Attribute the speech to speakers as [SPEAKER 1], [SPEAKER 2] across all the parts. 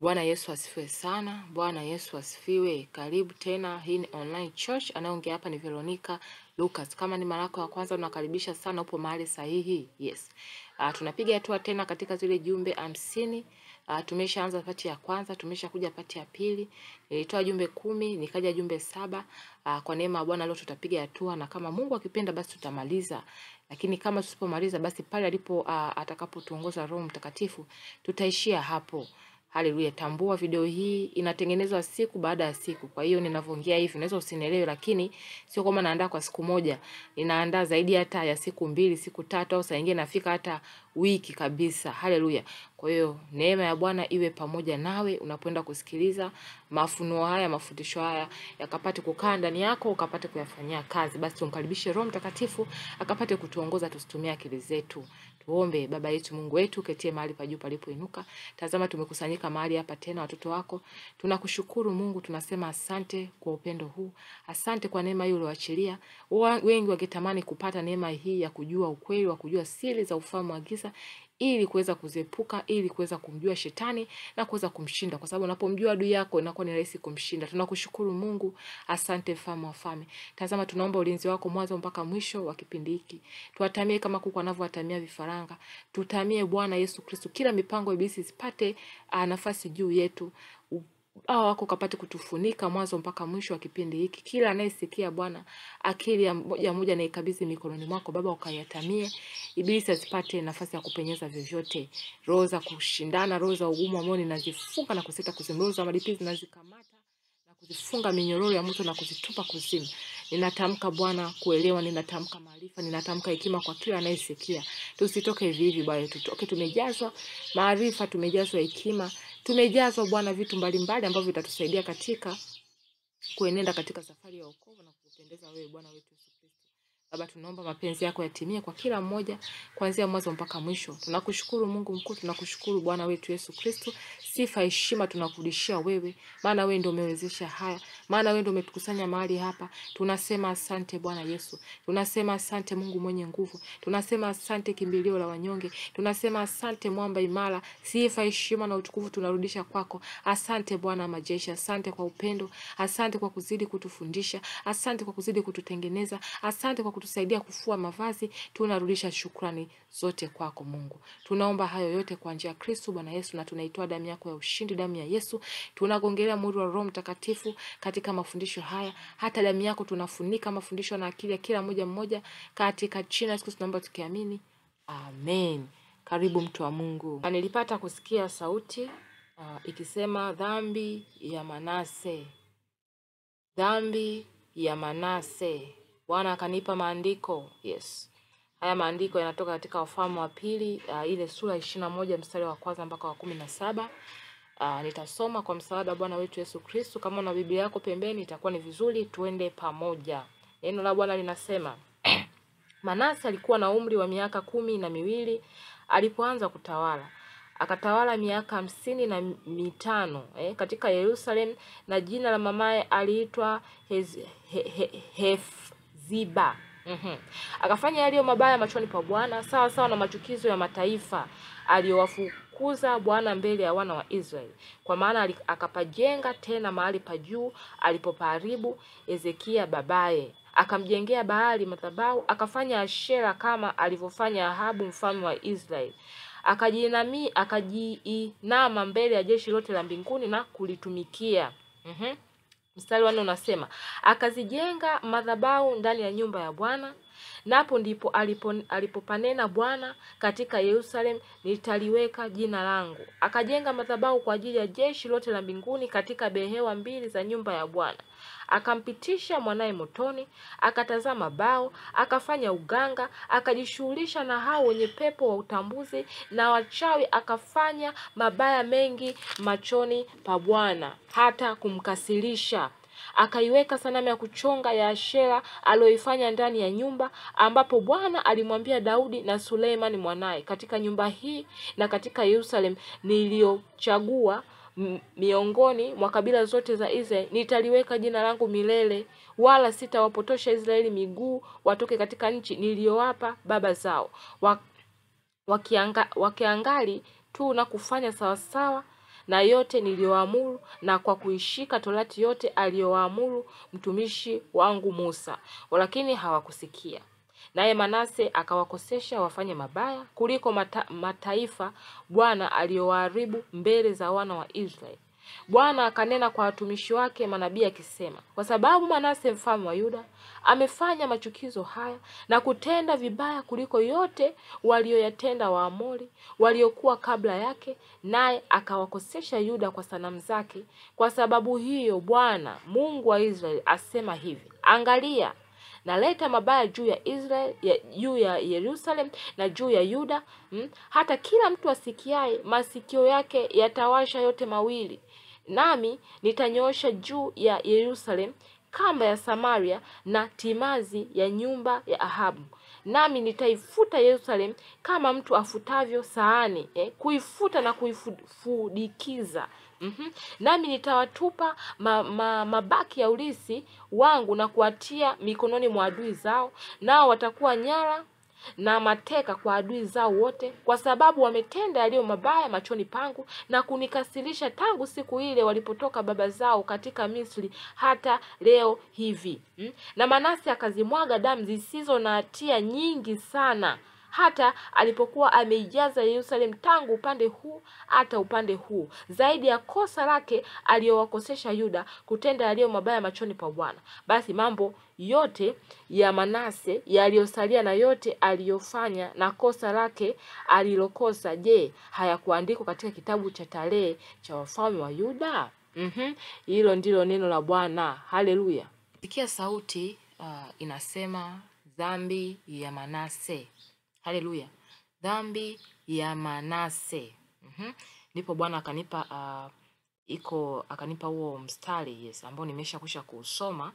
[SPEAKER 1] Bwana Yesu asifiwe sana. Bwana Yesu asifiwe. Karibu tena, hii ni online church. Anayeongea hapa ni Veronica Lucas. Kama ni mara yako ya kwanza, tunakaribisha sana, upo mahali sahihi. Yes. Uh, tunapiga hatua tena katika zile jumbe hamsini. Uh, tumeshaanza pati ya kwanza, tumeshakuja pati ya pili. Nilitoa jumbe kumi, nikaja jumbe saba. Uh, kwa neema ya Bwana leo tutapiga hatua na kama Mungu akipenda basi tutamaliza. Lakini kama tusipomaliza basi pale alipo uh, atakapotuongoza Roho Mtakatifu tutaishia hapo. Haleluya, tambua video hii inatengenezwa siku baada ya siku. Kwa hiyo ninavyoongea hivi unaweza usinielewe, lakini sio kwamba naandaa kwa siku moja. Ninaandaa zaidi hata ya siku mbili, siku tatu au saa nyingine nafika hata wiki kabisa. Haleluya. Kwa hiyo neema ya Bwana iwe pamoja nawe unapoenda kusikiliza mafunuo haya, mafundisho haya yakapate kukaa ndani yako, ukapate kuyafanyia kazi. Basi tumkaribishe Roho Mtakatifu akapate kutuongoza, tusitumie akili zetu. Tuombe. Baba yetu, Mungu wetu, ketie mahali pa juu palipoinuka. Tazama, tumekusanyika mahali hapa tena, watoto wako. Tunakushukuru Mungu, tunasema asante kwa upendo huu, asante kwa neema hii ulioachilia. Wengi wangetamani kupata neema hii ya kujua ukweli, wa kujua siri za ufalme wa giza ili kuweza kuziepuka, ili kuweza kumjua shetani na kuweza kumshinda, kwa sababu unapomjua adui yako inakuwa ni rahisi kumshinda. Tunakushukuru Mungu, asante mfalme wa falme. Tazama, tunaomba ulinzi wako mwanzo mpaka mwisho wa kipindi hiki, tuwatamie kama kuku anavyowatamia vifaranga. Tutamie Bwana Yesu Kristo, kila mipango ya ibilisi isipate ah, nafasi juu yetu U- hao wako kapate kutufunika mwanzo mpaka mwisho wa kipindi hiki. Kila anayesikia Bwana, akili ya moja moja na ikabidhi mikononi mwako Baba, ukayatamie ibilisi asipate nafasi ya kupenyeza vyovyote. Roho za kushindana, roho za ugumu wa moyo ninazifunga na kuseta kuzimu, roho za malipizi nazikamata na kuzifunga minyororo ya moto na kuzitupa kuzimu. Ninatamka Bwana kuelewa, ninatamka maarifa, ninatamka hekima kwa kila anayesikia. Tusitoke hivi hivi Bwana, tutoke tumejazwa maarifa, tumejazwa hekima, tumejazwa Bwana vitu mbalimbali ambavyo vitatusaidia katika kuenenda katika safari ya wokovu na kukupendeza wewe Bwana wetu. Baba, tunaomba mapenzi yako yatimie kwa kila mmoja kuanzia mwanzo mpaka mwisho. Tunakushukuru Mungu mkuu, tunakushukuru Bwana wetu Yesu Kristo. Sifa, heshima tunakurudishia wewe, maana wewe ndio umewezesha haya, maana wewe ndio umetukusanya mahali hapa. Tunasema asante Bwana Yesu, tunasema asante Mungu mwenye nguvu, tunasema asante kimbilio la wanyonge, tunasema asante mwamba imara. Sifa, heshima na utukufu tunarudisha kwako. Asante Bwana wa majeshi, asante kwa upendo, asante kwa kuzidi kutufundisha, asante kwa kuzidi kututengeneza, asante kwa kutusaidia kufua mavazi. Tunarudisha shukrani zote kwako Mungu. Tunaomba hayo yote kwa njia ya Kristo Bwana Yesu, na tunaitoa damu yako ya ushindi, damu ya Yesu. Tunagongelea mwili wa Roho Mtakatifu katika mafundisho haya, hata damu yako tunafunika mafundisho na akili ya kila mmoja mmoja, katika jina la Yesu tunaomba tukiamini, amen. Karibu mtu wa Mungu. Nilipata kusikia sauti uh, ikisema dhambi ya Manase dhambi ya Manase. Bwana akanipa maandiko. Yes, haya maandiko yanatoka katika Wafalme wa Pili, uh, ile sura ishirini na moja mstari wa kwanza mpaka wa kumi na saba. Uh, nitasoma kwa msaada wa Bwana wetu Yesu Kristo. Kama una Biblia yako pembeni, itakuwa ni vizuri tuende pamoja. Neno la Bwana linasema Manase alikuwa na umri wa miaka kumi na miwili alipoanza kutawala. Akatawala miaka hamsini na mitano eh, katika Yerusalemu, na jina la mamaye aliitwa Hez- Hefziba. Mhm. Akafanya yaliyo mabaya machoni pa Bwana, sawa sawa na machukizo ya mataifa aliyowafukuza Bwana mbele ya wana wa Israeli, kwa maana akapajenga tena mahali pa juu alipopaharibu Hezekia babaye akamjengea Baali madhabahu, akafanya Ashera kama alivyofanya Ahabu mfalme wa Israeli. Akajinami, akajiinama mbele ya jeshi lote la mbinguni na kulitumikia. Mhm. Mstari wa nne unasema akazijenga madhabahu ndani ya nyumba ya Bwana, napo ndipo alipo, alipopanena Bwana katika yerusalem nitaliweka jina langu. Akajenga madhabahu kwa ajili ya jeshi lote la mbinguni katika behewa mbili za nyumba ya Bwana. Akampitisha mwanaye motoni, akatazama bao, akafanya uganga, akajishughulisha na hao wenye pepo wa utambuzi na wachawi, akafanya mabaya mengi machoni pa Bwana hata kumkasirisha. Akaiweka sanamu ya kuchonga ya Ashera aliyoifanya ndani ya nyumba ambapo Bwana alimwambia Daudi na Suleimani mwanaye, katika nyumba hii na katika Yerusalemu niliyochagua miongoni mwa kabila zote za Israeli nitaliweka jina langu milele, wala sitawapotosha Israeli miguu watoke katika nchi niliyowapa baba zao, Wa- wakianga, wakiangali tu na kufanya sawasawa na yote niliyoamuru na kwa kuishika torati yote aliyowaamuru mtumishi wangu Musa, lakini hawakusikia. Naye Manase akawakosesha wafanye mabaya kuliko mata, mataifa Bwana aliyowaharibu mbele za wana wa Israeli. Bwana akanena kwa watumishi wake manabii akisema, kwa sababu Manase mfalme wa Yuda amefanya machukizo haya na kutenda vibaya kuliko yote walioyatenda Waamori waliokuwa kabla yake, naye akawakosesha Yuda kwa sanamu zake. Kwa sababu hiyo Bwana Mungu wa Israeli asema hivi, angalia naleta mabaya juu ya Israel ya, juu ya Yerusalem na juu ya Yuda mm, hata kila mtu asikiaye masikio yake yatawasha yote mawili, nami nitanyoosha juu ya Yerusalem kamba ya Samaria na timazi ya nyumba ya Ahabu, nami nitaifuta Yerusalem kama mtu afutavyo saani eh, kuifuta na kuifudikiza. Mm-hmm. Nami nitawatupa ma, ma, mabaki ya ulisi wangu na kuwatia mikononi mwa adui zao, nao watakuwa nyara na mateka kwa adui zao wote, kwa sababu wametenda yaliyo mabaya machoni pangu na kunikasirisha tangu siku ile walipotoka baba zao katika Misri hata leo hivi. Mm? Na Manase akazimwaga damu zisizo na hatia nyingi sana hata alipokuwa ameijaza Yerusalemu tangu upande huu hata upande huu, zaidi ya kosa lake aliyowakosesha Yuda kutenda yaliyo mabaya machoni pa Bwana. Basi mambo yote ya Manase yaliyosalia na yote aliyofanya na kosa lake alilokosa, je, hayakuandikwa katika kitabu cha tarehe cha wafalme wa Yuda? Mm-hmm. hilo ndilo neno la Bwana. Haleluya! Sikia sauti uh, inasema dhambi ya Manase. Haleluya, dhambi ya Manase. Mhm. Ndipo Bwana akanipa uh, iko akanipa huo mstari yes, ambao nimesha kusha kuusoma.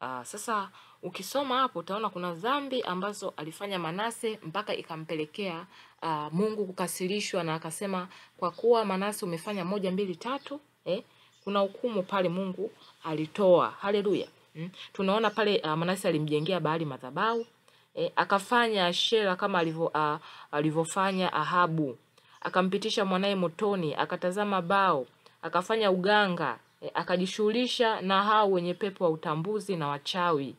[SPEAKER 1] Uh, sasa ukisoma hapo utaona kuna dhambi ambazo alifanya Manase mpaka ikampelekea uh, Mungu kukasirishwa na akasema, kwa kuwa Manase umefanya moja mbili tatu, eh, kuna hukumu pale Mungu alitoa. Haleluya. Mm. Tunaona pale uh, Manase alimjengea Baali madhabahu E, akafanya Shela kama alivyo alivyofanya Ahabu, akampitisha mwanaye motoni, akatazama bao, akafanya uganga e, akajishughulisha na hao wenye pepo wa utambuzi na wachawi,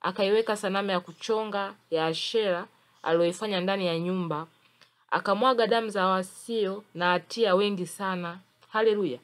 [SPEAKER 1] akaiweka sanamu ya kuchonga ya Ashera aliyoifanya ndani ya nyumba, akamwaga damu za wasio na hatia wengi sana. Haleluya!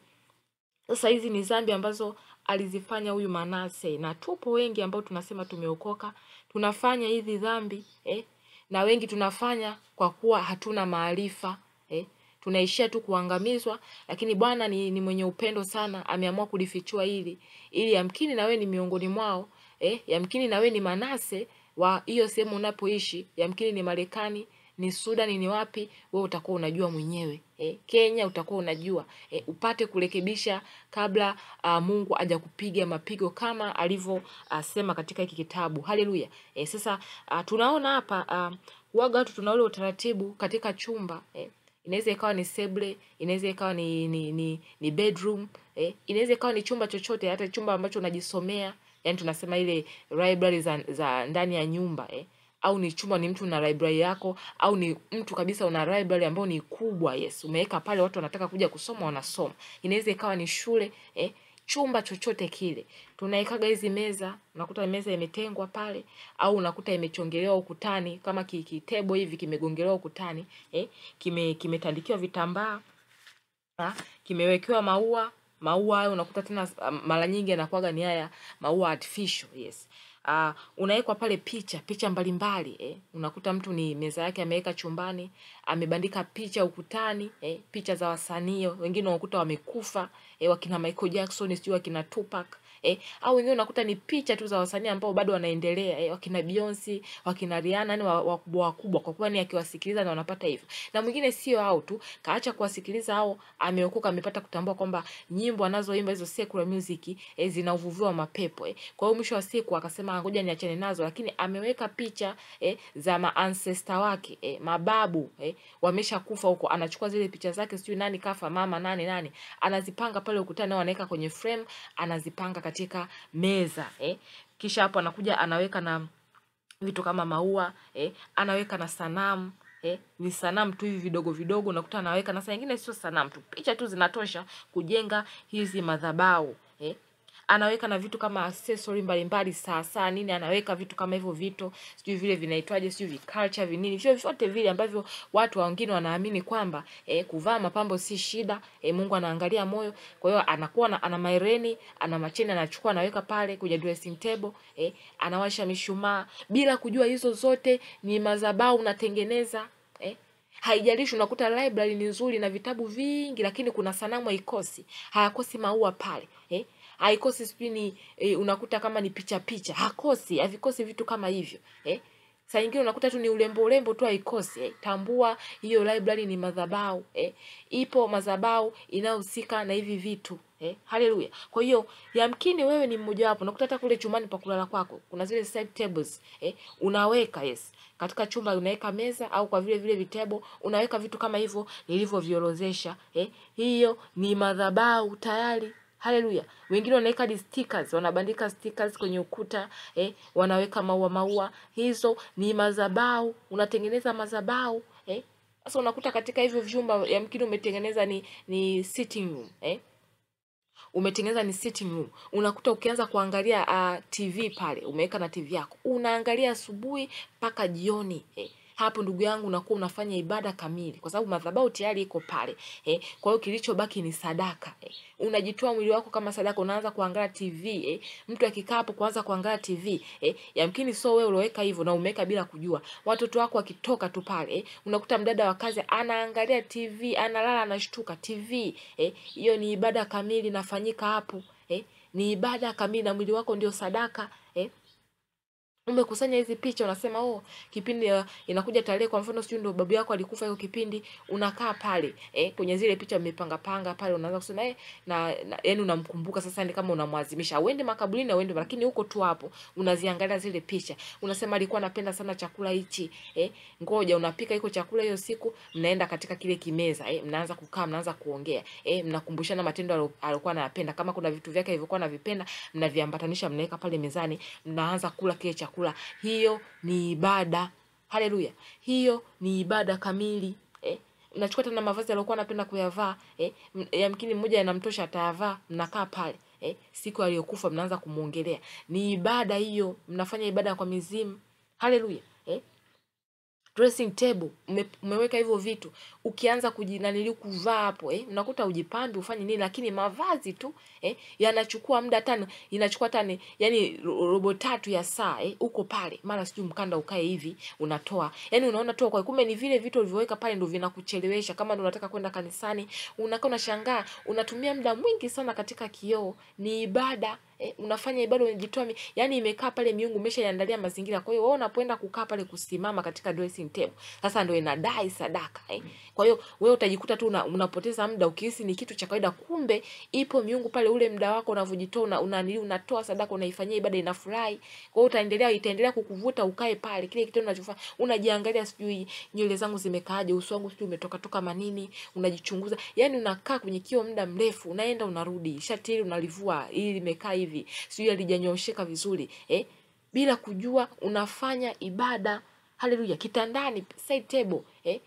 [SPEAKER 1] Sasa hizi ni dhambi ambazo alizifanya huyu Manase, na tupo wengi ambao tunasema tumeokoka tunafanya hizi dhambi eh, na wengi tunafanya kwa kuwa hatuna maarifa eh, tunaishia tu kuangamizwa, lakini Bwana ni, ni mwenye upendo sana, ameamua kulifichua hili ili yamkini na we ni miongoni mwao eh, yamkini na we ni Manase wa hiyo sehemu unapoishi, yamkini ni Marekani ni Sudani ni wapi, wewe utakuwa unajua mwenyewe eh, Kenya utakuwa unajua eh, upate kurekebisha kabla uh, Mungu aja kupiga mapigo kama alivyosema uh, katika hiki kitabu. Haleluya. Eh, sasa uh, tunaona hapa uh, waga watu tuna ule utaratibu katika chumba eh, inaweza ikawa ni seble, inaweza ikawa ni ni, ni, ni bedroom eh, inaweza ikawa ni chumba chochote, hata chumba ambacho unajisomea, yani tunasema ile library za, za ndani ya nyumba eh au ni chumba ni mtu na library yako, au ni mtu kabisa una library ambayo ni kubwa, yes, umeweka pale, watu wanataka kuja kusoma wanasoma. Inaweza ikawa ni shule eh, chumba chochote kile, tunaikaga hizi meza, unakuta meza imetengwa pale, au unakuta imechongelewa ukutani kama kitebo hivi kimegongelewa ukutani eh, kime kimetandikiwa vitambaa, kimewekewa maua. Maua hayo unakuta tena mara nyingi yanakuwaga ni haya maua artificial, yes. Uh, unawekwa pale picha picha mbalimbali mbali, eh. Unakuta mtu ni meza yake ameweka chumbani, amebandika picha ukutani eh, picha za wasanii wengine unakuta wamekufa eh, wakina Michael Jackson, sijui wakina Tupac eh, au wengine unakuta ni picha tu za wasanii ambao bado wanaendelea eh, wakina Beyonce, wakina Rihanna, ni wakubwa wakubwa, kwa kuwa ni akiwasikiliza na wanapata hivyo. Na mwingine sio hao tu, kaacha kuwasikiliza au ameokoka, amepata kutambua kwamba nyimbo anazoimba hizo secular music eh, zina uvuvio wa mapepo eh. Kwa hiyo mwisho wa siku akasema ngoja niachane nazo, lakini ameweka picha eh, za ma ancestor wake eh, mababu eh, wameshakufa huko, anachukua zile picha zake, sijui nani kafa, mama nani nani, anazipanga pale ukutani, anaweka kwenye frame, anazipanga katika meza eh. Kisha hapo anakuja anaweka na vitu kama maua eh, anaweka na sanamu eh, ni sanamu tu hivi vidogo vidogo unakuta anaweka, na saa nyingine sio sanamu tu, picha tu zinatosha kujenga hizi madhabau eh anaweka na vitu kama accessory mbalimbali, saa saa nini, anaweka vitu kama hivyo vito, sijui vile vinaitwaje, sijui viculture vinini, vyo vyote vile ambavyo watu wengine wanaamini kwamba eh, kuvaa mapambo si shida eh, Mungu anaangalia moyo. Kwa hiyo anakuwa na, ana maireni ana macheni anachukua anaweka pale kwenye dressing table eh, anawasha mishumaa bila kujua hizo zote ni madhabahu unatengeneza eh. Haijalishi unakuta library ni nzuri na vitabu vingi, lakini kuna sanamu haikosi, hayakosi maua pale eh haikosi sijui ni e, unakuta kama ni picha picha, hakosi, havikosi vitu kama hivyo eh. Saa nyingine unakuta tu ni urembo urembo tu, haikosi eh. Tambua hiyo library ni madhabau eh. Ipo madhabau inayohusika na hivi vitu eh. Haleluya! Kwa hiyo yamkini wewe ni mmoja wapo, unakuta hata kule chumani pa kulala kwako kuna zile side tables eh, unaweka yes katika chumba unaweka meza au kwa vile vile vitebo unaweka vitu kama hivyo nilivyoviorozesha eh. Hiyo ni madhabahu tayari. Haleluya. Wengine wanaweka stickers, wanabandika stickers kwenye ukuta, eh, wanaweka maua maua. Hizo ni mazabau unatengeneza mazabau eh. Sasa unakuta katika hivyo vyumba yamkini umetengeneza ni ni sitting room, eh. Umetengeneza ni sitting room. Unakuta ukianza kuangalia uh, TV pale, umeweka na TV yako. Unaangalia asubuhi mpaka jioni, eh hapo ndugu yangu unakuwa unafanya ibada kamili, kwa sababu madhabahu tayari iko pale eh. Kwa hiyo kilichobaki ni sadaka eh. Unajitoa mwili wako kama sadaka, unaanza kuangalia TV eh. Mtu akikaa hapo kuanza kuangalia TV eh, yamkini sio wewe ulioweka hivyo na umeweka bila kujua. Watoto wako wakitoka tu pale eh, unakuta mdada wa kazi anaangalia TV, analala anashtuka TV eh. Hiyo ni ibada kamili inafanyika hapo eh. Ni ibada kamili na mwili wako ndio sadaka eh umekusanya hizi picha unasema oh, kipindi uh, inakuja tarehe, kwa mfano sijui ndio babu yako alikufa hiyo kipindi, unakaa pale eh, kwenye zile picha umepanga panga pale, unaanza kusema eh, na, na yani unamkumbuka sasa, ni kama unamwazimisha. Uende makaburini uende, lakini huko tu hapo unaziangalia zile picha, unasema alikuwa anapenda sana chakula hichi eh, ngoja unapika iko chakula hiyo siku, mnaenda katika kile kimeza eh, mnaanza kukaa, mnaanza kuongea eh, mnakumbushana matendo alikuwa anayapenda, kama kuna vitu vyake alivyokuwa anavipenda, mnaviambatanisha, mnaweka pale mezani, mnaanza kula kile chakula chakula. Hiyo ni ibada. Haleluya, hiyo ni ibada kamili eh. Mnachukua tena mavazi aliyokuwa anapenda kuyavaa eh, yamkini mmoja yanamtosha atayavaa, mnakaa pale eh, siku aliyokufa mnaanza kumuongelea. Ni ibada hiyo, mnafanya ibada kwa mizimu. Haleluya dressing table mmeweka hivyo vitu, ukianza kujinanili kuvaa hapo eh, unakuta ujipambi ufanye nini, lakini mavazi tu eh, yanachukua muda tano, inachukua tani yani robo tatu ya saa eh, uko pale, mara sijui mkanda ukae hivi unatoa, yani unaona toa kwa kumbe ni vile vitu ulivyoweka pale ndio vinakuchelewesha. Kama ndio unataka kwenda kanisani, unakaa unashangaa, unatumia muda mwingi sana katika kioo. Ni ibada unafanya ibada unajitoa, yani imekaa pale, miungu imeshaiandalia mazingira. Kwa hiyo wewe unapoenda kukaa pale kusimama katika dressing table, sasa ndio inadai sadaka eh. Kwa hiyo wewe utajikuta tu una, unapoteza muda ukihisi ni kitu cha kawaida, kumbe ipo miungu pale. Ule muda wako unavojitoa una, una, unatoa sadaka, unaifanyia ibada, inafurahi. Kwa hiyo utaendelea, itaendelea kukuvuta ukae pale, kile kitu unachofanya unajiangalia, sijui nywele zangu zimekaaje, uso wangu sijui umetoka toka manini, unajichunguza. Yani unakaa kwenye kio muda mrefu, unaenda unarudi, shati hili unalivua, hili limekaa hivi, sijui alijanyosheka vizuri eh, bila kujua unafanya ibada. Haleluya! Kitandani, side table eh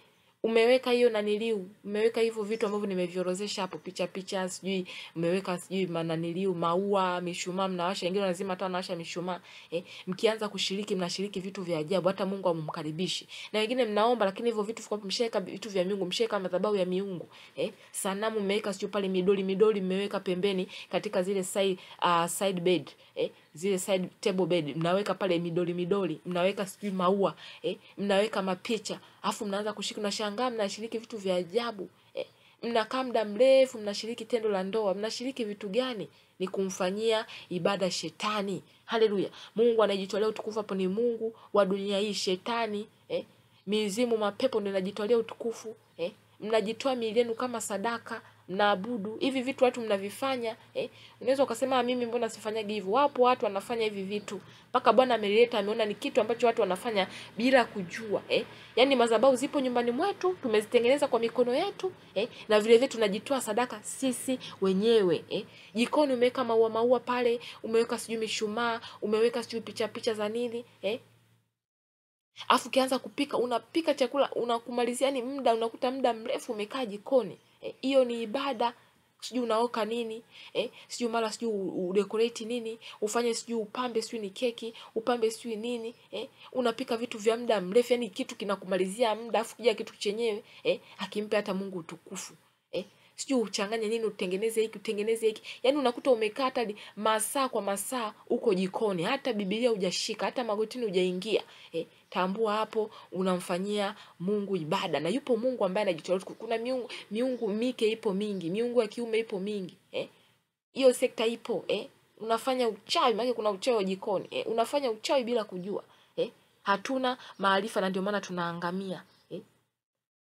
[SPEAKER 1] umeweka hiyo naniliu, umeweka hivyo vitu ambavyo nimeviorozesha hapo, picha picha, sijui umeweka sijui mananiliu, maua, mishumaa, mnawasha, wengine lazima hata wanawasha mishumaa eh. Mkianza kushiriki, mnashiriki vitu vya ajabu, hata Mungu amumkaribishi. Na wengine mnaomba, lakini hivyo vitu kwa mshaweka vitu vya miungu, mshaweka madhabahu ya miungu eh. Sanamu mmeweka sijui pale, midoli midoli mmeweka pembeni katika zile side, uh, side bed eh zile side table bed mnaweka pale midoli midoli, mnaweka sijui maua eh, mnaweka mapicha, afu mnaanza kushiriki, mnashangaa mnashiriki vitu vya ajabu eh, mnakaa muda mrefu, mnashiriki tendo la ndoa, mnashiriki vitu gani? Ni kumfanyia ibada shetani. Haleluya! Mungu anajitolea utukufu hapo, ni Mungu wa dunia hii, shetani eh, mizimu, mapepo ndio inajitolea utukufu eh, mnajitoa miili yenu kama sadaka mnaabudu hivi vitu watu mnavifanya eh. Unaweza ukasema mimi mbona sifanyagi hivyo? Wapo watu wanafanya hivi vitu mpaka Bwana amelileta ameona ni kitu ambacho watu wanafanya bila kujua eh. Yaani madhabahu zipo nyumbani mwetu, tumezitengeneza kwa mikono yetu eh, na vile vile tunajitoa sadaka sisi wenyewe eh. Jikoni umeweka maua maua pale, umeweka sijui mishumaa, umeweka sijui picha picha za nini eh afu ukianza kupika, unapika chakula unakumalizia ni muda, unakuta muda mrefu umekaa jikoni. Hiyo e, ni ibada. Sijui unaoka nini eh, sijui mara sijui udekoreti nini, ufanye sijui upambe sijui ni keki, upambe sijui nini eh, unapika vitu vya muda mrefu, yani kitu kinakumalizia muda, afu kija kitu chenyewe eh, akimpe hata Mungu utukufu eh, sijui uchanganye nini, utengeneze hiki utengeneze hiki, yani unakuta umekaa hata masaa kwa masaa uko jikoni, hata bibilia hujashika, hata magotini hujaingia. Eh, tambua hapo unamfanyia Mungu ibada, na yupo Mungu ambaye anajitolea. Kuna miungu, miungu mike ipo mingi, miungu ya kiume ipo mingi. Eh, hiyo sekta ipo. Eh, unafanya uchawi, maana kuna uchawi wa jikoni. Eh, unafanya uchawi bila kujua. Eh, hatuna maarifa na ndio maana tunaangamia. Eh.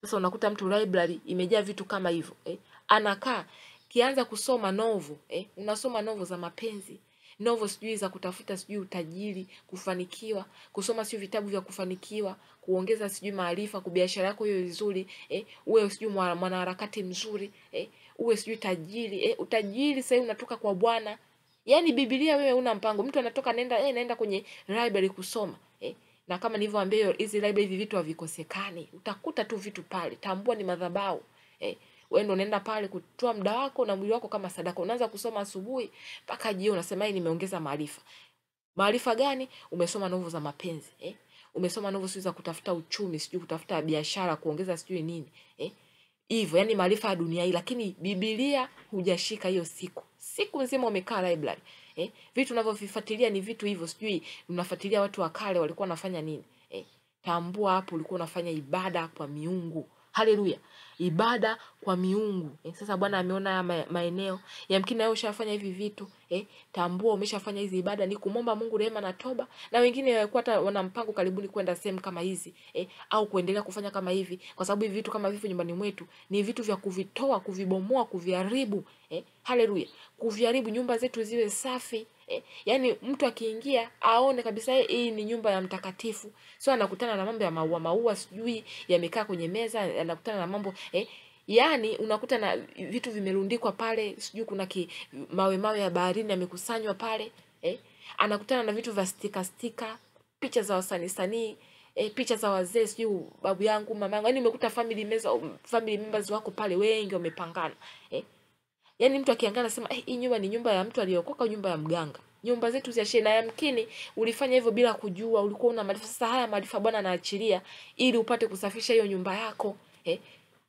[SPEAKER 1] Sasa unakuta mtu library imejaa vitu kama hivyo. Eh, anakaa kianza kusoma novo eh, unasoma novo za mapenzi novo sijui za kutafuta sijui utajiri, kufanikiwa, kusoma sijui vitabu vya kufanikiwa, kuongeza sijui maarifa, kubiashara yako hiyo vizuri, eh, uwe sijui mwanaharakati mzuri, eh, uwe sijui tajiri, eh, utajiri sasa unatoka kwa Bwana. Yaani Biblia wewe una mpango. Mtu anatoka naenda eh, naenda kwenye library kusoma, eh. Na kama nilivyoambia hizi library hivi vitu havikosekani. Utakuta tu vitu pale. Tambua ni madhabau Eh, wewe ndio unaenda pale kutoa muda wako na mwili wako kama sadaka. Unaanza kusoma asubuhi mpaka jioni, unasema hii nimeongeza maarifa. Maarifa gani? Umesoma novu za mapenzi eh? Umesoma novu sijui za kutafuta uchumi, sijui kutafuta biashara, kuongeza sijui nini eh? Hivyo yani maarifa ya dunia hii, lakini Biblia hujashika hiyo siku. Siku nzima umekaa library eh? Vitu unavyovifuatilia ni vitu hivyo, sijui unafuatilia watu wa kale walikuwa wanafanya nini eh? Tambua hapo ulikuwa unafanya ibada kwa miungu. Haleluya, ibada kwa miungu. Eh. Sasa Bwana ameona haya maeneo, yamkini nawe ushafanya hivi vitu. Eh. Tambua umeshafanya hizi ibada, ni kumomba Mungu rehema na toba, na wengine walikuwa hata wana mpango karibuni kwenda sehemu kama hizi. Eh, au kuendelea kufanya kama hivi, kwa sababu hivi vitu kama vifo nyumbani mwetu. Ni vitu vya kuvitoa, kuvibomoa, kuviharibu. Eh. Haleluya, kuviharibu, nyumba zetu ziwe safi eh. Yani mtu akiingia aone kabisa hii ni nyumba ya mtakatifu, sio anakutana na mambo ya maua maua, sijui yamekaa kwenye meza, anakutana na mambo eh, yani unakuta na vitu vimerundikwa pale, sijui kuna ki, mawe mawe ya baharini yamekusanywa pale eh, anakutana na vitu vya stika stika, picha za wasanii sanii eh, picha za wazee, sijui babu yangu mama yangu, yani umekuta family meza, family members wako pale wengi wamepangana eh, yani mtu akiangalia anasema eh, hii nyumba ni nyumba ya mtu aliyokoka, nyumba ya mganga nyumba zetu ziashie, na yamkini ulifanya hivyo bila kujua, ulikuwa una maarifa. Sasa haya maarifa Bwana anaachilia ili upate kusafisha hiyo nyumba yako eh.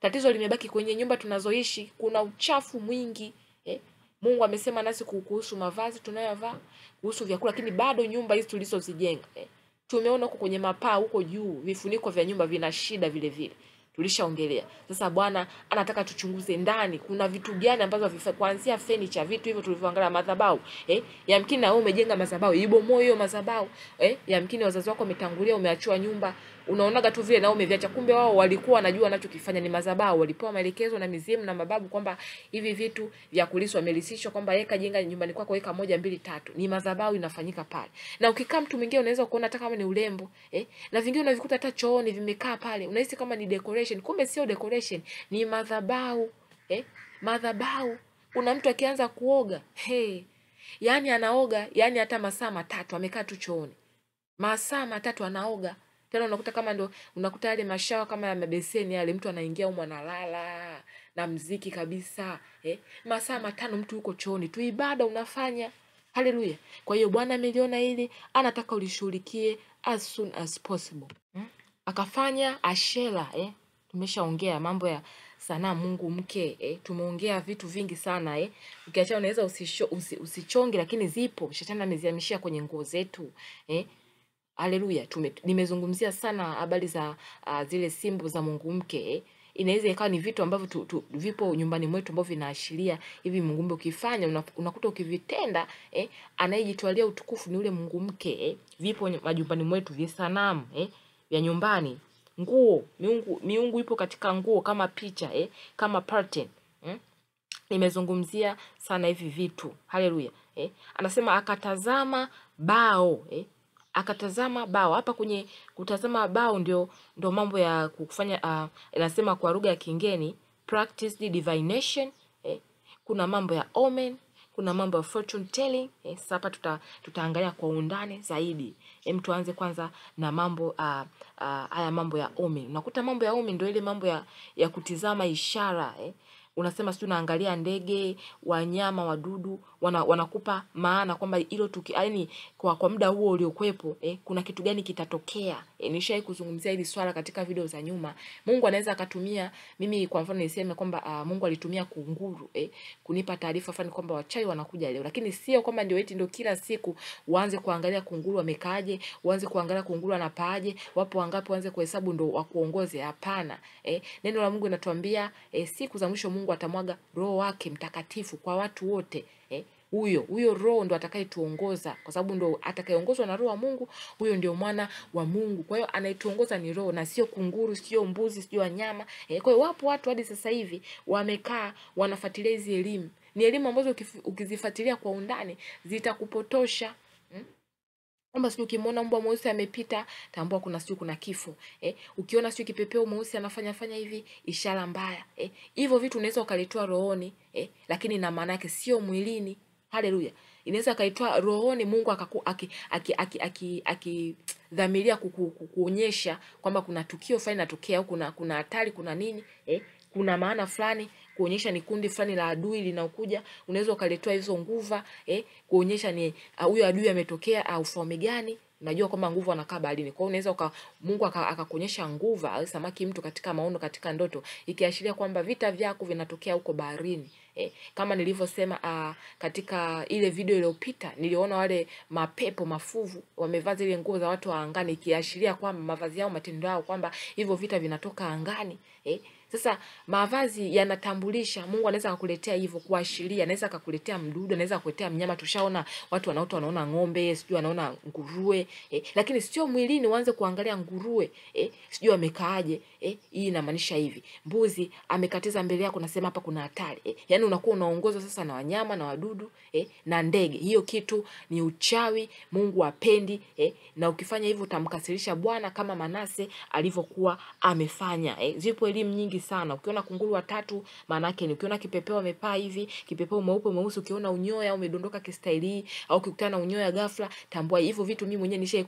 [SPEAKER 1] Tatizo limebaki kwenye nyumba tunazoishi, kuna uchafu mwingi eh. Mungu amesema nasi kuhusu mavazi tunayovaa, kuhusu vyakula, lakini bado nyumba hizi tulizozijenga eh, tumeona huko kwenye mapaa huko juu, vifuniko vya nyumba vina shida vile vile tulishaongelea. Sasa Bwana anataka tuchunguze ndani, kuna vitu gani ambavyo havifai, kuanzia furniture, vitu hivyo tulivyoangalia, madhabahu eh, yamkini na wewe umejenga madhabahu, ibomoe hiyo madhabahu eh, yamkini wazazi wako wametangulia, umeachiwa nyumba, unaonaga tu vile nao umeviacha, kumbe wao walikuwa wanajua wanachokifanya. Ni madhabahu. Walipewa maelekezo na mizimu na mababu kwamba hivi vitu vya kulisi wamelisishwa kwamba weka jenga nyumbani kwako, weka moja mbili tatu, ni madhabahu inafanyika pale. Na ukikaa mtu mwingine unaweza kuona hata kama ni urembo eh, na vingine unavikuta hata chooni vimekaa pale, unahisi kama ni decoration, kumbe sio decoration, ni madhabahu eh, madhabahu. Kuna mtu akianza kuoga hey, yani anaoga yani hata masaa matatu amekaa tu chooni, masaa matatu anaoga tena unakuta kama ndo unakuta yale mashawa kama ya mabeseni yale, mtu anaingia humo analala na mziki kabisa eh, masaa matano mtu yuko chooni tu, ibada unafanya. Haleluya! Kwa hiyo Bwana ameliona hili, anataka ulishughulikie as soon as possible hmm? Akafanya Ashera eh, tumeshaongea mambo ya sanaa Mungu mke eh, tumeongea vitu vingi sana eh. Ukiacha unaweza usichonge usi, usichongi, lakini zipo shetani amezihamishia kwenye nguo zetu eh. Haleluya, nimezungumzia sana habari za uh, zile simbo za Mungu mke. Inaweza ikawa ni vitu ambavyo tu, tu, vipo nyumbani mwetu ambavyo vinaashiria hivi Mungu mke. Ukifanya unakuta ukivitenda eh, anayejitwalia utukufu ni ule Mungu mke eh. Vipo majumbani mwetu vya sanamu eh, vya nyumbani, nguo, miungu, miungu ipo katika nguo kama picha eh, kama pattern eh. Nimezungumzia sana hivi vitu. Haleluya eh. Anasema akatazama bao eh akatazama bao. Hapa kwenye kutazama bao ndio ndio mambo ya kufanya inasema, uh, kwa lugha ya kingeni practice divination eh. Kuna mambo ya omen, kuna mambo ya fortune telling. Eh, sasa hapa tuta, tutaangalia kwa undani zaidi. Hem, tuanze kwanza na mambo uh, uh, haya mambo ya omen Unakuta mambo ya omen ndio ile mambo ya, ya kutizama ishara eh unasema si unaangalia ndege, wanyama, wadudu, wana, wanakupa maana kwamba hilo tuki yani kwa, kwa muda huo uliokuwepo eh, kuna kitu gani kitatokea. Eh, nishai kuzungumzia hili swala katika video za nyuma. Mungu anaweza akatumia mimi kwa mfano niseme kwamba uh, Mungu alitumia kunguru eh, kunipa taarifa fulani kwamba wachawi wanakuja leo, lakini sio kwamba ndio eti ndio kila siku uanze kuangalia kunguru wamekaaje, uanze kuangalia kunguru anapaaje, wapo wangapi, uanze kuhesabu ndo wakuongoze. Hapana. Eh, neno la Mungu linatuambia eh, siku za mwisho Mungu atamwaga roho wake mtakatifu kwa watu wote huyo huyo roho ndo atakayetuongoza kwa sababu ndo atakayeongozwa na roho wa Mungu, huyo ndio mwana wa Mungu. Kwa hiyo anayetuongoza ni roho na sio kunguru, sio mbuzi, sio wanyama. e, kwa hiyo wapo watu hadi sasa hivi wamekaa wanafuatilia hizi elimu. Ni elimu ambazo ukizifuatilia kwa undani zitakupotosha. Hmm? kwamba sijui ukimwona mbwa mweusi amepita, tambua kuna sijui kuna kifo eh. Ukiona sijui kipepeo mweusi anafanya fanya hivi, ishara mbaya eh. Hivyo vitu unaweza ukalitoa rohoni eh, lakini na maana yake sio mwilini. Haleluya! Inaweza kaitoa rohoni, Mungu akaku aki aki aki aki, aki kwamba kuna tukio fulani natokea au kuna kuna hatari, kuna nini eh, kuna maana fulani kuonyesha ni kundi fulani la adui linaokuja. Unaweza ukaletewa hizo nguva eh, kuonyesha ni huyo uh, adui ametokea au uh, ufalme gani. Unajua kwamba nguvu anakaa baharini. Kwa hiyo unaweza uka Mungu akakuonyesha nguva samaki mtu katika maono, katika ndoto, ikiashiria kwamba vita vyako vinatokea huko baharini. Eh, kama nilivyosema uh, katika ile video iliyopita niliona wale mapepo mafuvu wamevaa zile nguo za watu wa angani, ikiashiria kwamba mavazi yao, matendo yao, kwamba hivyo vita vinatoka angani eh. Sasa mavazi yanatambulisha. Mungu anaweza akakuletea hivyo kuashiria, anaweza akakuletea mdudu, anaweza akakuletea mnyama. Tushaona watu wanaota wanaona ng'ombe, sijui wanaona nguruwe eh, lakini sio mwilini uanze kuangalia nguruwe eh, sijui amekaaje eh. Hii inamaanisha hivi, mbuzi amekatiza mbele yako, nasema hapa kuna hatari eh. Yani unakuwa unaongozwa sasa na wanyama na wadudu eh, na ndege. Hiyo kitu ni uchawi, Mungu apendi eh, na ukifanya hivyo utamkasirisha Bwana kama Manase alivyokuwa amefanya eh. Zipo elimu nyingi sana. Ukiona kunguru watatu maana yake ni ukiona kipepeo amepaa hivi, kipepeo mweupe mweusi, ukiona unyoya umedondoka kistaili au ukikutana na unyoya ghafla, tambua hivyo vitu mimi mwenyewe nishai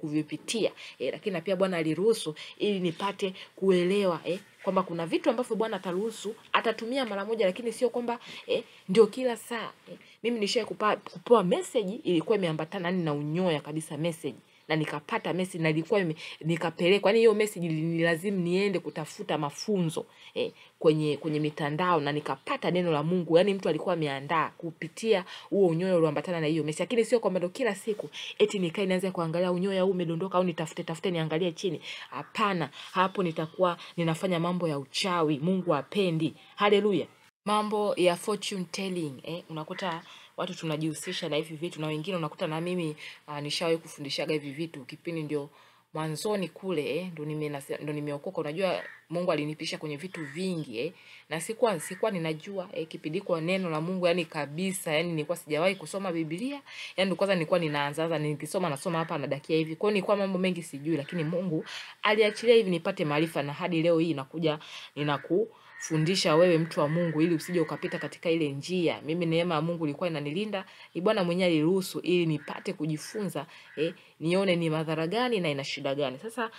[SPEAKER 1] kuvipitia. Eh, lakini pia Bwana aliruhusu ili nipate kuelewa eh, kwamba kuna vitu ambavyo Bwana ataruhusu atatumia mara moja, lakini sio kwamba eh, ndio kila saa eh. Mimi nishai kupewa message ilikuwa imeambatana na unyoya kabisa message na nikapata message na ilikuwa nikapelekwa, yani hiyo message ni lazima niende kutafuta mafunzo eh, kwenye kwenye mitandao na nikapata neno la Mungu. Yani mtu alikuwa ameandaa kupitia huo unyoya ulioambatana na hiyo message, lakini sio kwamba ndo kila siku eti nikae nianze kuangalia unyoya huu umedondoka au nitafute tafute niangalie chini. Hapana, hapo nitakuwa ninafanya mambo ya uchawi. Mungu apendi. Haleluya. Mambo ya fortune telling eh, unakuta watu tunajihusisha na hivi vitu na wengine unakuta na mimi uh, nishawahi kufundishaga hivi vitu kipindi ndio mwanzoni kule eh, ndo nime nimeokoka. Unajua Mungu alinipisha kwenye vitu vingi eh, na sikuwa sikuwa ninajua eh, kipindi kwa neno la Mungu yani kabisa, yani nilikuwa sijawahi kusoma Biblia, yani ndo kwanza nilikuwa ninaanzaza nikisoma nasoma hapa nadakia hivi, kwa nilikuwa mambo mengi sijui, lakini Mungu aliachilia hivi nipate maarifa, na hadi leo hii nakuja ninaku fundisha wewe mtu wa Mungu ili usije ukapita katika ile njia. Mimi neema ya Mungu ilikuwa inanilinda, ni Bwana mwenyewe aliruhusu ili nipate kujifunza eh, nione ni madhara gani na ina shida gani. Sasa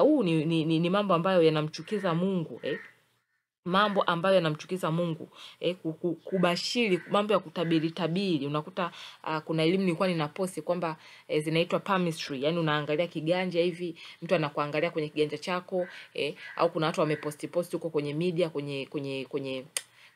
[SPEAKER 1] huu uh, ni, ni, ni, ni mambo ambayo yanamchukiza Mungu eh mambo ambayo yanamchukiza Mungu eh, kubashiri mambo ya kutabiri tabiri. Unakuta uh, kuna elimu nilikuwa ninaposti kwamba eh, zinaitwa palmistry, yani unaangalia kiganja hivi, mtu anakuangalia kwenye kiganja chako eh, au kuna watu wameposti posti huko kwenye media kwenye kwenye kwenye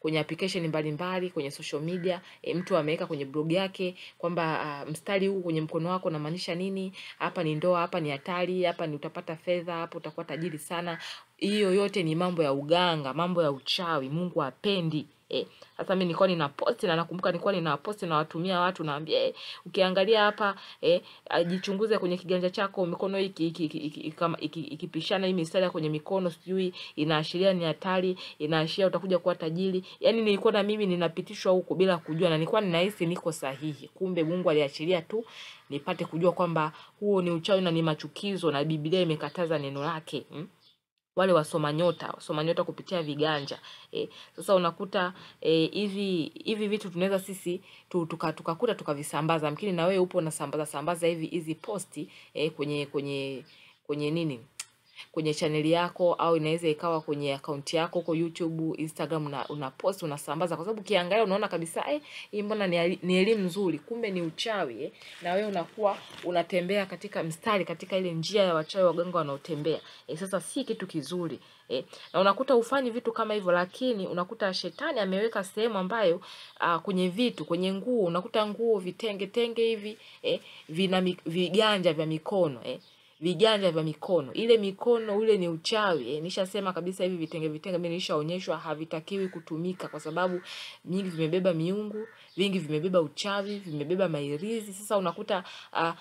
[SPEAKER 1] kwenye application mbalimbali kwenye social media e, mtu ameweka kwenye blog yake kwamba uh, mstari huu kwenye mkono wako unamaanisha nini? Hapa ni ndoa, hapa ni hatari, hapa ni utapata fedha, hapo utakuwa tajiri sana. Hiyo yote ni mambo ya uganga, mambo ya uchawi. Mungu hapendi. Eh, sasa mimi nilikuwa nina post na nakumbuka nilikuwa nina post na watumia watu naambia eh, ukiangalia hapa eh, jichunguze kwenye kiganja chako mikono hiki ikipishana hii mistari kwenye mikono sijui inaashiria ni hatari, inaashiria utakuja kuwa tajiri. Yaani nilikuwa na mimi ninapitishwa huko bila kujua na nilikuwa ninahisi niko sahihi. Kumbe Mungu aliachilia tu nipate kujua kwamba huo ni uchawi na ni machukizo na Biblia imekataza neno lake. Hmm? Wale wasoma nyota wasoma nyota kupitia viganja. E, sasa unakuta e, hivi hivi vitu tunaweza sisi tukakuta tuka, tuka tukavisambaza. Mkini na wewe upo unasambaza sambaza hivi hizi posti e, kwenye kwenye kwenye nini kwenye chaneli yako au inaweza ikawa kwenye akaunti yako huko YouTube, Instagram una, una post unasambaza, kwa sababu ukiangalia unaona kabisa eh, hii mbona ni, elimu nzuri, kumbe ni uchawi eh. Na wewe unakuwa unatembea katika mstari, katika ile njia ya wachawi waganga wanaotembea eh. Sasa si kitu kizuri eh. Na unakuta ufanyi vitu kama hivyo, lakini unakuta shetani ameweka sehemu ambayo uh, kwenye vitu kwenye nguo unakuta nguo vitenge tenge hivi eh, vina viganja vya mikono eh viganja vya mikono. Ile mikono ule ni uchawi. E, nishasema kabisa hivi vitenge vitenge mimi nilishaonyeshwa havitakiwi kutumika kwa sababu nyingi vimebeba miungu, vingi vimebeba uchawi, vimebeba mairizi. Sasa unakuta uh,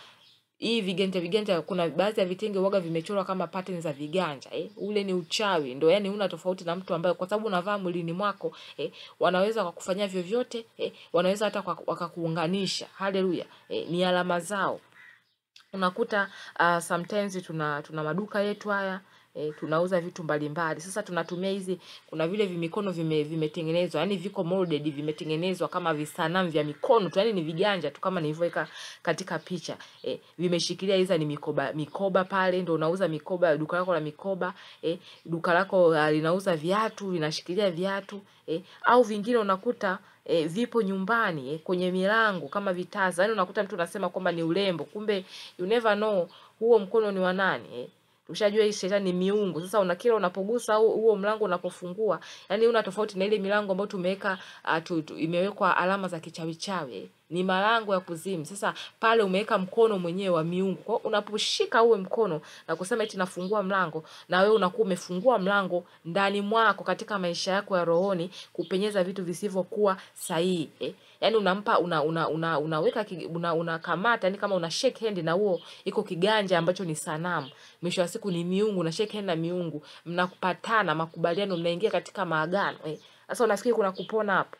[SPEAKER 1] hii viganja viganja, kuna baadhi ya vitenge waga vimechorwa kama pattern za viganja eh. Ule ni uchawi, ndio yani una tofauti na mtu ambaye kwa sababu unavaa mwilini mwako eh, wanaweza wakakufanyia vyovyote eh, wanaweza hata wakakuunganisha. Haleluya eh, ni alama zao unakuta uh, sometimes tuna tuna maduka yetu haya E, tunauza vitu mbalimbali. Sasa tunatumia hizi, kuna vile vimikono vime vimetengenezwa, yani viko molded, vimetengenezwa kama visanamu vya mikono tu, yani ni viganja tu kama nilivyoweka katika picha e, vimeshikilia hiza ni mikoba mikoba pale, ndo unauza mikoba, duka lako la mikoba e, duka lako uh, linauza viatu, linashikilia viatu e, au vingine unakuta e, vipo nyumbani e, kwenye milango kama vitaza. Yani unakuta mtu unasema kwamba ni urembo, kumbe you never know huo mkono ni wa nani eh? Ushajua hii shetani ni miungu. Sasa una kila unapogusa huo mlango unapofungua, yani una tofauti na ile milango ambayo tumeweka uh, tu, tu, imewekwa alama za kichawi chawi. eh. Ni malango ya kuzimu. Sasa pale umeweka mkono mwenyewe wa miungu. Kwa unaposhika uwe mkono na kusema eti nafungua mlango, na wewe unakuwa umefungua mlango ndani mwako katika maisha yako ya rohoni kupenyeza vitu visivyokuwa sahihi. Eh? Yaani unampa una, una, una, unaweka una, unakamata yani kama una shake hand na huo iko kiganja ambacho ni sanamu. Mwisho wa siku ni miungu na shake hand na miungu. Mnakupatana makubaliano mnaingia katika maagano. Eh? Sasa unafikiri kuna kupona hapo?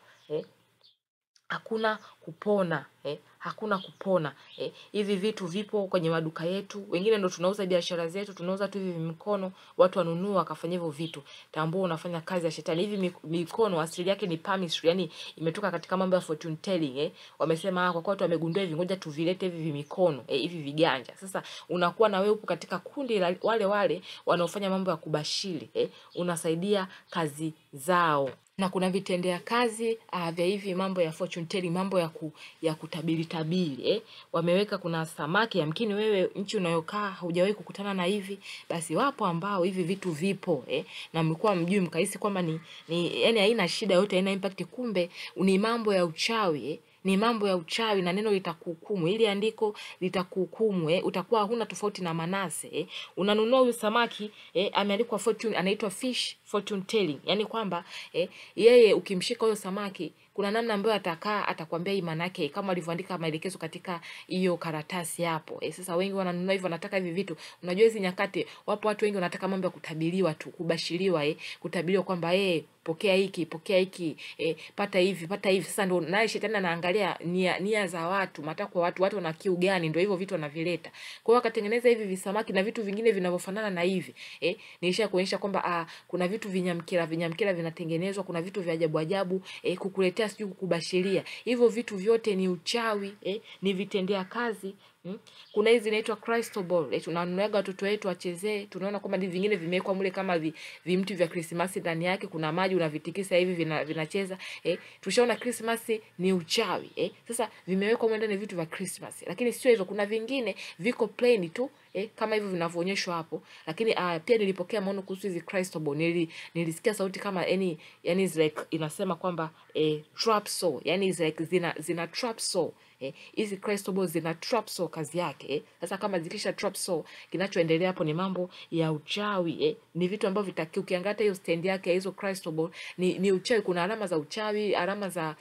[SPEAKER 1] Hakuna kupona eh, hakuna kupona eh. Hivi vitu vipo kwenye maduka yetu, wengine ndo tunauza biashara zetu, tunauza tu hivi mikono, watu wanunua wakafanya hivyo vitu. Tambua unafanya kazi ya shetani. Hivi mik- mikono asili yake ni palmistry, yani imetoka katika mambo ya fortune telling eh. Wamesema ah, kwa kuwa watu wamegundua hivi, ngoja tuvilete hivi mikono eh, hivi viganja. Sasa unakuwa na wewe upo katika kundi la wale wale wanaofanya mambo ya kubashiri eh, unasaidia kazi zao na kuna vitendea kazi uh, vya hivi mambo ya fortune telling, mambo ya ku, ya kutabiri tabiri eh. Wameweka kuna samaki, yamkini wewe nchi unayokaa hujawahi kukutana na hivi, basi wapo ambao hivi vitu vipo eh, na mlikuwa mjui mkahisi kwamba ni, ni yani haina shida yote, haina impact, kumbe ni mambo ya uchawi eh ni mambo ya uchawi na neno litakuhukumu. Ili andiko litakuhukumu eh, utakuwa huna tofauti na Manase eh. Unanunua huyu samaki eh, ameandikwa fortune, anaitwa fish fortune telling, yani kwamba eh, yeye ukimshika huyo samaki kuna namna ambayo atakaa atakwambia hii maana yake kama alivyoandika maelekezo katika hiyo karatasi hapo. Eh, sasa wengi wananunua hivyo, wanataka hivi vitu. Unajua hizi nyakati wapo watu wengi wanataka mambo ya kutabiriwa tu, kubashiriwa eh, kutabiriwa kwamba eh pokea hiki pokea hiki e, pata hivi pata hivi. Sasa ndo naye shetani anaangalia nia, nia za watu, matakwa watu, watu wana kiu gani, ndo hivyo vitu wanavileta. Kwa hiyo akatengeneza hivi visamaki na vitu vingine vinavyofanana na hivi eh, nilisha kuonyesha kwamba ah, kuna vitu vinyamkira vinyamkira vinatengenezwa, kuna vitu vya ajabu ajabu eh, kukuletea sijui kukubashiria. Hivyo vitu vyote ni uchawi eh, ni vitendea kazi Mm. Kuna hizi zinaitwa crystal ball. Tunanunuaga watoto wetu wachezee. Tunaona kwamba ni vingine vimewekwa mule kama vi, vimti vya Krismasi ndani yake. Kuna maji unavitikisa hivi vina, vinacheza. Eh, tushaona Krismasi ni uchawi. Eh, sasa vimewekwa mule ndani vitu vya Krismasi. Lakini sio hivyo, kuna vingine viko plain tu eh, kama hivyo vinavyoonyeshwa hapo. Lakini uh, pia nilipokea maono kuhusu hizi crystal ball. Nili, nilisikia sauti kama yani yani is like inasema kwamba eh, trap soul. Yani is like zina zina trap soul eh, hizi eh, balls zina trap soul kazi yake eh. Sasa kama zikisha trap soul, kinachoendelea hapo ni mambo ya uchawi eh. Ni vitu ambavyo vitaki, ukiangalia hiyo stand yake ya hizo crystal ball ni, ni uchawi. Kuna alama za uchawi, alama za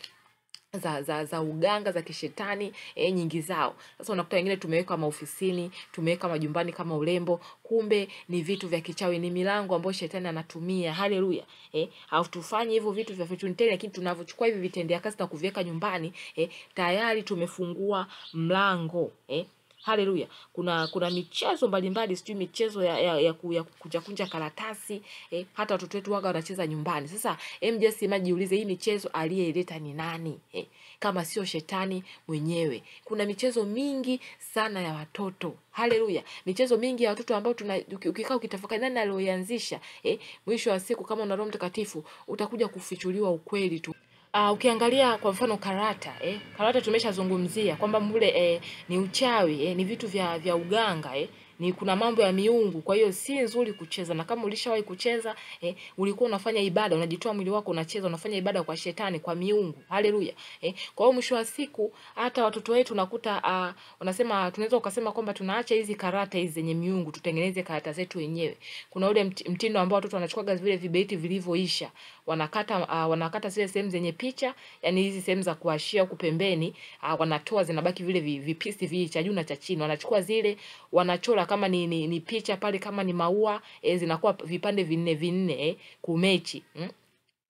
[SPEAKER 1] za, za, za uganga za kishetani e, nyingi zao. Sasa unakuta wengine tumeweka maofisini, tumeweka majumbani kama urembo, kumbe ni vitu vya kichawi, ni milango ambayo shetani anatumia. Haleluya! Eh, hatufanyi hivyo vitu vya telling, lakini tunavyochukua hivi vitendea kazi na kuviweka nyumbani eh, tayari tumefungua mlango eh, Haleluya. Kuna kuna michezo mbalimbali, sijui michezo ya, ya, ya, ku- ya kunja kunja karatasi eh, hata watoto wetu waga wanacheza nyumbani. Sasa imagine, jiulize hii michezo aliyeleta ni nani eh, kama sio shetani mwenyewe. Kuna michezo mingi sana ya watoto. Haleluya. Michezo mingi ya watoto ambao tuna ukikaa ukitafakari nani aliyoianzisha eh, mwisho wa siku kama una Roho Mtakatifu utakuja kufichuliwa ukweli tu. Uh, ukiangalia kwa mfano karata eh, karata tumeshazungumzia kwamba mbule eh, ni uchawi eh, ni vitu vya vya uganga eh, ni kuna mambo ya miungu, kwa hiyo si nzuri kucheza. Na kama ulishawahi kucheza eh, ulikuwa unafanya ibada, unajitoa mwili wako, unacheza, unafanya ibada kwa shetani, kwa miungu. Haleluya eh. Kwa hiyo mwisho wa siku hata watoto wetu unakuta uh, unasema tunaweza ukasema kwamba tunaacha hizi karata hizi zenye miungu, tutengeneze karata zetu wenyewe. Kuna ule mtindo ambao watoto wanachukua vile vibeti vilivyoisha wanakata uh, wanakata zile sehemu zenye picha, yani hizi sehemu za kuashia huku pembeni uh, wanatoa zinabaki vile vi- vipisi vi cha juu na cha chini, wanachukua zile wanachora kama ni, ni, ni picha pale, kama ni maua e, zinakuwa vipande vinne vinne eh, kumechi mm?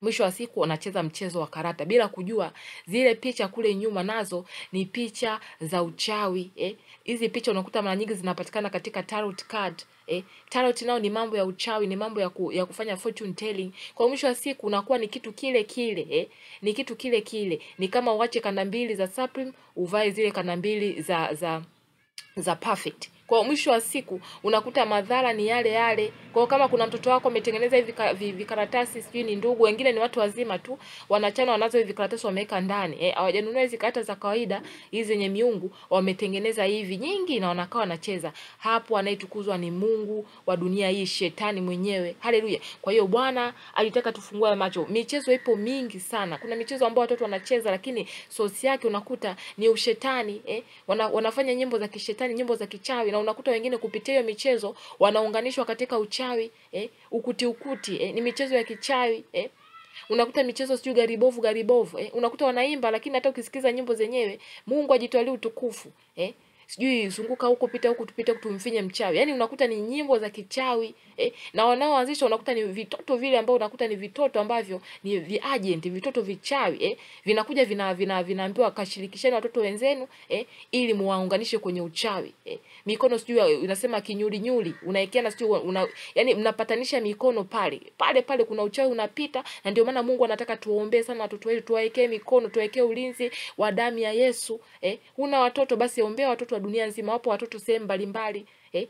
[SPEAKER 1] mwisho wa siku wanacheza mchezo wa karata bila kujua zile picha kule nyuma nazo ni picha za uchawi eh. Hizi picha unakuta mara nyingi zinapatikana katika tarot card eh. Tarot nao ni mambo ya uchawi, ni mambo ya, ku, ya kufanya fortune telling. Kwa mwisho wa siku unakuwa ni kitu kile kile eh. Ni kitu kile kile, ni kama uache kanda mbili za Supreme uvae zile kanda mbili za za za perfect. Kwa mwisho wa siku unakuta madhara ni yale yale. Kwa kama kuna mtoto wako ametengeneza hivi ka- vi- vikaratasi, sijui ni ndugu, wengine ni watu wazima tu, wanachana wanazo hivi vikaratasi wameweka ndani. Eh, hawajanunua hizi karata za kawaida hizi zenye miungu, wametengeneza hivi nyingi na wanakaa wanacheza. Hapo anayetukuzwa ni Mungu wa dunia hii, shetani mwenyewe. Haleluya. Kwa hiyo Bwana alitaka tufungue macho. Michezo ipo mingi sana. Kuna michezo ambayo watoto wanacheza lakini sosi yake unakuta ni ushetani eh? Wana, wanafanya nyimbo za kishetani, nyimbo za kichawi, na unakuta wengine kupitia hiyo michezo wanaunganishwa katika uchawi eh? Ukuti ukuti eh? Ni michezo ya kichawi eh? Unakuta michezo sijui garibovu garibovu eh? Unakuta wanaimba lakini hata ukisikiza nyimbo zenyewe Mungu ajitwalie utukufu eh? Sijui zunguka huko pita huku tupite tumfinye mchawi. Yaani unakuta ni nyimbo za kichawi eh, na wanaoanzisha unakuta ni vitoto vile ambao unakuta ni vitoto ambavyo ni viagent, vitoto vichawi eh, vinakuja vina vina vinaambiwa kashirikisheni watoto wenzenu eh, ili muwaunganishe kwenye uchawi eh. Mikono sijui unasema kinyuli nyuli, unaekeana sijui una, yani mnapatanisha mikono pale pale pale, kuna uchawi unapita, na ndio maana Mungu anataka tuombe sana watoto wetu, tuwaekee mikono, tuwaekee ulinzi wa damu ya Yesu eh. Una watoto basi, ombea watoto wa dunia nzima, wapo watoto sehemu mbalimbali eh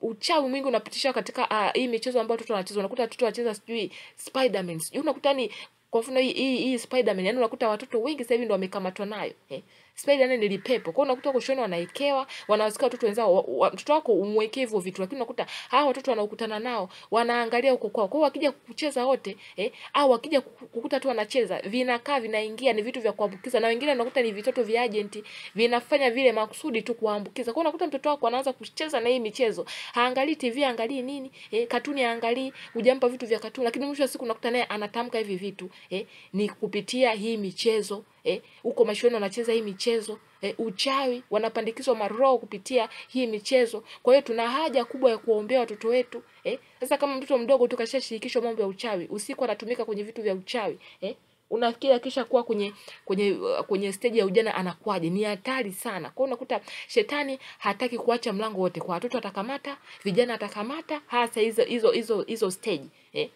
[SPEAKER 1] uchawi mwingi unapitishwa katika uh, hii michezo ambayo watoto wanacheza. Unakuta watoto wanacheza sijui Spiderman, sijui unakuta ni kwa mfano hii hii, Spiderman, yani unakuta watoto wengi sasa hivi ndio wamekamatwa nayo eh. Spiderman ni lipepo. Kwa hiyo unakuta kushoni wanaekewa, wanawasikia watoto wenzao, mtoto wako umwekee hivyo vitu, lakini unakuta hawa watoto wanaokutana nao wanaangalia huko kwao. Kwa hiyo wakija kucheza wote eh, au wakija kukuta tu wanacheza, vinakaa vinaingia, ni vitu vya kuambukiza, na wengine unakuta ni vitoto vya agent, vinafanya vile makusudi tu kuambukiza. Kwa unakuta mtoto wako anaanza kucheza na hii michezo, haangalii TV, haangalii nini eh, katuni haangalii, hujampa vitu vya katuni, lakini mwisho wa siku unakuta naye anatamka hivi vitu eh, ni kupitia hii michezo eh, huko mashuleni wanacheza hii michezo eh, uchawi wanapandikizwa maroho kupitia hii michezo. Kwa hiyo tuna haja kubwa ya kuombea watoto wetu eh. Sasa kama mtoto mdogo tu kashashirikishwa mambo ya uchawi, usiku anatumika kwenye vitu vya uchawi eh, unafikiri akisha kuwa kwenye kwenye kwenye stage ya ujana anakuwaje? Ni hatari sana. Kwa unakuta shetani hataki kuacha mlango wote kwa watoto, atakamata vijana, atakamata hasa hizo hizo hizo hizo stage eh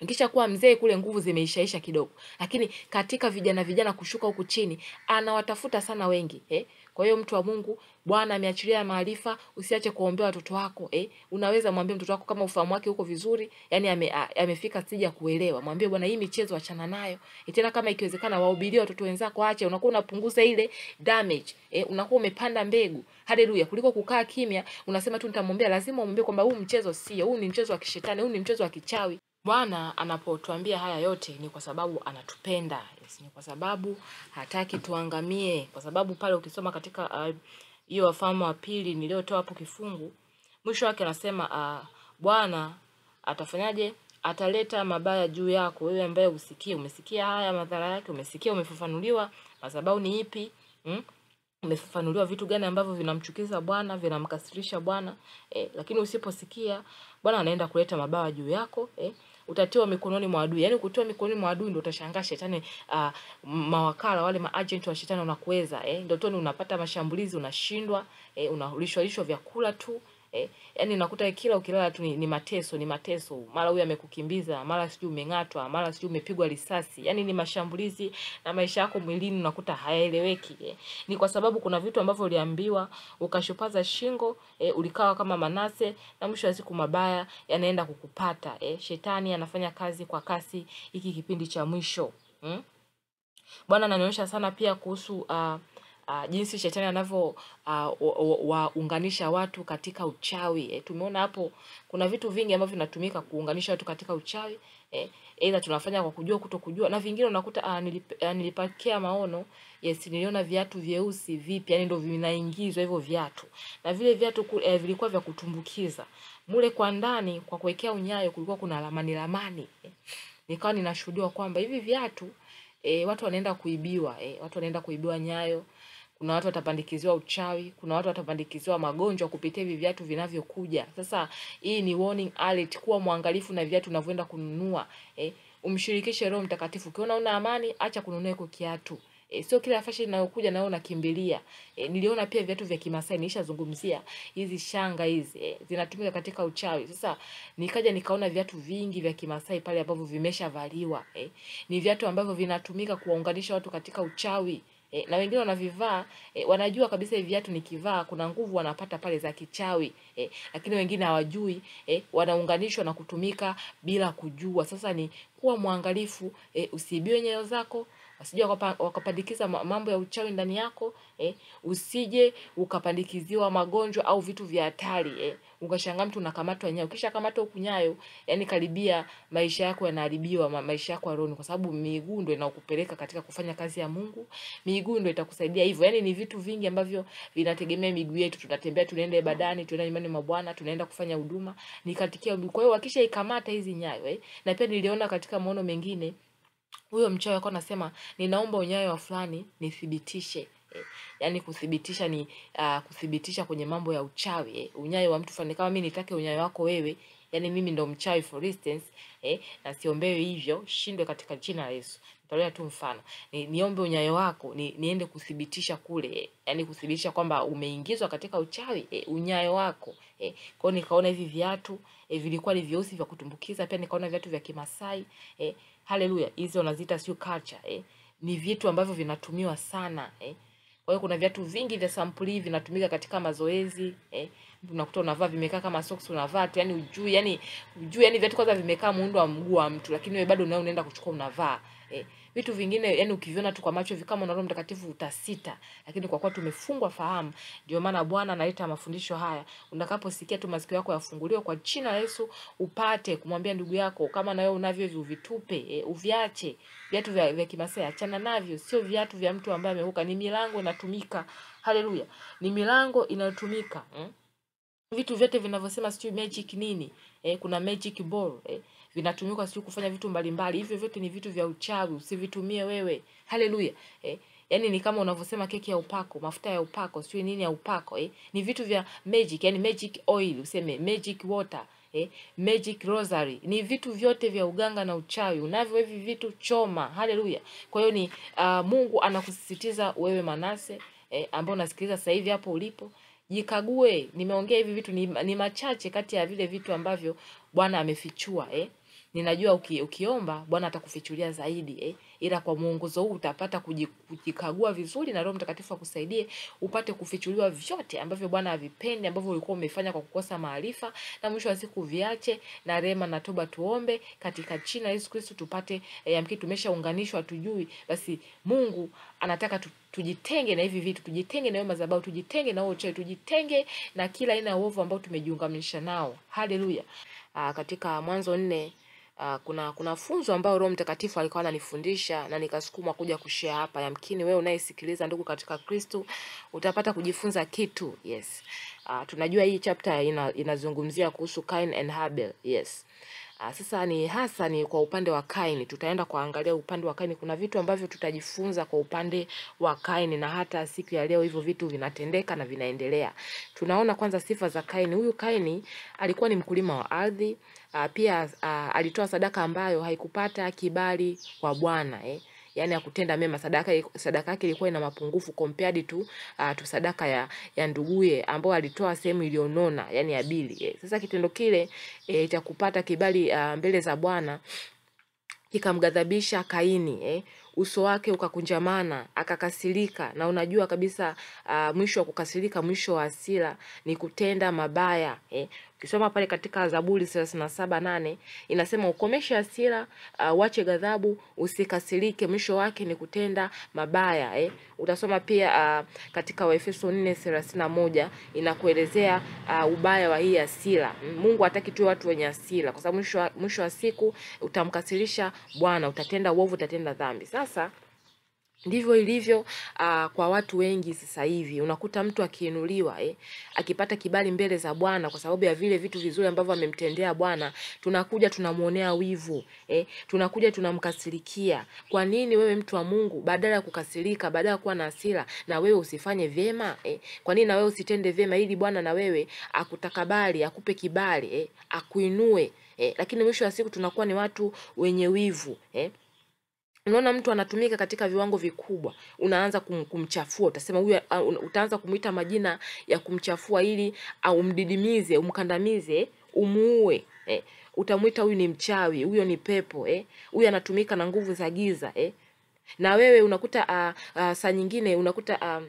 [SPEAKER 1] Ukisha kuwa mzee kule nguvu zimeishaisha kidogo, lakini katika vijana vijana kushuka huku chini anawatafuta sana wengi eh. Kwa hiyo mtu wa Mungu, Bwana ameachilia maarifa, usiache kuombea watoto wako eh. Unaweza mwambie mtoto wako kama ufahamu wake uko vizuri, yani ame, amefika ya kuelewa, mwambie bwana, hii michezo achana nayo eh, tena kama ikiwezekana wahubirie watoto wenzako, ache, unakuwa unapunguza ile damage eh, unakuwa umepanda mbegu. Haleluya, kuliko kukaa kimya unasema tu nitamwombea. Lazima umwambie kwamba huu mchezo sio, huu ni mchezo wa kishetani, huu ni mchezo wa kichawi. Bwana anapotuambia haya yote ni kwa sababu anatupenda. Yes, ni kwa sababu hataki tuangamie. Kwa sababu pale ukisoma katika ah, hiyo uh, Wafalme wa pili niliyotoa hapo kifungu, mwisho wake anasema uh, Bwana atafanyaje? Ataleta mabaya juu yako wewe ambaye usikie. Umesikia haya madhara yake, umesikia, umefafanuliwa madhabahu ni ipi mm? umefafanuliwa vitu gani ambavyo vinamchukiza Bwana, vinamkasirisha Bwana eh, lakini usiposikia Bwana anaenda kuleta mabawa juu yako eh. Utatiwa mikononi mwa adui. Yaani kutiwa mikononi mwa adui ndio utashangaa shetani uh, mawakala wale maagent wa shetani wanakuweza eh, ndotoni unapata mashambulizi, unashindwa eh, unalishwa lishwa vyakula tu eh, yani nakuta kila ukilala tu ni, ni mateso ni mateso, mara huyu amekukimbiza, mara sijui umeng'atwa, mara sijui umepigwa risasi, yani ni mashambulizi na maisha yako mwilini unakuta hayaeleweki eh. Ni kwa sababu kuna vitu ambavyo uliambiwa ukashupaza shingo eh, ulikawa kama Manase, na mwisho wa siku mabaya yanaenda kukupata eh. Shetani anafanya kazi kwa kasi hiki kipindi cha mwisho hmm? Bwana ananionyesha sana pia kuhusu uh, uh, jinsi shetani anavyo uh, waunganisha watu katika uchawi eh. Tumeona hapo kuna vitu vingi ambavyo vinatumika kuunganisha watu katika uchawi eh, aidha tunafanya kwa kujua kuto kujua, na vingine unakuta uh, nilip, uh, nilipakia maono yes, niliona viatu vyeusi vipi, yani ndio vinaingizwa hivyo viatu, na vile viatu eh, vilikuwa vya kutumbukiza mule kwa ndani, kwa kuwekea unyayo kulikuwa kuna lamani lamani eh. Nikawa ninashuhudiwa kwamba hivi viatu eh, watu wanaenda kuibiwa eh, watu wanaenda kuibiwa nyayo kuna watu watapandikiziwa uchawi, kuna watu watapandikiziwa magonjwa kupitia hivi viatu vinavyokuja. Sasa hii ni warning alert, kuwa mwangalifu na viatu unavyoenda kununua eh. Umshirikishe Roho Mtakatifu. Ukiona una amani, acha kununua iko kiatu. E, sio kila fashion inayokuja nayo unakimbilia. E, niliona pia viatu vya Kimasai nilishazungumzia hizi shanga hizi e, zinatumika katika uchawi. Sasa nikaja nikaona viatu vingi vya Kimasai pale ambavyo vimeshavaliwa. E, ni viatu ambavyo vinatumika kuwaunganisha watu katika uchawi. E, na wengine wanavivaa e, wanajua kabisa hivi viatu nikivaa kuna nguvu wanapata pale za kichawi e, lakini wengine hawajui e, wanaunganishwa na kutumika bila kujua. Sasa ni kuwa mwangalifu e, usiibiwe nyayo zako, wasije wakapandikiza mambo ya uchawi ndani yako eh, usije ukapandikiziwa magonjwa au vitu vya hatari eh, ukashangaa mtu unakamatwa nyayo, kisha kamatwa huku nyayo, yani karibia maisha yako yanaharibiwa, ma maisha yako ya roho, kwa sababu miguu ndio inakupeleka katika kufanya kazi ya Mungu, miguu ndio itakusaidia hivyo. Yani ni vitu vingi ambavyo vinategemea miguu yetu. Tunatembea, tunaenda ibadani, tunaenda nyumbani mwa Bwana, tunaenda kufanya huduma, ni katika. Kwa hiyo wakisha ikamata hizi nyayo eh, na pia niliona katika maono mengine huyo mchawi alikuwa anasema ninaomba unyayo wa fulani nithibitishe. Yani kuthibitisha ni uh, kuthibitisha kwenye mambo ya uchawi eh. Unyayo wa mtu fulani kama mimi nitake unyayo wako wewe, yani mimi ndo mchawi for instance eh, na siombewe hivyo, shindwe katika jina la Yesu. Nitolea tu mfano ni, niombe unyayo wako ni, niende kuthibitisha kule eh, yani kuthibitisha kwamba umeingizwa katika uchawi eh, unyayo wako eh. Kwao nikaona hivi viatu eh, vilikuwa ni vyeusi vya kutumbukiza, pia nikaona viatu vya Kimasai eh, haleluya, hizo unaziita sio culture eh, ni vitu ambavyo vinatumiwa sana eh. Kwa hiyo kuna viatu vingi vya sampuli vinatumika katika mazoezi eh. Unakuta unavaa vimekaa kama socks unavaa tu, yani ujui, yani ujui, yani viatu kwanza vimekaa muundo wa mguu wa mtu, lakini wewe bado unao unaenda kuchukua unavaa eh. Vitu vingine yani ukiviona tu kwa macho hivi kama una Mtakatifu utasita, lakini kwa kuwa tumefungwa fahamu, ndio maana Bwana analeta mafundisho haya. Unakaposikia tu masikio yako yafunguliwe kwa jina la Yesu, upate kumwambia ndugu yako kama na wewe unavyo hivi uvitupe, e, uviache. Viatu vya, vya Kimasai achana navyo, sio viatu vya mtu ambaye amehuka. Ni milango inatumika. Haleluya, ni milango inayotumika hmm? Vitu vyote vinavyosema sijui magic nini eh, kuna magic ball eh, vinatumika sijui kufanya vitu mbalimbali. Hivyo vyote ni vitu vya uchawi, usivitumie wewe. Haleluya eh. yani ni kama unavyosema keki ya upako, mafuta ya upako, sijui nini ya upako eh. Ni vitu vya magic, yani magic oil, useme magic water eh, magic rosary. Ni vitu vyote vya uganga na uchawi. Unavyo hivi vitu choma. Haleluya. Kwa hiyo ni uh, Mungu anakusisitiza wewe Manase eh, ambao unasikiliza sasa hivi hapo ulipo Jikague. Nimeongea hivi vitu ni, ni machache kati ya vile vitu ambavyo Bwana amefichua eh. Ninajua uki, ukiomba Bwana atakufichulia zaidi eh. Ila kwa mwongozo huu utapata kujikagua vizuri na Roho Mtakatifu akusaidie upate kufichuliwa vyote ambavyo Bwana havipendi ambavyo ulikuwa umefanya kwa kukosa maarifa, na mwisho wa siku viache, na rema na toba tuombe katika jina Yesu Kristo tupate eh, amkini tumeshaunganishwa tujui, basi Mungu anataka tu, tujitenge na hivi vitu, tujitenge na hiyo madhabahu, tujitenge na huo uchawi, tujitenge na kila aina ya uovu ambao tumejiungamisha nao. Haleluya. Ah, katika Mwanzo nne Uh, kuna kuna funzo ambayo Roho Mtakatifu alikuwa ananifundisha na nikasukumwa kuja kushare hapa. Yamkini wewe unayesikiliza ndugu katika Kristo utapata kujifunza kitu. Yes. Uh, tunajua hii chapter ina, inazungumzia kuhusu Cain and Abel. Yes. Uh, sasa ni hasa ni kwa upande wa Kaini, tutaenda kuangalia upande wa Kaini. Kuna vitu ambavyo tutajifunza kwa upande wa Kaini, na hata siku ya leo hivyo vitu vinatendeka na vinaendelea. Tunaona kwanza sifa za Kaini. Huyu Kaini alikuwa ni mkulima wa ardhi uh, pia uh, alitoa sadaka ambayo haikupata kibali kwa Bwana eh yani ya kutenda mema. Sadaka sadaka yake ilikuwa ina mapungufu compared to uh, tu sadaka ya ya nduguye ambao alitoa sehemu iliyonona, yani Abili. Eh, sasa kitendo kile eh, cha kupata kibali uh, mbele za Bwana kikamgadhabisha Kaini eh uso wake ukakunjamana, akakasirika. Na unajua kabisa uh, mwisho wa kukasirika, mwisho wa hasira ni kutenda mabaya eh. Ukisoma pale katika Zaburi thelathini na saba nane inasema ukomeshe hasira, uh, wache ghadhabu, usikasirike, mwisho wake ni kutenda mabaya eh. Utasoma pia uh, katika Waefeso nne thelathini na moja inakuelezea uh, ubaya wa hii hasira. Mungu hataki tuwe watu wenye hasira, kwa sababu mwisho wa, siku utamkasirisha Bwana, utatenda uovu, utatenda dhambi. Sasa ndivyo ilivyo uh, kwa watu wengi sasa hivi. Unakuta mtu akiinuliwa eh, akipata kibali mbele za Bwana kwa sababu ya vile vitu vizuri ambavyo amemtendea Bwana, tunakuja tunamuonea wivu eh, tunakuja tunamkasirikia. Kwa nini wewe mtu wa Mungu, badala ya kukasirika, badala ya kuwa na hasira, na wewe usifanye vyema eh? Kwa nini na wewe usitende vyema ili Bwana na wewe akutakabali, akupe kibali eh, akuinue eh? Lakini mwisho wa siku tunakuwa ni watu wenye wivu eh? Unaona mtu anatumika katika viwango vikubwa, unaanza kum, kumchafua. Utasema huyu, uh, utaanza kumwita majina ya kumchafua ili au uh, umdidimize, umkandamize, umuue eh. Utamwita huyu ni mchawi, huyo ni pepo eh. Huyu anatumika na nguvu za giza eh. Na wewe unakuta uh, uh, saa nyingine unakuta uh,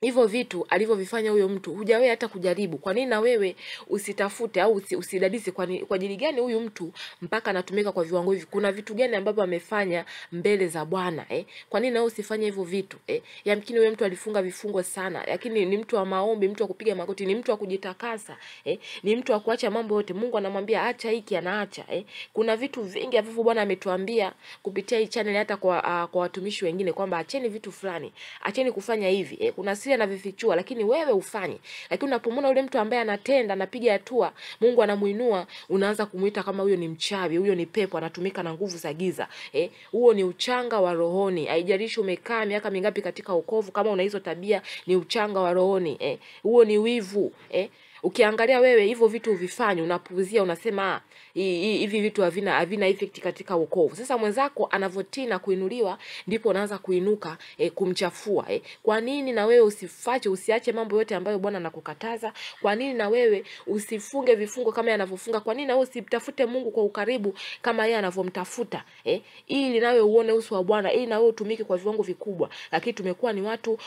[SPEAKER 1] hivyo vitu alivyovifanya huyo mtu hujawahi hata kujaribu. Kwa nini na wewe usitafute au usi, usidadisi kwa kwa ajili gani huyu mtu mpaka anatumika kwa viwango hivi? Kuna vitu gani ambavyo amefanya mbele za Bwana eh? Kwa nini na wewe usifanye hivyo vitu eh? Yamkini huyo mtu alifunga vifungo sana, lakini ni mtu wa maombi, mtu wa kupiga magoti, ni mtu wa kujitakasa eh? Ni mtu wa kuacha mambo yote. Mungu anamwambia acha hiki, anaacha eh? Kuna vitu vingi ambavyo Bwana ametuambia kupitia hii channel, hata kwa uh, kwa watumishi wengine kwamba acheni vitu fulani, acheni kufanya hivi eh? Kuna siri anavifichua, lakini wewe ufanye. Lakini unapomwona yule mtu ambaye anatenda, anapiga hatua, Mungu anamuinua, unaanza kumuita kama huyo ni mchawi, huyo ni pepo, anatumika na nguvu za giza. Eh, huo ni uchanga wa rohoni. Haijalishi umekaa miaka mingapi katika wokovu, kama una hizo tabia, ni uchanga wa rohoni. Eh, huo ni wivu. Eh, ukiangalia wewe hivyo vitu uvifanye, unapuuzia, unasema hivi vitu havina havina effect katika wokovu. Sasa mwenzako anavotii na kuinuliwa, ndipo unaanza kuinuka e, kumchafua e. Kwa nini na wewe usifache, usiache mambo yote ambayo Bwana anakukataza? Kwa nini na wewe usifunge vifungo kama yanavyofunga? Kwa nini na wewe usitafute Mungu kwa ukaribu kama yeye anavyomtafuta e? Ili nawe uone uso wa Bwana, ili na wewe utumike kwa viwango vikubwa. Lakini tumekuwa ni watu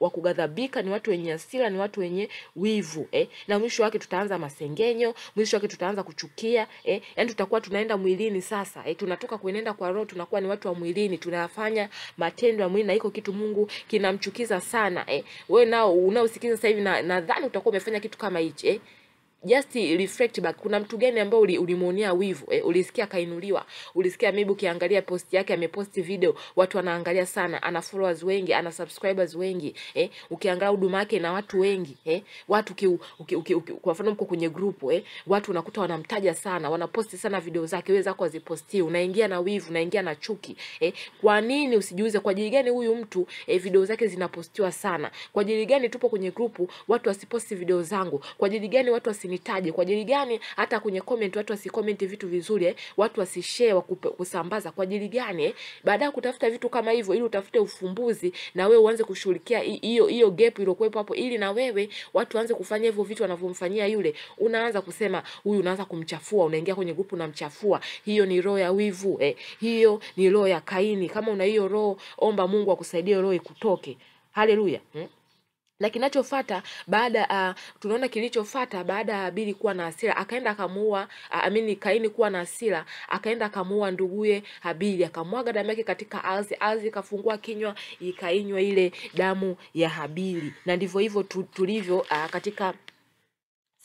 [SPEAKER 1] wa kughadhabika, ni watu wenye hasira, ni watu wenye wivu e? Na mwisho wake tutaanza masengenyo, mwisho wake tutaanza kuchukia eh, yani tutakuwa tunaenda mwilini sasa eh, tunatoka kuenenda kwa roho, tunakuwa ni watu wa mwilini, tunafanya matendo ya mwili, na iko kitu Mungu kinamchukiza sana eh. Wewe nao unaosikiza sasa hivi, nadhani na utakuwa umefanya kitu kama hichi eh just reflect back. Kuna mtu gani ambao ulimuonea wivu eh? Ulisikia kainuliwa, ulisikia maybe ukiangalia post yake, amepost video, watu wanaangalia sana, ana followers wengi, ana subscribers wengi eh? Ukiangalia huduma yake na watu wengi eh? Watu ki, uki, uki, uki, kwa mfano mko kwenye group eh? Watu unakuta wanamtaja sana, wanaposti sana video zake, wewe zako azipost unaingia na wivu, unaingia na chuki eh? Kwa nini usijiuze kwa ajili gani huyu mtu eh, video zake zinapostiwa sana? Kwa ajili gani tupo kwenye group watu wasiposti video zangu? Kwa ajili gani watu wasi nitaje kwa ajili gani? Hata kwenye comment watu wasicomment vitu vizuri eh? Watu wasishare wa kusambaza kwa ajili gani eh? Baada ya kutafuta vitu kama hivyo, ili utafute ufumbuzi na wewe uanze kushughulikia hiyo hiyo gap iliyokuwepo hapo, ili na wewe watu waanze kufanya hivyo vitu wanavyomfanyia yule, unaanza kusema huyu, unaanza kumchafua, unaingia kwenye grupu unamchafua. Hiyo ni roho ya wivu eh? Hiyo ni roho ya Kaini. Kama una hiyo roho, omba Mungu akusaidie roho ikutoke. Haleluya hmm? Na kinachofuata baada uh, tunaona kilichofuata baada ya Habili kuwa na hasira akaenda akamuua uh, amini Kaini kuwa na hasira akaenda akamuua nduguye Habili akamwaga damu yake katika ardhi, ardhi ikafungua kinywa ikainywa ile damu ya Habili. Na ndivyo hivyo tu, tulivyo uh, katika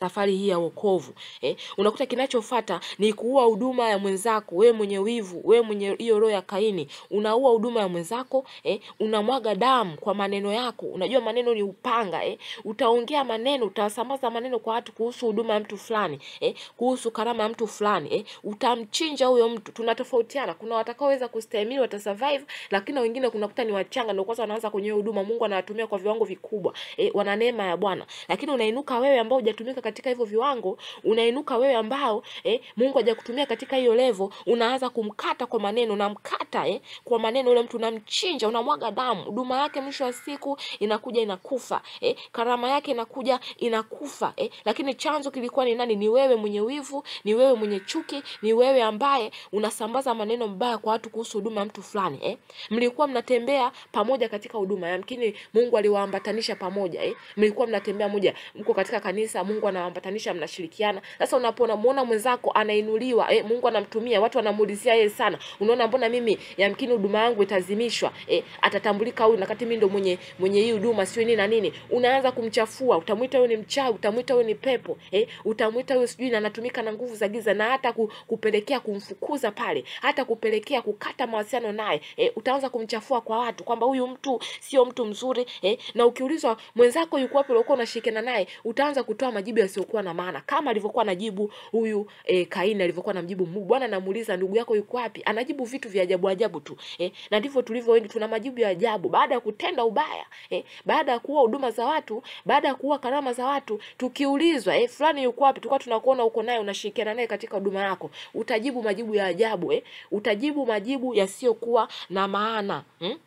[SPEAKER 1] safari hii ya wokovu eh, unakuta kinachofata ni kuua huduma ya mwenzako wewe mwenye wivu wewe mwenye hiyo roho ya kaini. Unaua huduma ya mwenzako eh, unamwaga damu kwa maneno yako. Unajua maneno ni upanga eh, utaongea maneno utasambaza maneno kwa watu kuhusu huduma ya mtu fulani eh, kuhusu karama ya mtu fulani eh, utamchinja huyo mtu. Tunatofautiana. Kuna watakaoweza kustahimili watasurvive lakini wengine kunakuta ni wachanga. Ndio kwanza wanaanza kwenye huduma. Mungu anawatumia kwa viwango vikubwa eh, wana neema ya bwana. Lakini unainuka wewe ambao hujatumika katika hivyo viwango unainuka wewe ambao eh, mungu hajakutumia katika hiyo levo unaanza kumkata kwa maneno unamkata eh, kwa maneno yule mtu unamchinja unamwaga damu huduma yake mwisho wa siku inakuja inakufa eh, karama yake inakuja inakufa eh, lakini chanzo kilikuwa ni nani ni wewe mwenye wivu ni wewe mwenye chuki ni wewe ambaye unasambaza maneno mbaya kwa watu kuhusu huduma ya mtu fulani eh. mlikuwa mnatembea pamoja katika huduma yamkini mungu aliwaambatanisha pamoja eh. mlikuwa mnatembea moja mko katika kanisa mungu anawaambatanisha mnashirikiana. Sasa unapoona muona mwenzako anainuliwa eh, mungu anamtumia watu wanamuulizia yeye sana. Unaona mbona mimi yamkini huduma yangu itazimishwa eh, atatambulika huyu nakati mimi ndo mwenye mwenye hii huduma sio nini na nini. Unaanza kumchafua utamwita huyu ni mchawi utamwita huyu ni pepo eh, utamwita huyu sijui na anatumika na nguvu za giza na hata ku, kupelekea kumfukuza pale hata kupelekea kukata mawasiliano naye eh, utaanza kumchafua kwa watu kwamba huyu mtu sio mtu mzuri eh, na ukiulizwa mwenzako yuko wapi uliokuwa unashirikiana naye utaanza kutoa majibu yasiyokuwa na maana. Kama alivyokuwa anajibu huyu e, Kaini alivyokuwa anamjibu Mungu. Bwana anamuuliza ndugu yako yuko wapi? Anajibu vitu vya ajabu ajabu tu e, na ndivyo tulivyo wengi tuna majibu ya ajabu. Baada ya kutenda ubaya e, baada ya kuua huduma za watu baada ya kuua karama za watu tukiulizwa eh, fulani yuko wapi? Tulikuwa tunakuona uko naye unashirikiana naye katika huduma yako. Utajibu majibu ya ajabu eh, utajibu majibu yasiyokuwa na maana hmm?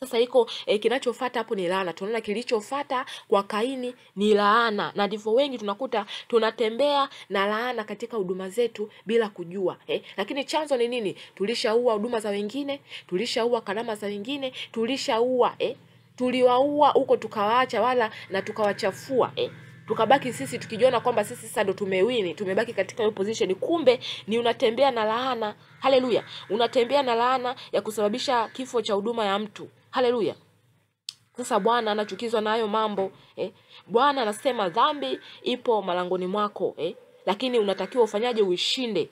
[SPEAKER 1] Sasa iko e, kinachofuata hapo ni laana. Tunaona kilichofuata kwa kaini ni laana. Na ndivyo wengi tunakuta tunatembea na laana katika huduma zetu bila kujua eh. lakini chanzo ni nini? Tulishaua huduma za wengine tulishaua karama za wengine tulishaua eh. tuliwaua huko tukawaacha wala na tukawachafua eh. Tukabaki sisi tukijiona kwamba sisi sasa ndo tumewini tumebaki katika hiyo position. Kumbe ni unatembea na laana. Haleluya. Unatembea na laana ya kusababisha kifo cha huduma ya mtu haleluya sasa bwana anachukizwa na hayo mambo eh. bwana anasema dhambi ipo malangoni mwako eh. lakini unatakiwa ufanyaje uishinde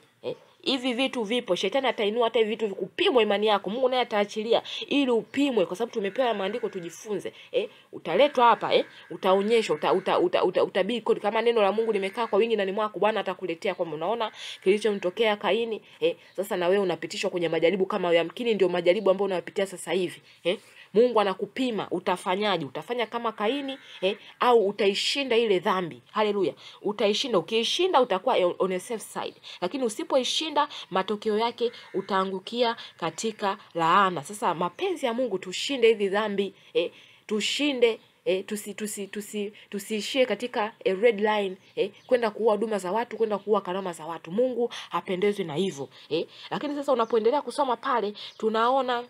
[SPEAKER 1] hivi vitu vipo. Shetani atainua hata hivi vitu vikupimwa imani yako. Mungu naye ataachilia ili upimwe kwa sababu tumepewa maandiko tujifunze eh, utaletwa hapa eh, utaonyeshwa uta, uta, uta, uta, utabii kodi. Kama neno la mungu limekaa kwa wingi ndani mwako bwana atakuletea kwamba unaona kilichomtokea kaini eh, sasa na wewe unapitishwa kwenye majaribu kama yamkini ndio majaribu ambayo unayopitia sasa hivi eh, mungu anakupima utafanyaje utafanya kama kaini eh, au utaishinda ile dhambi. Haleluya. Utaishinda. Ukiishinda utakuwa on a safe side. Lakini usipoishinda matokeo yake utaangukia katika laana. Sasa mapenzi ya mungu tushinde hizi dhambi eh, tushinde E, tusi tusi tusi tusiishie katika e, red line e, kwenda kuua huduma za watu kwenda kuua karama za watu. Mungu hapendezwi na hivyo e, lakini sasa unapoendelea kusoma pale tunaona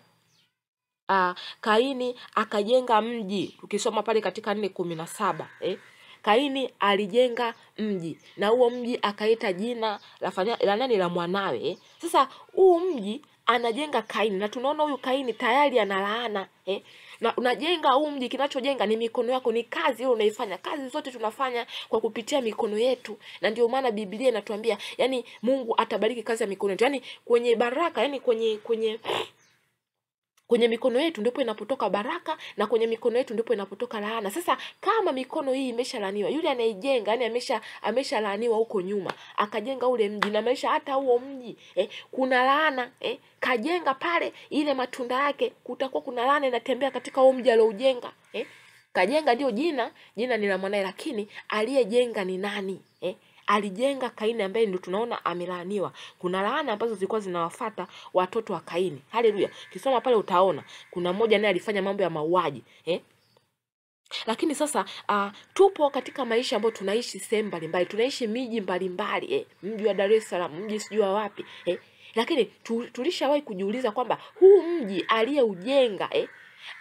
[SPEAKER 1] uh, Kaini akajenga mji. Ukisoma pale katika nne kumi na saba eh? Kaini alijenga mji na huo mji akaita jina la la nani la mwanawe eh? Sasa huu mji anajenga Kaini na tunaona huyu Kaini tayari ana laana eh? na unajenga huu mji, kinachojenga ni mikono yako, ni kazi hiyo unaifanya. Kazi zote tunafanya kwa kupitia mikono yetu, na ndio maana Biblia inatuambia yani Mungu atabariki kazi ya mikono yetu, yani kwenye baraka, yani kwenye kwenye kwenye mikono yetu ndipo inapotoka baraka na kwenye mikono yetu ndipo inapotoka laana sasa kama mikono hii imeshalaaniwa yule anaijenga yani amesha ameshalaaniwa huko nyuma akajenga ule mji na maisha hata huo mji eh, kuna laana eh, kajenga pale ile matunda yake kutakuwa kuna laana inatembea katika huo mji alioujenga eh, kajenga ndio jina jina ni la mwanae lakini aliyejenga ni nani eh? Alijenga Kaini ambaye ndio tunaona amelaaniwa. Kuna laana ambazo zilikuwa zinawafata watoto wa Kaini. Haleluya! Kisoma pale utaona kuna mmoja naye alifanya mambo ya mauaji eh? Lakini sasa uh, tupo katika maisha ambayo tunaishi sehemu mbalimbali, tunaishi miji mbalimbali eh? mji wa Dar es Salaam, mji sijui wa wapi eh? Lakini tu, tulishawahi kujiuliza kwamba huu mji aliyeujenga eh?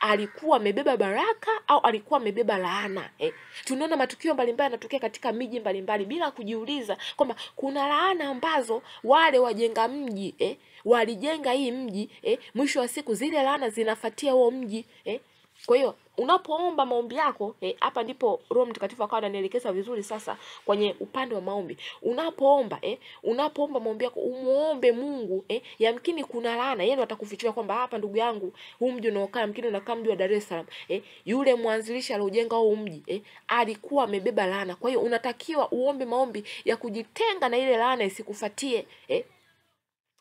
[SPEAKER 1] Alikuwa amebeba baraka au alikuwa amebeba laana eh? tunaona matukio mbalimbali yanatokea katika miji mbalimbali bila kujiuliza kwamba kuna laana ambazo wale wajenga mji eh? walijenga hii mji eh? mwisho wa siku zile laana zinafatia huo mji eh? Kwa hiyo
[SPEAKER 2] unapoomba maombi yako eh, hapa ndipo Roho Mtakatifu akawa ananielekeza vizuri sasa kwenye upande wa maombi. Unapoomba eh, unapoomba maombi yako umuombe Mungu eh, yamkini kuna laana yeye ndo atakufichua kwamba hapa, ndugu yangu, huu mji unaokaa yamkini unakaa mji wa Dar es Salaam eh, yule mwanzilishi aliojenga huu mji eh, alikuwa amebeba laana. Kwa hiyo unatakiwa uombe maombi ya kujitenga na ile laana isikufatie eh,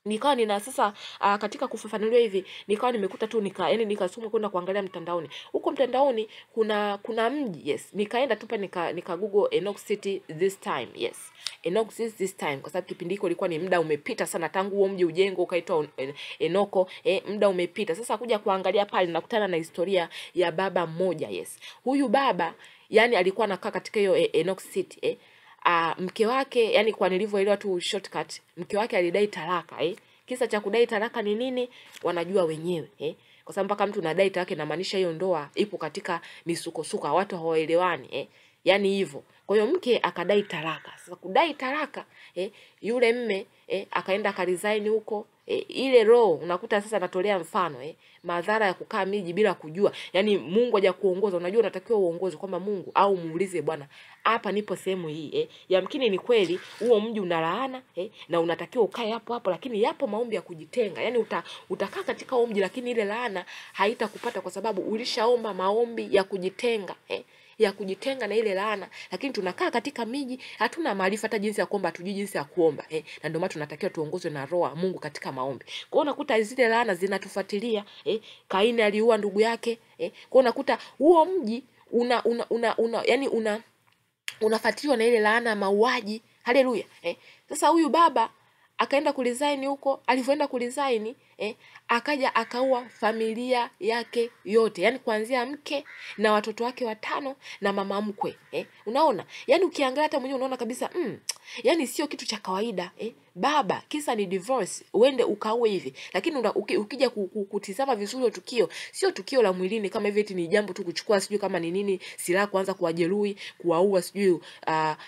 [SPEAKER 2] nikawa nina sasa uh, katika kufafanuliwa hivi nikawa nimekuta tu nika yani nikasoma kwenda kuangalia mtandaoni. Huko mtandaoni kuna kuna mji yes. Nikaenda tu nika, nika google Enoch City this time yes. Enoch City this time kwa sababu kipindi hiko ilikuwa ni muda umepita sana. Tangu huo mji ujengo ukaitwa En- Enoko eh, muda umepita. Sasa kuja kuangalia pale nakutana na historia ya baba mmoja yes. Huyu baba yani alikuwa anakaa katika hiyo eh, Enoch City eh uh, mke wake yani kwa nilivyoelewa tu shortcut mke wake alidai talaka eh. kisa cha kudai talaka ni nini wanajua wenyewe eh. kwa sababu mpaka mtu nadai talaka inamaanisha hiyo ndoa ipo katika misukosuko watu hawaelewani eh. yani hivyo kwa hiyo mke akadai talaka sasa kudai talaka eh, yule mme eh, akaenda akaresign huko eh, ile roho unakuta sasa natolea mfano eh, madhara ya kukaa miji bila kujua. Yani mungu haja kuongoza unajua unatakiwa uongoze kwamba mungu au muulize bwana hapa nipo sehemu hii eh. yamkini ni kweli huo mji una laana eh, na unatakiwa ukae hapo hapo lakini yapo maombi ya kujitenga. Yani uta, utakaa katika huo mji lakini ile laana haitakupata kwa sababu ulishaomba maombi ya kujitenga eh ya kujitenga na ile laana, lakini tunakaa katika miji, hatuna maarifa hata jinsi ya kuomba, hatujui jinsi ya kuomba eh, na ndio maana tunatakiwa tuongozwe na roho Mungu katika maombi. Kwa hiyo unakuta zile laana zinatufuatilia eh, Kaini aliua ndugu yake eh, kwa hiyo unakuta huo mji una una, una, una yani una unafuatiliwa na ile laana ya mauaji. Haleluya eh. Sasa huyu baba akaenda kulizaini huko, alivyoenda kulizaini eh, akaja akaua familia yake yote, yani kuanzia mke na watoto wake watano na mama mkwe eh. Unaona, yani ukiangalia hata mwenyewe unaona kabisa mm, yani sio kitu cha kawaida eh. Baba kisa ni divorce, uende ukaue hivi, lakini una, uki, ukija ku- ku- kutizama vizuri tukio, sio tukio la mwilini kama hivi eti ni jambo tu kuchukua sijui kama ni nini silaha kuanza kuwajeruhi kuwaua sijui uh,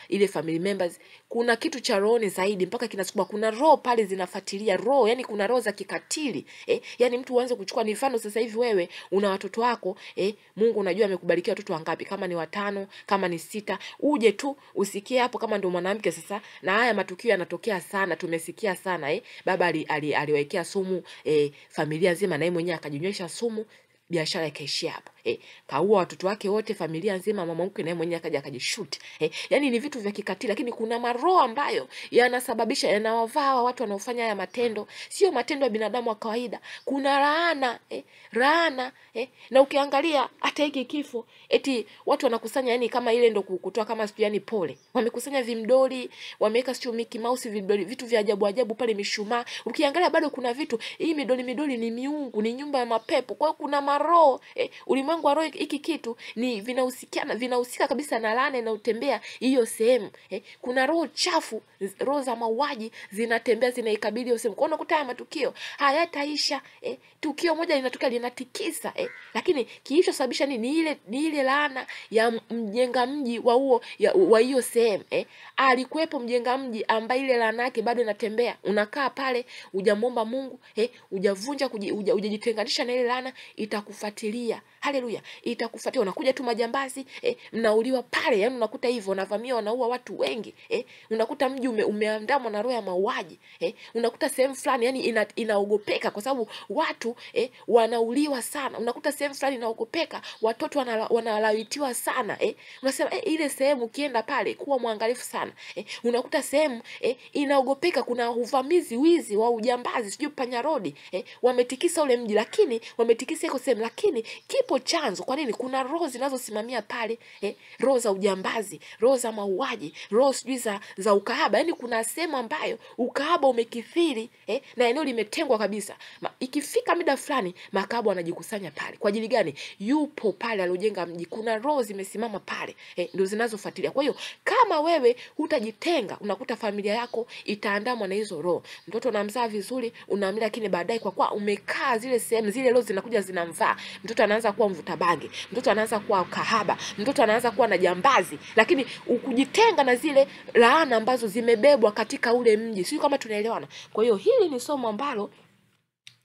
[SPEAKER 2] ile family members. Kuna kitu cha rohoni zaidi, mpaka kinasukuma. Kuna roho pale zinafuatilia roho, yani kuna roho za kikatili eh, yani mtu uanze kuchukua. Ni mfano sasa hivi wewe una watoto wako eh, Mungu unajua amekubarikia watoto wangapi, kama ni watano, kama ni sita, uje tu usikie hapo, kama ndio mwanamke sasa. Na haya matukio yanatokea sana, tumesikia sana eh, baba aliwekea ali, ali, sumu eh, familia nzima, na yeye mwenyewe akajinywesha sumu biashara ikaishia hapo eh, kaua watoto wake wote, familia nzima, mama mkwe naye mwenyewe akaja akajishuti eh, yani ni vitu vya kikatili, lakini kuna maroho ambayo yanasababisha yanawavaa watu wanaofanya haya matendo, sio matendo ya binadamu wa kawaida. Kuna laana eh, laana eh, na ukiangalia hata hiki kifo eti watu wanakusanya, yani kama ile ndo ku- kutoa kama sio yani pole, wamekusanya vimdoli, wameweka sio Mickey Mouse vimdoli, vitu vya ajabu ajabu pale, mishumaa. Ukiangalia bado kuna vitu, hii midoli midoli ni miungu, ni nyumba ya mapepo. Kwa hiyo kuna maroho eh, ulimwengu wa roho, hiki kitu ni vinahusiana vinahusika kabisa na laana inayotembea hiyo sehemu eh. Kuna roho chafu, roho za mauaji zinatembea zinaikabili hiyo sehemu. Kwa unakuta haya matukio hayataisha eh. Tukio moja linatokea linatikisa eh, lakini kilichosababisha sababisha ni ile ni ile laana ya mjenga mji wa huo wa hiyo sehemu eh. Alikuwepo mjenga mji ambaye ile laana yake bado inatembea. Unakaa pale hujamwomba Mungu eh, hujavunja hujajitenganisha na ile laana, itakufuatilia. Haleluya, itakufuatia. Unakuja tu majambazi eh, mnauliwa pale, yani unakuta hivyo, wanavamia wanaua watu wengi eh, unakuta mji ume, umeandamwa na roho ya mauaji eh, unakuta sehemu fulani yani ina, inaogopeka kwa sababu watu eh, wanauliwa sana. Unakuta sehemu fulani inaogopeka, watoto wanala- wanalawitiwa sana eh, unasema eh, ile sehemu ukienda pale kuwa mwangalifu sana eh, unakuta sehemu eh, inaogopeka, kuna uvamizi, wizi wa ujambazi, sijui panya rodi eh, wametikisa ule mji, lakini wametikisa iko sehemu, lakini kipo chanzo. Kwa nini? Kuna roho zinazosimamia pale eh, roho za ujambazi, roho za mauaji, roho sijui za, za ukahaba. Yani kuna sehemu ambayo ukahaba umekithiri eh, na eneo limetengwa kabisa. Ma, ikifika muda fulani makahaba wanajikusanya pale. Kwa ajili gani? Yupo pale aliojenga mji, kuna roho zimesimama pale eh, ndio zinazofuatilia. Kwa hiyo kama wewe hutajitenga, unakuta familia yako itaandamwa na hizo roho. Mtoto unamzaa vizuri, unamlea, lakini baadaye kwa kuwa umekaa zile sehemu, zile roho zinakuja zinamvaa mtoto, anaanza kuwa mvuta bangi, mtoto anaanza kuwa kahaba, mtoto anaanza kuwa na jambazi, lakini ukujitenga na zile laana ambazo zimebebwa katika ule mji. Sio kama tunaelewana? Kwa hiyo hili ni somo ambalo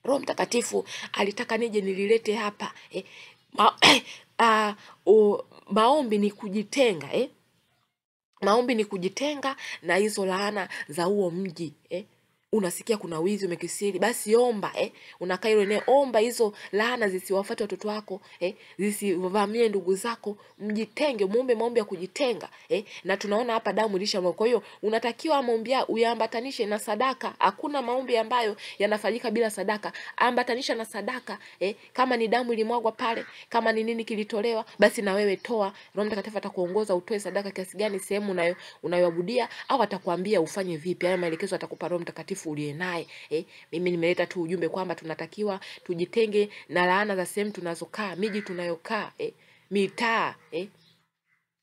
[SPEAKER 2] Roho Mtakatifu alitaka nije nililete hapa eh, ma, uh, uh, maombi ni kujitenga eh? maombi ni kujitenga na hizo laana za huo mji eh? Unasikia kuna wizi umekisiri basi omba eh? unakaa hilo eneo omba hizo laana zisiwafate watoto wako eh? zisivamie ndugu zako mjitenge muombe maombi ya kujitenga eh? na tunaona hapa damu ilishamwagwa kwa hiyo unatakiwa maombi ya- uyaambatanishe na sadaka hakuna maombi ambayo yanafanyika bila sadaka ambatanisha na sadaka eh? kama ni damu ilimwagwa pale kama ni nini kilitolewa basi na wewe toa roho mtakatifu atakuongoza utoe sadaka kiasi gani sehemu unayo unayoabudia au atakwambia ufanye vipi haya maelekezo atakupa roho mtakatifu uliye naye eh? mimi nimeleta tu ujumbe kwamba tunatakiwa tujitenge na laana za sehemu tunazokaa miji tunayokaa eh? mitaa eh?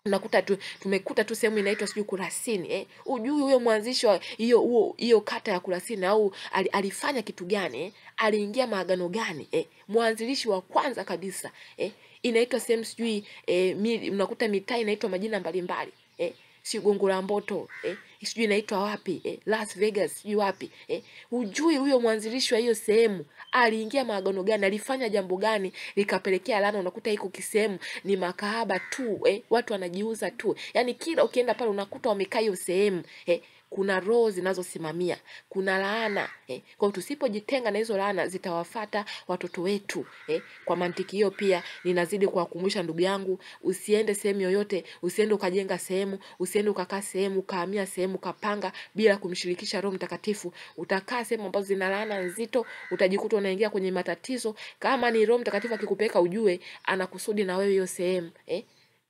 [SPEAKER 2] unakuta tu, tumekuta tu sehemu inaitwa sijui Kurasini eh? Ujui huyo mwanzishi wa hiyo huo hiyo kata ya Kurasini au al, alifanya kitu gani eh? Aliingia maagano gani eh? Mwanzilishi wa kwanza kabisa eh? Inaitwa sehemu sijui eh, mi, unakuta mitaa inaitwa majina mbalimbali eh? si Gongo la Mboto eh? Sijui inaitwa wapi eh? Las Vegas sijui wapi eh? Hujui huyo mwanzilishi wa hiyo sehemu aliingia maagano gani, alifanya jambo gani likapelekea lana Unakuta iko kisehemu ni makahaba tu eh? Watu wanajiuza tu, yani kila ukienda pale unakuta wamekaa hiyo sehemu eh? Kuna roho zinazosimamia, kuna laana eh. Kwa tusipojitenga na hizo laana zitawafata watoto wetu eh. Kwa mantiki hiyo pia ninazidi kuwakumbusha ndugu yangu, usiende sehemu yoyote, usiende ukajenga sehemu, usiende ukakaa sehemu, ukahamia sehemu, ukapanga bila kumshirikisha Roho Mtakatifu. Utakaa sehemu ambazo zina laana nzito, utajikuta unaingia kwenye matatizo. Kama ni Roho Mtakatifu akikupeleka, ujue ana kusudi na wewe hiyo sehemu eh.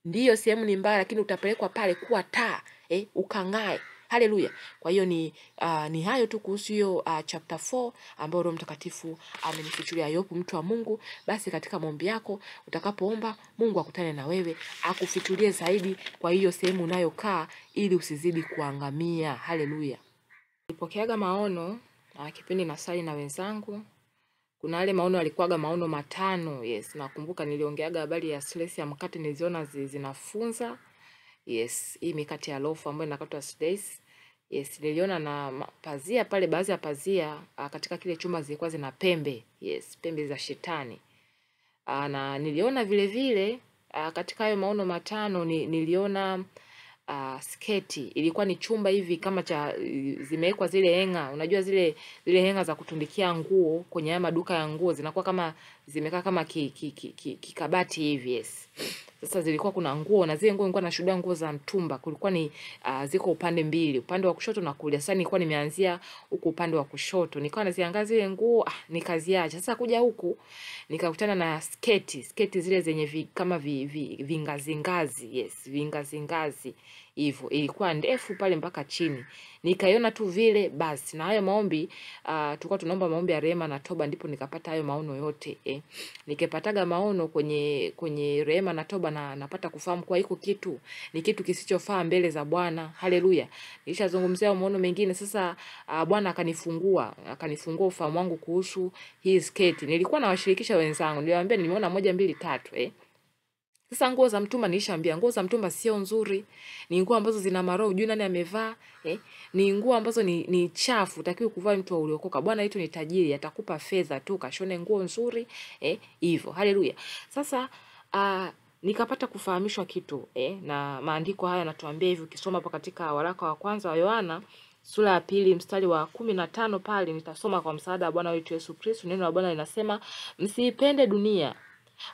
[SPEAKER 2] Ndiyo sehemu ni mbaya, lakini utapelekwa pale kuwa taa eh, ukang'ae. Haleluya! Kwa hiyo ni uh, ni hayo tu kuhusu hiyo uh, chapter 4 ambayo Roho Mtakatifu amenifichulia Yobu, mtu wa Mungu. Basi katika maombi yako utakapoomba, Mungu akutane na wewe, akufichulie zaidi kwa hiyo sehemu unayokaa, ili usizidi kuangamia. Haleluya! Nilipokeaga maono uh, kipindi nasali na wenzangu kuna yale maono yalikuwaga maono matano. Yes, nakumbuka niliongeaga habari ya stress ya mkate, niliziona zi- zinafunza Yes, hii mikate ya lofu ambayo inakatwa slice. Yes, niliona na pazia pale, baadhi ya pazia ah, katika kile chumba zilikuwa zina pembe. Yes, pembe za shetani. Ah, na niliona vile vile ah, katika hayo maono matano ni, niliona uh, sketi ilikuwa ni chumba hivi kama cha zimewekwa zile henga, unajua zile zile henga za kutundikia nguo kwenye haya maduka ya nguo zinakuwa kama zimekaa kama ki, ki, ki, ki, kikabati hivi yes. Sasa zilikuwa kuna nguo na zile nguo nilikuwa nashuhudia nguo za mtumba, kulikuwa ni uh, ziko upande mbili, upande wa kushoto na kulia. Sasa nilikuwa nimeanzia huku upande wa kushoto, nikawa naziangalia zile nguo ah, nikaziacha. Sasa kuja huku nikakutana na sketi, sketi zile zenye vi, kama vi, vi, vingazingazi, yes, vingazingazi hivyo, ilikuwa ndefu pale mpaka chini. Nikaiona tu vile basi, na hayo maombi uh, tulikuwa tunaomba maombi ya rehema na toba, ndipo nikapata hayo maono yote eh. Nikipataga maono kwenye kwenye rehema na toba na napata kufahamu kwa hiko kitu ni kitu kisichofaa mbele za Bwana. Haleluya! Nilishazungumzia maono mengine. Sasa uh, Bwana akanifungua akanifungua ufahamu wangu kuhusu hii sketi. Nilikuwa nawashirikisha wenzangu, niliwaambia nimeona moja mbili tatu eh. Sasa nguo za mtumba niishaambia nguo za mtumba sio nzuri, ni nguo ambazo zina maroho, hujui nani amevaa eh? Ni nguo ambazo ni, ni chafu, takiwa kuvaa mtu uliokoka. Bwana yetu ni tajiri, atakupa fedha tu kashone nguo nzuri eh, hivyo. Haleluya. Sasa uh, nikapata kufahamishwa kitu eh, na maandiko haya yanatuambia hivi, ukisoma hapo katika waraka wa kwanza wa Yohana sura ya pili mstari wa kumi na tano pale nitasoma kwa msaada wa Bwana wetu Yesu Kristo. Neno la Bwana linasema msiipende dunia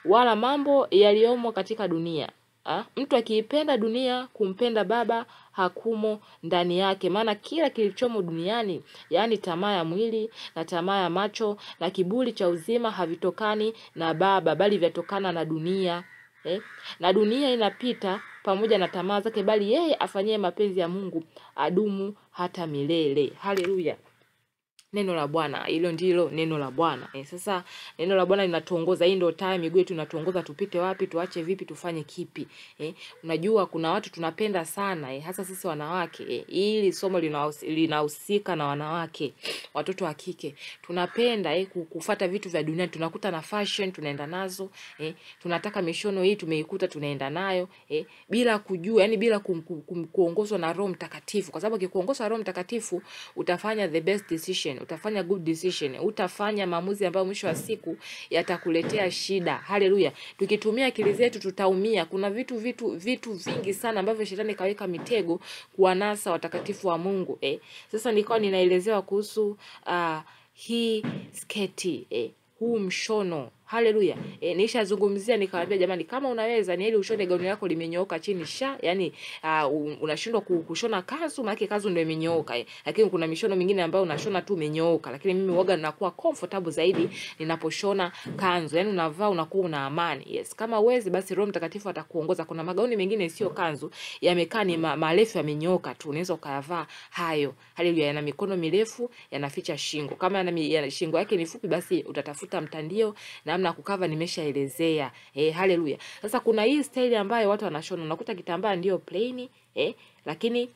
[SPEAKER 2] wala mambo yaliyomo katika dunia. Ha? Mtu akiipenda dunia, kumpenda Baba hakumo ndani yake. Maana kila kilichomo duniani, yaani tamaa ya mwili na tamaa ya macho na kiburi cha uzima, havitokani na Baba, bali vyatokana na dunia. Eh? Na dunia inapita pamoja na tamaa zake, bali yeye afanyie mapenzi ya Mungu adumu hata milele. Haleluya. Neno la Bwana, hilo ndilo neno la Bwana. E, sasa neno la Bwana linatuongoza. Hii ndio taa miguu yetu inatuongoza, tupite wapi, tuache vipi, tufanye kipi. E, unajua kuna watu tunapenda sana e, hasa sisi wanawake e, ili somo linahusika na wanawake, watoto wa kike tunapenda e, kufata vitu vya dunia. Tunakuta na fashion tunaenda nazo e, tunataka mishono hii tumeikuta tunaenda nayo e, bila kujua, yani bila kum, kum, kum, kuongozwa na Roho Mtakatifu, kwa sababu akikuongozwa Roho Mtakatifu utafanya the best decision
[SPEAKER 1] utafanya good decision, utafanya maamuzi ambayo mwisho wa siku yatakuletea shida. Haleluya! Tukitumia akili zetu tutaumia. Kuna vitu vitu vitu vingi sana ambavyo shetani kaweka mitego kuwanasa watakatifu wa Mungu eh. Sasa nilikuwa ninaelezewa kuhusu uh, hii sketi eh, huu mshono Haleluya. E, nishazungumzia nikamwambia jamani kama unaweza ni ili ushone gauni lako limenyooka chini sha, yani uh, unashindwa kushona kanzu maana kanzu ndio imenyooka eh. Lakini kuna mishono mingine ambayo unashona tu imenyooka, lakini mimi huaga ninakuwa comfortable zaidi ninaposhona kanzu. Yani unavaa unakuwa una amani. Yes. Kama uwezi basi Roho Mtakatifu atakuongoza. Kuna magauni mengine sio kanzu, yamekaa ni ma, marefu yamenyooka tu. Unaweza ukayavaa hayo. Haleluya. Yana mikono mirefu, yanaficha shingo. Kama yana, yana shingo yake ni fupi basi utatafuta mtandio na namna ya kukava nimeshaelezea. Eh, haleluya. Sasa kuna hii style ambayo watu wanashona, unakuta kitambaa ndio plain eh, lakini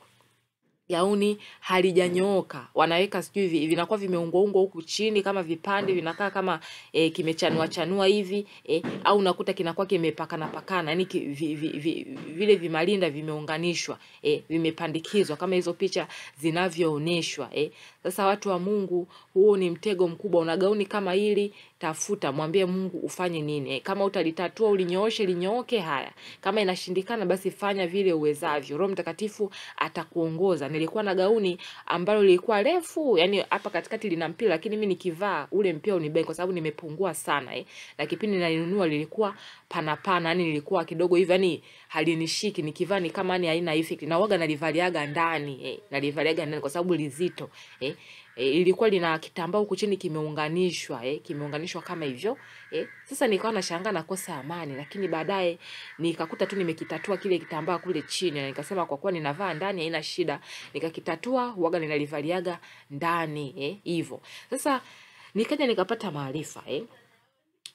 [SPEAKER 1] gauni halijanyooka, wanaweka sijui vi- vinakuwa vimeungwaungwa huku chini kama vipande, vinakaa kama e, kimechanua chanua hivi e, au unakuta kinakuwa kimepakana pakana, yani ki, vi, vi, vi, vile vimalinda vimeunganishwa e, vimepandikizwa kama hizo picha zinavyoonyeshwa e. Sasa watu wa Mungu, huo ni mtego mkubwa. Una gauni kama hili, tafuta, mwambie Mungu ufanye nini e. Kama utalitatua ulinyooshe, linyooke, haya. Kama inashindikana, basi fanya vile uwezavyo. Roho Mtakatifu atakuongoza. Nilikuwa na gauni ambalo lilikuwa refu, yani hapa katikati lina mpira, lakini mimi nikivaa ule mpira unibei kwa sababu nimepungua sana eh. Na kipindi nalinunua lilikuwa pana pana, yani lilikuwa kidogo hivi, yani halinishiki. Nikivaa ni kama ni haina effect. Na waga nalivaliaga ndani eh, nalivaliaga ndani kwa sababu lizito eh. E, ilikuwa lina kitambaa huku chini kimeunganishwa eh, kimeunganishwa kama hivyo eh. Sasa nikawa nashangaa nakosa amani, lakini baadaye nikakuta tu nimekitatua kile kitambaa kule chini, na nikasema kwa kuwa ninavaa ndani haina shida, nikakitatua huaga ninalivaliaga ndani eh, hivyo. Sasa nikaja nikapata maarifa eh.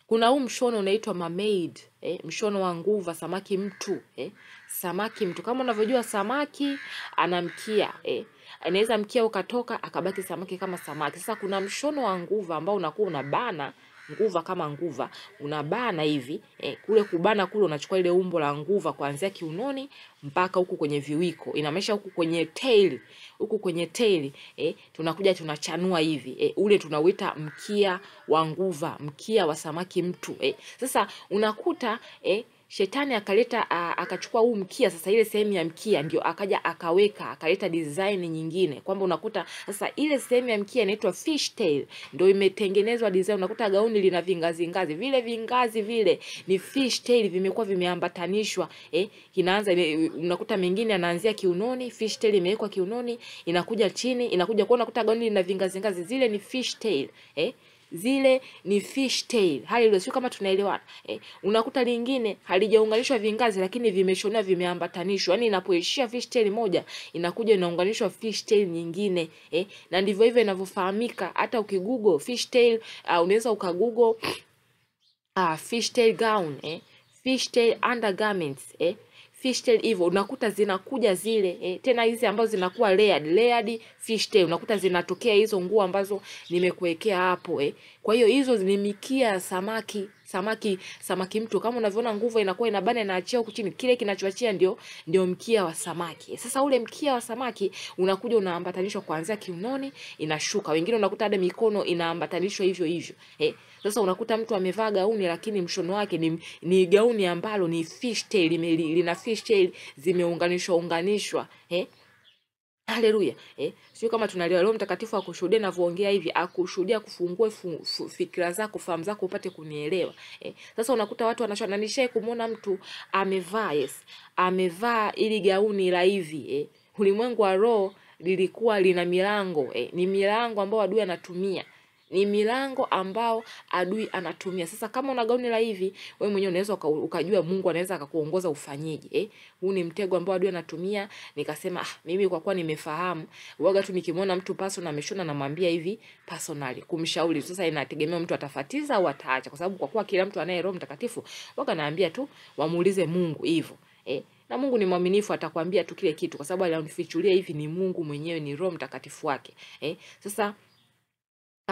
[SPEAKER 1] Kuna huu mshono unaitwa mermaid eh, mshono wa nguva samaki mtu eh, samaki mtu. Kama unavyojua samaki anamkia eh, anaweza mkia ukatoka akabaki samaki kama samaki. Sasa kuna mshono wa nguva ambao unakuwa unabana nguva kama nguva unabana hivi eh, kule kubana kule unachukua ile umbo la nguva kuanzia kiunoni mpaka huku kwenye viwiko, inamaanisha huku kwenye tail, huku kwenye tail eh, tunakuja tunachanua hivi eh, ule tunauita mkia wa nguva, mkia wa samaki mtu eh. Sasa unakuta eh, shetani akaleta akachukua huu mkia sasa, ile sehemu ya mkia ndio akaja akaweka akaleta design nyingine, kwamba unakuta sasa ile sehemu ya mkia inaitwa fish tail, ndio imetengenezwa design. Unakuta gauni lina vingazi ngazi, vile vingazi vile ni fish tail, vimekuwa vimeambatanishwa eh, inaanza unakuta mengine anaanzia kiunoni, fish tail imewekwa kiunoni, inakuja chini, inakuja kwa unakuta gauni lina vingazi ngazi, zile ni fish tail eh zile ni fish tail. Hali ile sio kama tunaelewana eh. Unakuta lingine halijaunganishwa vingazi, lakini vimeshonwa vimeambatanishwa, yani inapoishia fish tail moja inakuja inaunganishwa fish tail nyingine eh. Na ndivyo hivyo inavyofahamika. Hata ukigoogle fish tail uh, unaweza ukagoogle uh, fish tail gown eh. fish tail undergarments eh fishtail hivyo unakuta zinakuja zile eh, tena hizi ambazo zinakuwa layered layered fishtail unakuta zinatokea hizo nguo ambazo nimekuwekea hapo eh. Kwa hiyo hizo ni mikia ya samaki samaki samaki mtu kama unavyoona nguvu inakuwa inabana inaachia huku chini, kile kinachoachia ndio ndio mkia wa samaki. Sasa ule mkia wa samaki unakuja unaambatanishwa kuanzia kiunoni inashuka, wengine unakuta hata mikono inaambatanishwa hivyo hivyo eh. Sasa unakuta mtu amevaa gauni lakini mshono wake ni, ni gauni ambalo ni fishtail, lime- lina fishtail zimeunganishwa unganishwa eh. Haleluya. Eh, sio kama tunaliwa Roho Mtakatifu akushuhudia ninavyoongea hivi, akushuhudia kufungue fu, fu, fikra zako, fahamu zako upate kunielewa. Eh, sasa unakuta watu wanashona. Na nishai kumuona mtu amevaa yes, amevaa ili gauni la hivi eh. Ulimwengu wa roho lilikuwa lina milango eh, ni milango ambayo adui anatumia ni milango ambao adui anatumia. Sasa kama una gauni la hivi, we mwenyewe unaweza uka, ukajua Mungu anaweza akakuongoza ufanyeje. Eh, huu ni mtego ambao adui anatumia. Nikasema ah, mimi kwa kuwa nimefahamu, waga tu nikimwona mtu personal ameshona, namwambia hivi personally, kumshauri. Sasa inategemea mtu atafatiza au ataacha, kwa sababu kwa kuwa kila mtu anaye Roho Mtakatifu, waga naambia tu wamuulize Mungu hivyo eh na Mungu ni mwaminifu, atakwambia tu kile kitu, kwa sababu alionifichulia hivi ni Mungu mwenyewe, ni Roho Mtakatifu wake eh. Sasa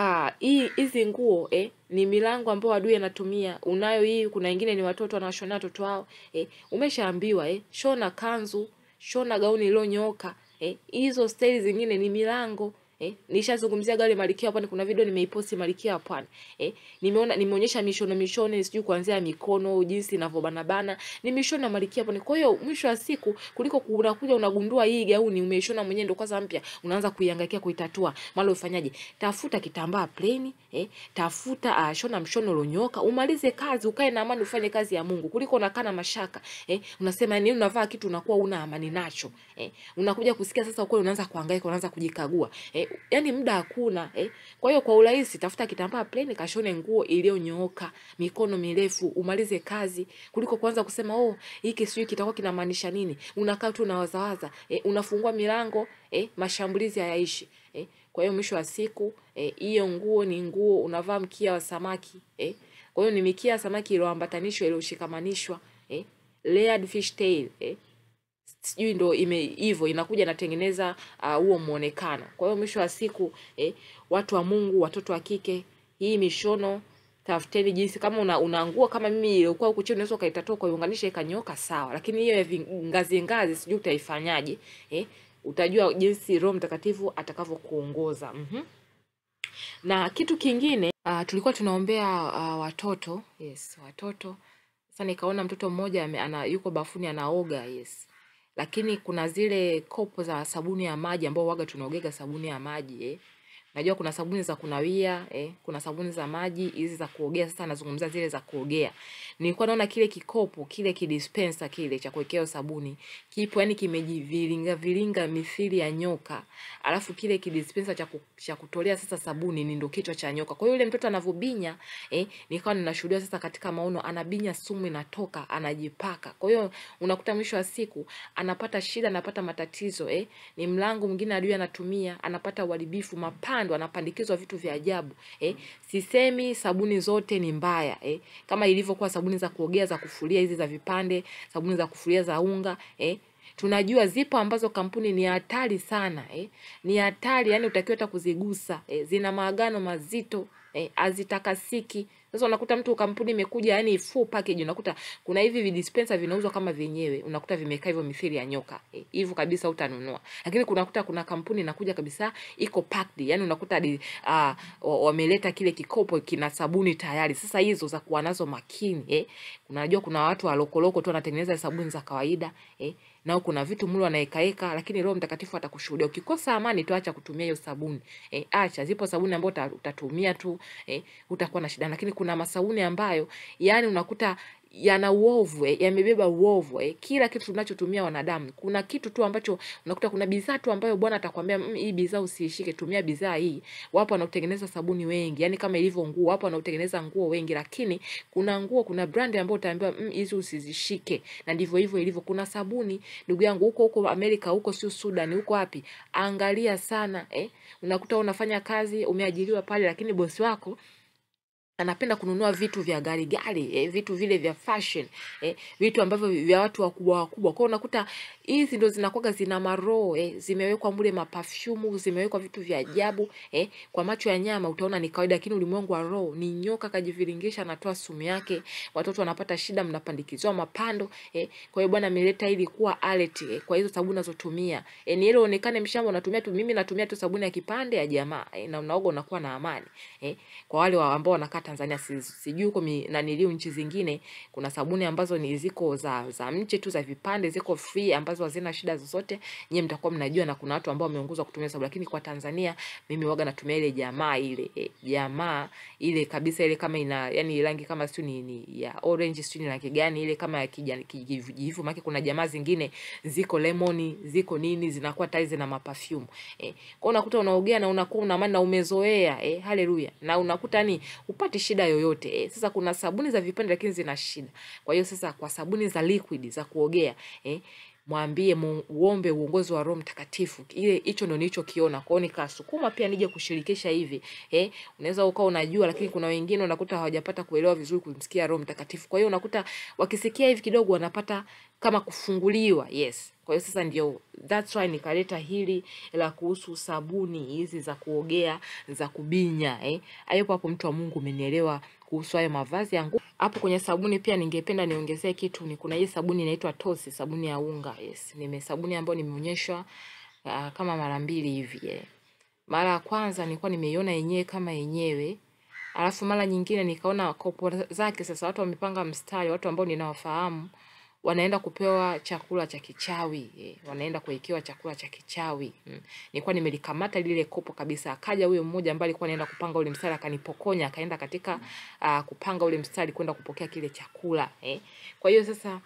[SPEAKER 1] Ah, hii hizi nguo eh, ni milango ambayo adui anatumia. Unayo hii, kuna wengine ni watoto wanashona watoto wao eh, umeshaambiwa eh, shona kanzu, shona gauni iliyonyooka eh, hizo staili zingine ni milango
[SPEAKER 2] eh, nishazungumzia gari Malkia wa Pwani, kuna video nimeiposti Malkia wa Pwani eh, nimeona nimeonyesha mishono mishono, sijui kuanzia mikono jinsi inavyobanabana, ni mishono ya Malkia wa Pwani. Kwa hiyo mwisho wa siku kuliko unakuja unagundua hii gauni umeishona mwenyewe ndio kwanza mpya, unaanza kuiangalia kuitatua, mara ufanyaje? Tafuta kitambaa plain eh, tafuta uh, shona mshono ulionyoka, umalize kazi, ukae na amani, ufanye kazi ya Mungu kuliko unakaa na mashaka eh, unasema yani unavaa kitu unakuwa una amani nacho eh, unakuja kusikia sasa ukweli, unaanza kuhangaika, unaanza kujikagua eh, yani muda hakuna eh. Kwa hiyo kwa urahisi tafuta kitambaa plain, kashone nguo iliyonyooka, mikono mirefu, umalize kazi kuliko kuanza kusema oh, hiki sijui kitakuwa kinamaanisha nini. Unakaa tu unawazawaza eh, unafungua milango eh, mashambulizi hayaishi eh. Kwa hiyo mwisho wa siku hiyo eh, nguo ni nguo, unavaa mkia wa samaki eh. Kwa hiyo ni mikia ya samaki iliyoambatanishwa iliyoshikamanishwa eh, layered fish tail eh sijui ndo ime hivyo inakuja natengeneza huo uh, muonekano. Kwa hiyo mwisho wa siku eh, watu wa Mungu, watoto wa kike, hii mishono tafuteni jinsi, kama una, unaangua kama mimi ilikuwa huku chini, unaweza ukaitatua ukaiunganisha ikanyoka sawa, lakini hiyo ngazi ngazi sijui utaifanyaje eh, utajua jinsi Roho Mtakatifu atakavyokuongoza. mm-hmm. Na kitu kingine uh, tulikuwa tunaombea uh, watoto yes, watoto sasa. Nikaona mtoto mmoja ana yuko bafuni anaoga yes lakini kuna zile kopo za sabuni ya maji ambao waga tunaogega sabuni ya maji eh. Najua kuna sabuni za kunawia eh, kuna sabuni za maji hizi za kuogea. Sasa nazungumzia zile za kuogea. Nilikuwa naona kile kikopo kile kidispensa kile cha kuwekea sabuni kipo, yani kimejiviringa viringa mithili ya nyoka, alafu kile kidispensa cha cha kutolea sasa sabuni ni ndo kichwa cha nyoka. Kwa hiyo yule mtoto anavobinya eh, nikawa ninashuhudia sasa katika maono, anabinya sumu inatoka, anajipaka. Kwa hiyo unakuta mwisho wa siku anapata shida, anapata matatizo eh, ni mlango mwingine adui anatumia, anapata uharibifu mapando, anapandikizwa vitu vya ajabu eh. Sisemi sabuni zote ni mbaya eh, kama ilivyokuwa sabuni za kuogea za kufulia hizi za vipande, sabuni za kufulia za unga eh. Tunajua zipo ambazo kampuni ni hatari sana eh, ni hatari yani utakiwa hata kuzigusa eh, zina maagano mazito eh, azitakasiki. Sasa unakuta mtu kampuni imekuja yani full package, unakuta kuna hivi vidispenser vinauzwa kama vyenyewe, unakuta vimekaa hivyo mithili ya nyoka eh, hivyo kabisa utanunua. Lakini kunakuta kuna kampuni inakuja kabisa iko packed, yani unakuta uh, wameleta kile kikopo kina sabuni tayari. Sasa hizo za kuwa nazo makini eh, unajua kuna watu walokoloko tu wanatengeneza sabuni za kawaida eh, nao kuna vitu mlo anaekaeka, lakini Roho Mtakatifu atakushuhudia. Ukikosa amani tu acha kutumia hiyo sabuni e, acha. Zipo sabuni ambayo utatumia tu e, utakuwa na shida, lakini kuna masabuni ambayo yani unakuta yana uovu eh, yamebeba uovu eh. Kila kitu tunachotumia wanadamu, kuna kitu tu ambacho unakuta, kuna bidhaa tu ambayo Bwana atakwambia mm, hii bidhaa usiishike, tumia bidhaa hii. Wapo wanaotengeneza sabuni wengi, yani kama ilivyo nguo, wapo wanaotengeneza nguo wengi, lakini kuna nguo, kuna brand ambayo utaambiwa hizi mm, usizishike, na ndivyo hivyo ilivyo. Kuna sabuni, ndugu yangu, huko huko Amerika, huko sio Sudan, huko wapi, angalia sana eh. Unakuta unafanya kazi, umeajiriwa pale, lakini bosi wako anapenda kununua vitu vya gari gari eh, vitu vile vya fashion eh, vitu ambavyo vya watu wakubwa wakubwa. Kwa hiyo unakuta hizi ndo zinakuwa zina maroho eh, zimewekwa mule mapafyumu, zimewekwa vitu vya ajabu eh. Kwa macho ya nyama utaona ni kawaida, lakini ulimwengu wa roho ni nyoka kajiviringisha, anatoa sumu yake, watoto wanapata shida, mnapandikizwa mapando eh. Kwa hiyo Bwana ameleta ili kuwa alert eh, kwa hizo sabuni nazotumia eh, ni ile onekane mshamba unatumia tu. Mimi natumia tu sabuni ya kipande ya jamaa eh, na unaoga unakuwa na amani eh. Kwa wale wa ambao wanakaa Tanzania sijui huko naniliu nchi zingine kuna sabuni ambazo ni ziko za za mche tu za vipande ziko free ambazo hazina shida zozote, nyie mtakuwa mnajua, na kuna watu ambao wameongozwa kutumia sabuni. Lakini kwa Tanzania mimi waga natumia ile jamaa ile e, jamaa ile kabisa ile kama ina yani rangi kama sio ni, ni ya orange sio ni rangi gani ile kama ya kijani kijivu, maana kuna jamaa zingine ziko lemoni ziko nini zinakuwa taize na maperfume eh. Kwa unakuta unaogea na unakuwa una maana umezoea eh, haleluya, na unakuta ni upate shida yoyote eh. Sasa kuna sabuni za vipande lakini zina shida. Kwa hiyo sasa kwa sabuni za liquid za kuogea eh, mwambie uombe uongozi wa Roho Mtakatifu. Ile hicho ndio nilichokiona. Kwa nikasukuma pia nije kushirikisha hivi. Eh, unaweza ukawa unajua lakini kuna wengine unakuta hawajapata kuelewa vizuri kumsikia Roho Mtakatifu. Kwa hiyo unakuta wakisikia hivi kidogo wanapata kama kufunguliwa. Yes. Kwa hiyo sasa ndio that's why nikaleta hili la kuhusu sabuni hizi za kuogea za kubinya eh. Hapo hapo mtu wa Mungu umenielewa kuhusu hayo mavazi yangu. Hapo kwenye sabuni pia ningependa niongezee kitu, ni kuna hii sabuni inaitwa Tosi, sabuni ya unga. Yes, nime sabuni ambayo nimeonyeshwa uh, kama mara mbili hivi eh.
[SPEAKER 1] Mara ya kwanza nilikuwa nimeiona yenyewe kama yenyewe, alafu mara nyingine nikaona kopo zake. Sasa watu wamepanga mstari, watu ambao ninawafahamu wanaenda kupewa chakula cha kichawi eh, wanaenda kuwekewa chakula cha kichawi mm. Nilikuwa nimelikamata lile kopo kabisa, akaja huyo mmoja ambaye alikuwa anaenda kupanga ule mstari akanipokonya, akaenda katika uh, kupanga ule mstari kwenda kupokea kile chakula eh. Kwa hiyo sasa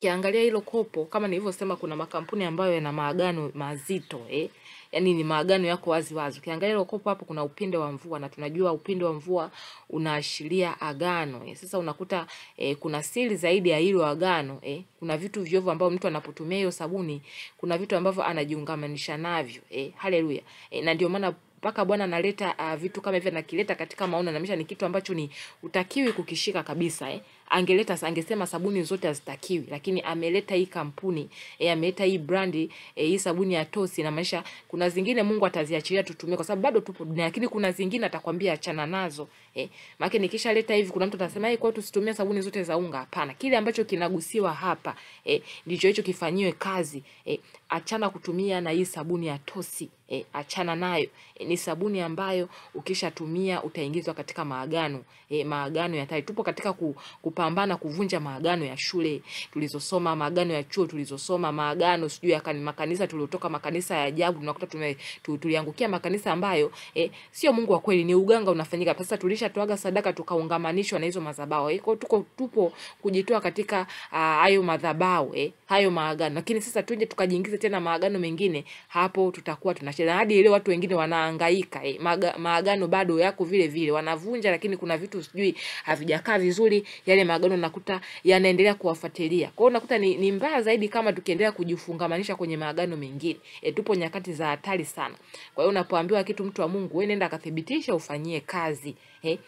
[SPEAKER 1] kiangalia hilo kopo kama nilivyosema, kuna makampuni ambayo yana maagano mazito eh, yani ni maagano yako wazi wazi. Ukiangalia ukopo kopo hapo, kuna upinde wa mvua na tunajua upinde wa mvua unaashiria agano eh. Sasa unakuta eh, kuna siri zaidi ya hilo agano eh. Kuna vitu vyovu ambavyo mtu anapotumia hiyo sabuni, kuna vitu ambavyo anajiungamanisha navyo eh. Haleluya eh, na ndio maana mpaka Bwana analeta uh, vitu kama hivyo anakileta katika maono, namaanisha ni kitu ambacho ni utakiwi kukishika kabisa eh. Angeleta angesema sabuni zote hazitakiwi, lakini ameleta hii kampuni e, ameleta hii brandi e, hii sabuni ya Tosi, na maisha kuna zingine Mungu ataziachilia tutumie, kwa sababu bado tupo dunia, lakini kuna zingine atakwambia achana nazo eh. Maana nikishaleta hivi, kuna mtu atasema hey, kwa tusitumia sabuni zote za unga. Hapana, kile ambacho kinagusiwa hapa eh, ndicho hicho kifanyiwe kazi eh. Achana kutumia na hii sabuni ya Tosi eh, achana nayo eh, ni sabuni ambayo ukishatumia utaingizwa katika maagano eh, maagano ya tai. Tupo katika ku, kupambana kuvunja maagano ya shule tulizosoma, maagano ya chuo tulizosoma, maagano sijui ya kan, makanisa tuliotoka, makanisa ya ajabu, tunakuta tuliangukia makanisa ambayo eh, sio Mungu wa kweli, ni uganga unafanyika. Sasa tulishatoaga sadaka tukaungamanishwa na hizo madhabahu. Eh, kwa tuko tupo kujitoa katika hayo uh, madhabahu eh, hayo maagano, lakini sasa tuje tukajiingize tena maagano mengine, hapo tutakuwa tunacheza hadi ile watu wengine wanahangaika eh, maaga, maagano bado yako vile vile. Wanavunja, lakini kuna vitu sijui havijakaa vizuri, yale maagano nakuta yanaendelea kuwafuatilia. Kwa hiyo nakuta ni, ni mbaya zaidi kama tukiendelea kujifungamanisha kwenye maagano mengine. E, tupo nyakati za hatari sana. Kwa hiyo unapoambiwa kitu, mtu wa Mungu, wewe nenda akathibitisha, ufanyie kazi eh.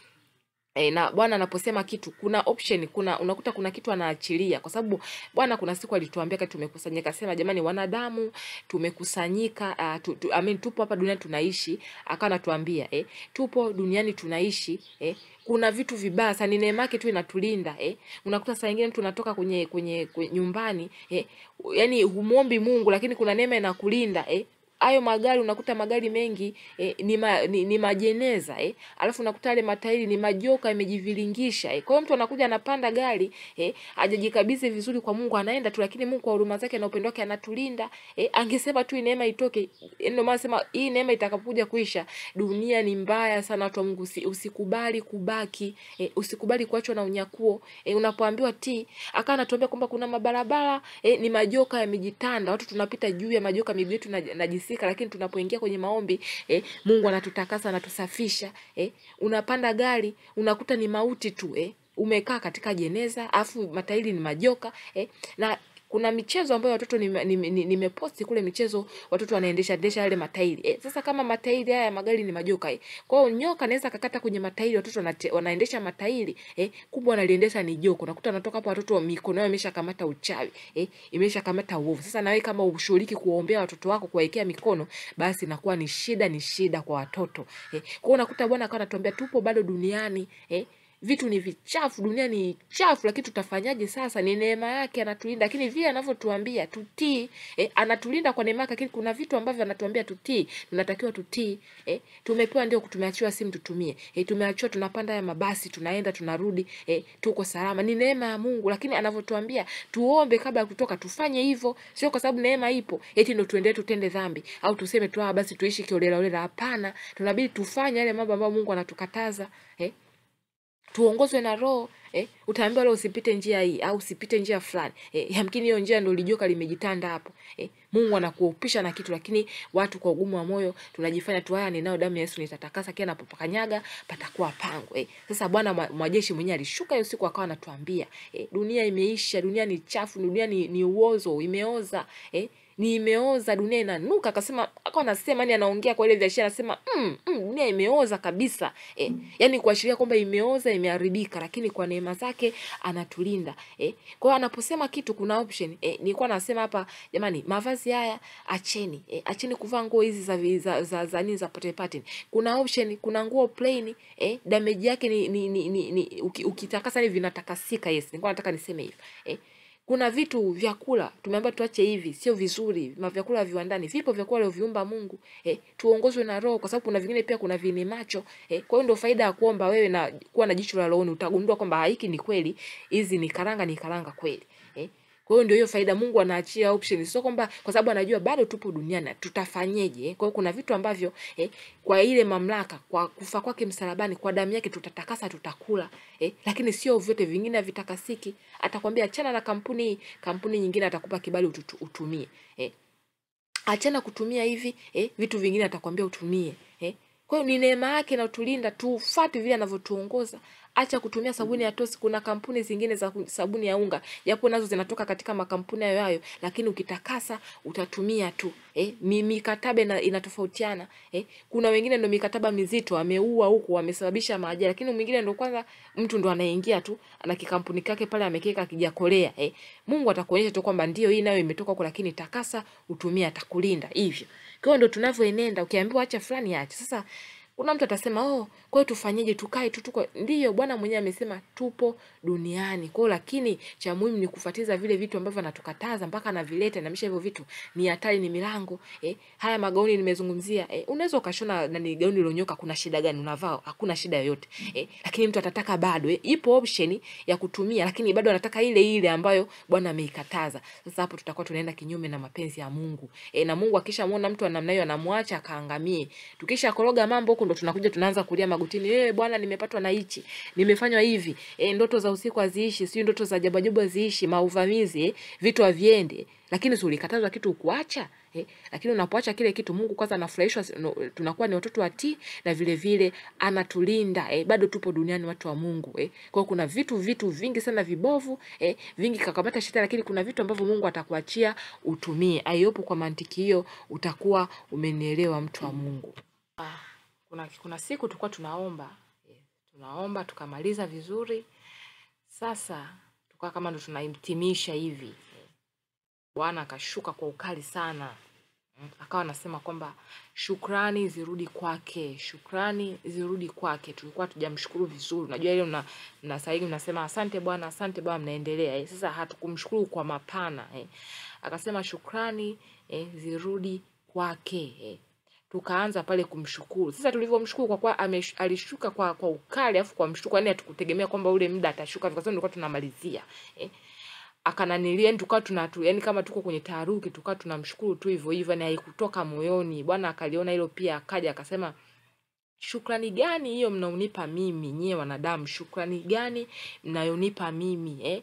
[SPEAKER 1] E, na Bwana anaposema kitu kuna option, kuna unakuta kuna kitu anaachilia, kwa sababu Bwana kuna siku alituambia kati tumekusanyika, sema jamani, wanadamu tumekusanyika, uh, tu, tu, I mean, tupo hapa duniani tunaishi, akawa anatuambia eh, tupo duniani tunaishi eh, kuna vitu vibaya sana, ni neema yake tu inatulinda eh. Unakuta saa nyingine mtu unatoka kwenye, kwenye kwenye nyumbani eh, yani humuombi Mungu, lakini kuna neema inakulinda eh hayo magari unakuta magari mengi eh, ni, ma, ni, ni majeneza eh, alafu unakuta yale matairi ni majoka yamejiviringisha eh. Kwa hiyo mtu anakuja anapanda gari eh, hajajikabidhi vizuri kwa Mungu, anaenda tu, lakini Mungu kwa huruma zake na upendo wake anatulinda eh. Angesema tu neema itoke, ndio maana sema hii neema itakapokuja kuisha, dunia ni mbaya sana. Watu wa Mungu, usikubali kubaki eh, usikubali kuachwa na unyakuo eh, unapoambiwa ti akawa anatuambia kwamba kuna mabarabara eh, ni majoka yamejitanda, watu tunapita juu ya majoka, miguu yetu najisi lakini tunapoingia kwenye maombi eh, Mungu anatutakasa anatusafisha eh. Unapanda gari unakuta ni mauti tu eh. Umekaa katika jeneza afu matairi ni majoka eh. na kuna michezo ambayo watoto nimeposti nime, nime kule michezo watoto wanaendesha desha yale matairi eh. Sasa kama matairi haya magari ni majoka eh. Kwa hiyo nyoka naweza kakata kwenye matairi, watoto wanate, wanaendesha matairi eh, kubwa analiendesha ni joko. nakuta natoka hapo watoto wa mikono yao imeshakamata uchawi eh, imeshakamata uovu. Sasa nawe kama ushiriki kuombea watoto wako kuwaekea mikono, basi inakuwa ni shida, ni shida kwa watoto eh. Kwa hiyo unakuta Bwana akawa anatuambia tupo bado duniani eh vitu ni vichafu, dunia ni chafu, lakini tutafanyaje sasa? Ni neema yake anatulinda, lakini vile anavyotuambia tutii, eh, anatulinda kwa neema yake, lakini kuna vitu ambavyo anatuambia tutii, tunatakiwa tutii. Eh, tumepewa ndio, tumeachiwa simu tutumie, eh, tumeachiwa, tunapanda ya mabasi, tunaenda tunarudi, eh, tuko salama, ni neema ya Mungu. Lakini anavyotuambia tuombe kabla ya kutoka, tufanye hivyo, sio kwa sababu neema ipo eti ndio tuendelee tutende dhambi au tuseme tu basi tuishi kiolela olela. Hapana, tunabidi tufanye yale mambo ambayo Mungu anatukataza, eh tuongozwe na Roho eh. Utaambiwa leo usipite njia hii au usipite njia fulani eh, yamkini hiyo njia ndio lijoka limejitanda hapo eh. Mungu anakuupisha na kitu, lakini watu kwa ugumu wa moyo tunajifanya tu, haya ninao damu ya Yesu nitatakasa, kila napopakanyaga patakuwa pango eh. Sasa Bwana majeshi mwenyewe alishuka hiyo siku akawa anatuambia eh, dunia imeisha, dunia ni chafu, dunia ni, ni uozo, imeoza eh ni imeoza, dunia inanuka. Akasema akawa anasema, yani anaongea kwa ile biashara, anasema mm, mm, dunia imeoza kabisa eh, yani kuashiria kwamba imeoza, imeharibika, lakini kwa neema zake anatulinda eh. Kwa hiyo anaposema kitu kuna option eh. Nilikuwa nasema hapa jamani, mavazi haya acheni eh, acheni kuvaa nguo hizi za za za, za, za, za pote pattern. Kuna option, kuna nguo plain eh, damage yake ni, ni, ni, ni, ni ukitakasa ni vinatakasika. Yes, nilikuwa nataka niseme hivyo eh
[SPEAKER 2] kuna vitu vyakula tumeambiwa tuache hivi, sio vizuri, mavyakula viwandani. Vipo vyakula alivyoviumba Mungu eh, tuongozwe na Roho, kwa sababu kuna vingine pia kuna vini macho eh. Kwa hiyo ndio faida ya kuomba wewe na kuwa na jicho la rohoni, utagundua kwamba hiki ni kweli, hizi ni karanga, ni karanga kweli. Kwa hiyo ndio hiyo faida, Mungu anaachia option, sio kwamba kwa sababu anajua bado tupo duniani tutafanyeje. Kwa hiyo kuna vitu ambavyo eh, kwa ile mamlaka, kwa kufa kwake msalabani, kwa damu yake tutatakasa, tutakula eh, lakini sio vyote vingine vitakasiki. Atakwambia achana na kampuni hii, kampuni nyingine atakupa kibali ututu, utumie eh. Achana kutumia hivi eh, vitu vingine atakwambia utumie eh. Kwa hiyo ni neema yake inatulinda, tufuate vile anavyotuongoza. Acha kutumia sabuni ya tosi. Kuna kampuni zingine za sabuni ya unga, japo nazo zinatoka katika makampuni hayo hayo, lakini ukitakasa utatumia tu eh. mi- Mikataba ina, inatofautiana eh. Kuna wengine ndo mikataba mizito, ameua huku, amesababisha maajabu, lakini mwingine ndo kwanza mtu ndo anaingia tu ana kikampuni kake pale amekeka akijakolea eh. Mungu atakuonyesha tu kwamba ndio hii nayo imetoka huko, lakini takasa, utumia, atakulinda hivyo. Kwa ndo tunavyoenenda. Ukiambiwa acha fulani, acha. Sasa kuna mtu atasema oh, kwa hiyo tufanyeje? Tukae tu tuko? Ndiyo, Bwana mwenyewe amesema tupo duniani. Kwa lakini cha muhimu ni kufuatiza vile vitu ambavyo anatukataza mpaka anavileta, inamaanisha hivyo vitu ni hatari, ni milango eh. Haya magauni nimezungumzia eh, unaweza ukashona na ni gauni lilonyoka, kuna shida gani? Unavaa hakuna shida yoyote eh, lakini mtu atataka bado eh, ipo option ya kutumia, lakini bado anataka ile ile ambayo Bwana ameikataza. Sasa hapo tutakuwa tunaenda kinyume na mapenzi ya Mungu eh, na Mungu akishamwona mtu anamna hiyo anamwacha akaangamie. Tukisha koroga mambo huko ndo tunakuja tunaanza kulia magotini, eh Bwana, nimepatwa na hichi, nimefanywa hivi eh, ndoto za usiku haziishi, sio ndoto za ajabu ajabu haziishi, mauvamizi eh, vitu haviende, lakini ulikatazwa kitu ukuacha eh, lakini unapoacha kile kitu Mungu kwanza anafurahishwa, no, tunakuwa ni watoto wa ti na vile vile anatulinda eh, bado tupo duniani watu wa Mungu eh. Kwa kuna vitu vitu vingi sana vibovu eh, vingi kakamata shetani, lakini kuna vitu ambavyo Mungu atakuachia utumie. Aiopo kwa mantiki hiyo utakuwa umenielewa, mtu wa Mungu. Ah, kuna, kuna siku tulikuwa tunaomba eh, tunaomba tukamaliza vizuri. Sasa tukawa kama ndo tunahitimisha hivi Bwana akashuka kwa ukali sana Mm, akawa anasema kwamba shukrani zirudi kwake, shukrani zirudi kwake. Tulikuwa tujamshukuru vizuri, unajua ile na na sasa hivi asante Bwana, asante Bwana, mnaendelea eh. Sasa hatukumshukuru kwa mapana eh. Akasema shukrani eh, zirudi kwake eh. Tukaanza pale kumshukuru. Sasa tulivyomshukuru kwa kuwa alishuka kwa kwa ukali, afu kwa mshtuko, yani hatukutegemea kwamba ule muda atashuka, kwa sababu tunamalizia eh akananilia tukawa tuna tu, yani kama tuko kwenye taharuki tukawa tunamshukuru tu hivyo hivyo, na haikutoka moyoni. Bwana akaliona hilo pia, akaja akasema shukrani gani hiyo mnaonipa mimi nyie wanadamu? Shukrani gani mnayonipa mimi eh?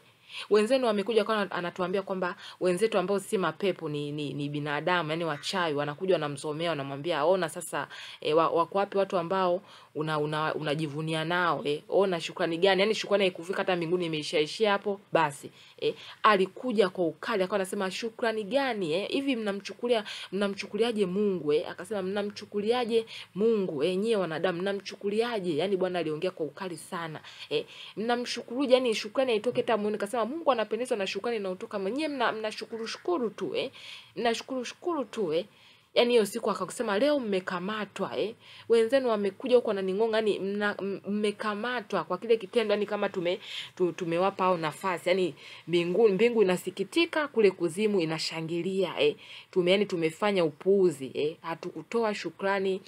[SPEAKER 2] Wenzenu wamekuja kwa anatuambia kwamba wenzetu ambao si mapepo ni, ni, ni binadamu yani wachawi, wanakuja wanamsomea, wanamwambia ona sasa e, wako wapi watu ambao unajivunia una, una, nao e, Ona shukrani gani? Yani shukrani haikufika hata mbinguni, imeishaishia hapo basi e, Alikuja kwa ukali akawa anasema shukrani gani e, Hivi mnamchukulia mnamchukuliaje Mungu e, Akasema mnamchukuliaje Mungu e, Nyie wanadamu mnamchukuliaje? Yani Bwana aliongea kwa ukali sana e, Mnamshukuruje? Yani shukrani haitoke hata moyoni. Kasema Mungu anapendezwa na shukrani inayotoka mwenyewe, mna mnashukuru shukuru tu eh? Mnashukuru shukuru tu eh? Yaani hiyo siku akakusema leo mmekamatwa eh? Wenzenu wamekuja huko wananing'onga, yani mmekamatwa kwa kile kitendo, yani kama tume tu, tumewapa au nafasi, yani mbingu mbingu inasikitika, kule kuzimu inashangilia eh? Tume yani tumefanya upuuzi eh? Hatukutoa shukrani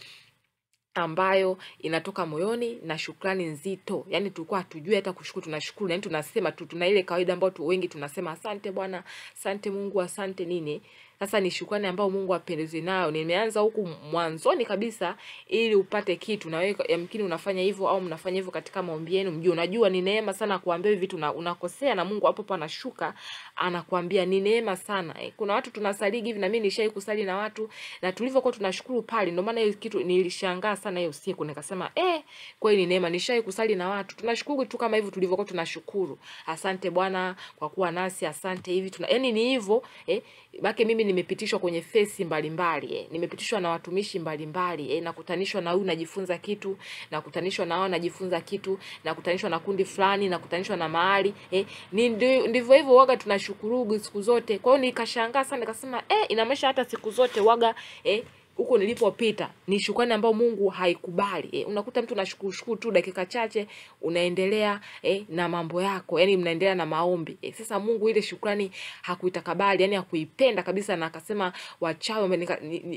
[SPEAKER 2] ambayo inatoka moyoni na shukrani nzito. Yani tulikuwa hatujui hata kushukuru, tunashukuru yani tunasema tu, tuna ile kawaida ambayo wengi tunasema asante Bwana, asante Mungu, asante nini. Sasa ni shukrani ambayo Mungu apendezwe nayo. Nimeanza huku mwanzoni kabisa ili upate kitu, na wewe yamkini unafanya hivyo au mnafanya hivyo katika maombi yenu, mjue unajua ni neema sana kuambia hivi vitu una, unakosea na Mungu hapo hapo anashuka anakuambia ni neema sana eh. Kuna watu tunasali hivi na mimi nishai kusali na watu na tulivyokuwa tunashukuru pale, ndio maana hiyo kitu nilishangaa sana hiyo siku, nikasema eh, kweli ni neema. Nishai kusali na watu tunashukuru tu kama hivyo tulivyokuwa tunashukuru, asante Bwana kwa kuwa nasi, asante hivi tuna, yani ni hivyo eh, bake mimi nimepitishwa kwenye fesi mbalimbali eh, nimepitishwa na watumishi mbalimbali eh, nakutanishwa na huyu najifunza kitu, nakutanishwa na wao najifunza kitu, nakutanishwa na kundi fulani, nakutanishwa na mahali eh, ni ndivyo hivyo waga tunashukuru siku zote. Kwa hiyo nikashangaa sana, nikasema eh, inamaanisha hata siku zote waga eh,
[SPEAKER 1] huko nilipopita ni shukrani ambayo Mungu haikubali. Eh, unakuta mtu unashukuru shukuru tu dakika chache unaendelea eh, na mambo yako, yani mnaendelea na maombi. Eh, sasa Mungu ile shukrani hakuitakabali, yani hakuipenda kabisa na akasema wachawi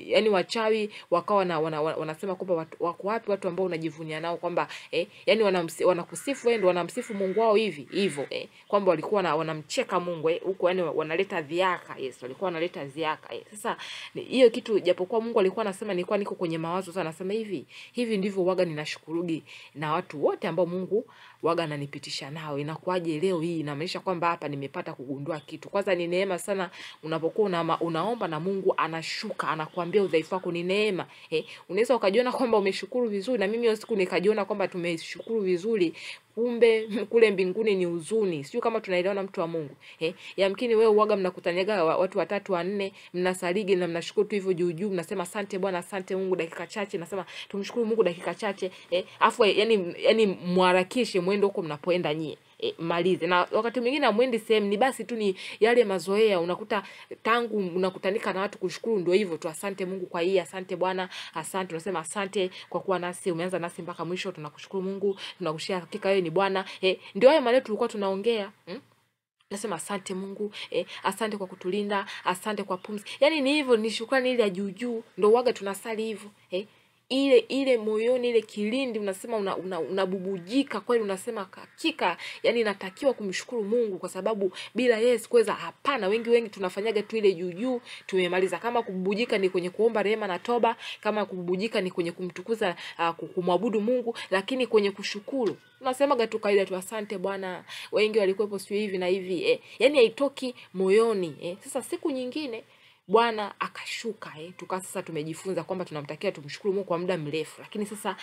[SPEAKER 1] yani wachawi wakawa na, wana, wana, wanasema kwamba wako wapi watu ambao unajivunia nao kwamba eh, yani wanakusifu wanakusifu wewe ndio wanamsifu Mungu wao hivi hivyo eh, kwamba walikuwa na, wanamcheka Mungu eh, e, yani wanaleta dhiaka. Yes, walikuwa wanaleta dhiaka eh. Sasa hiyo kitu japokuwa Mungu alikuwa anasema nilikuwa niko kwenye mawazo sana, anasema hivi hivi ndivyo waga ninashukurugi na watu wote ambao Mungu waga ananipitisha nao. Inakuwaje leo hii? Inamaanisha kwamba hapa nimepata kugundua kitu. Kwanza ni neema sana unapokuwa una, unaomba na Mungu anashuka anakuambia udhaifu wako, ni neema eh. Unaweza ukajiona kwamba umeshukuru vizuri, na mimi hiyo siku nikajiona kwamba tumeshukuru vizuri, kumbe kule mbinguni ni huzuni. Sijui kama tunaelewana, mtu wa Mungu eh. Yamkini wewe uwaga mnakutaniaga watu watatu wanne, mnasaligi na mnashukuru tu hivyo juu juu, mnasema asante Bwana, asante Mungu, dakika chache, nasema tumshukuru Mungu dakika chache eh, afu yani, yani mharakishe mwendo huko mnapoenda nyie E, malize na wakati mwingine amwendi sehemu ni basi tu ni yale mazoea unakuta tangu unakutanika na watu kushukuru ndio hivyo tu asante Mungu kwa hii asante Bwana asante unasema asante kwa kuwa nasi umeanza nasi mpaka mwisho tunakushukuru Mungu tunakushia hakika wewe ni Bwana e, ndio hayo maneno tulikuwa tunaongea hmm? nasema asante Mungu eh, asante kwa kutulinda, asante kwa pumzi. Yaani ni hivyo, ni shukrani ile ya juu juu, ndio waga tunasali hivyo eh. Ile ile moyoni ile kilindi unasema unabubujika una, una, kweli, unasema hakika, yani natakiwa kumshukuru Mungu kwa sababu bila yeye sikuweza. Hapana, wengi wengi tunafanyaga tu ile juu juu, tumemaliza. Kama kububujika ni kwenye kuomba rehema na toba, kama kububujika ni kwenye kumtukuza uh, kumwabudu Mungu, lakini kwenye kushukuru unasemaga tu kawaida tu asante Bwana, wengi walikuwepo sio hivi na hivi eh. Yani haitoki moyoni eh. Sasa siku nyingine Bwana akashuka eh. Tuka sasa tumejifunza kwamba tunamtakia tumshukuru Mungu kwa muda mrefu, lakini sasa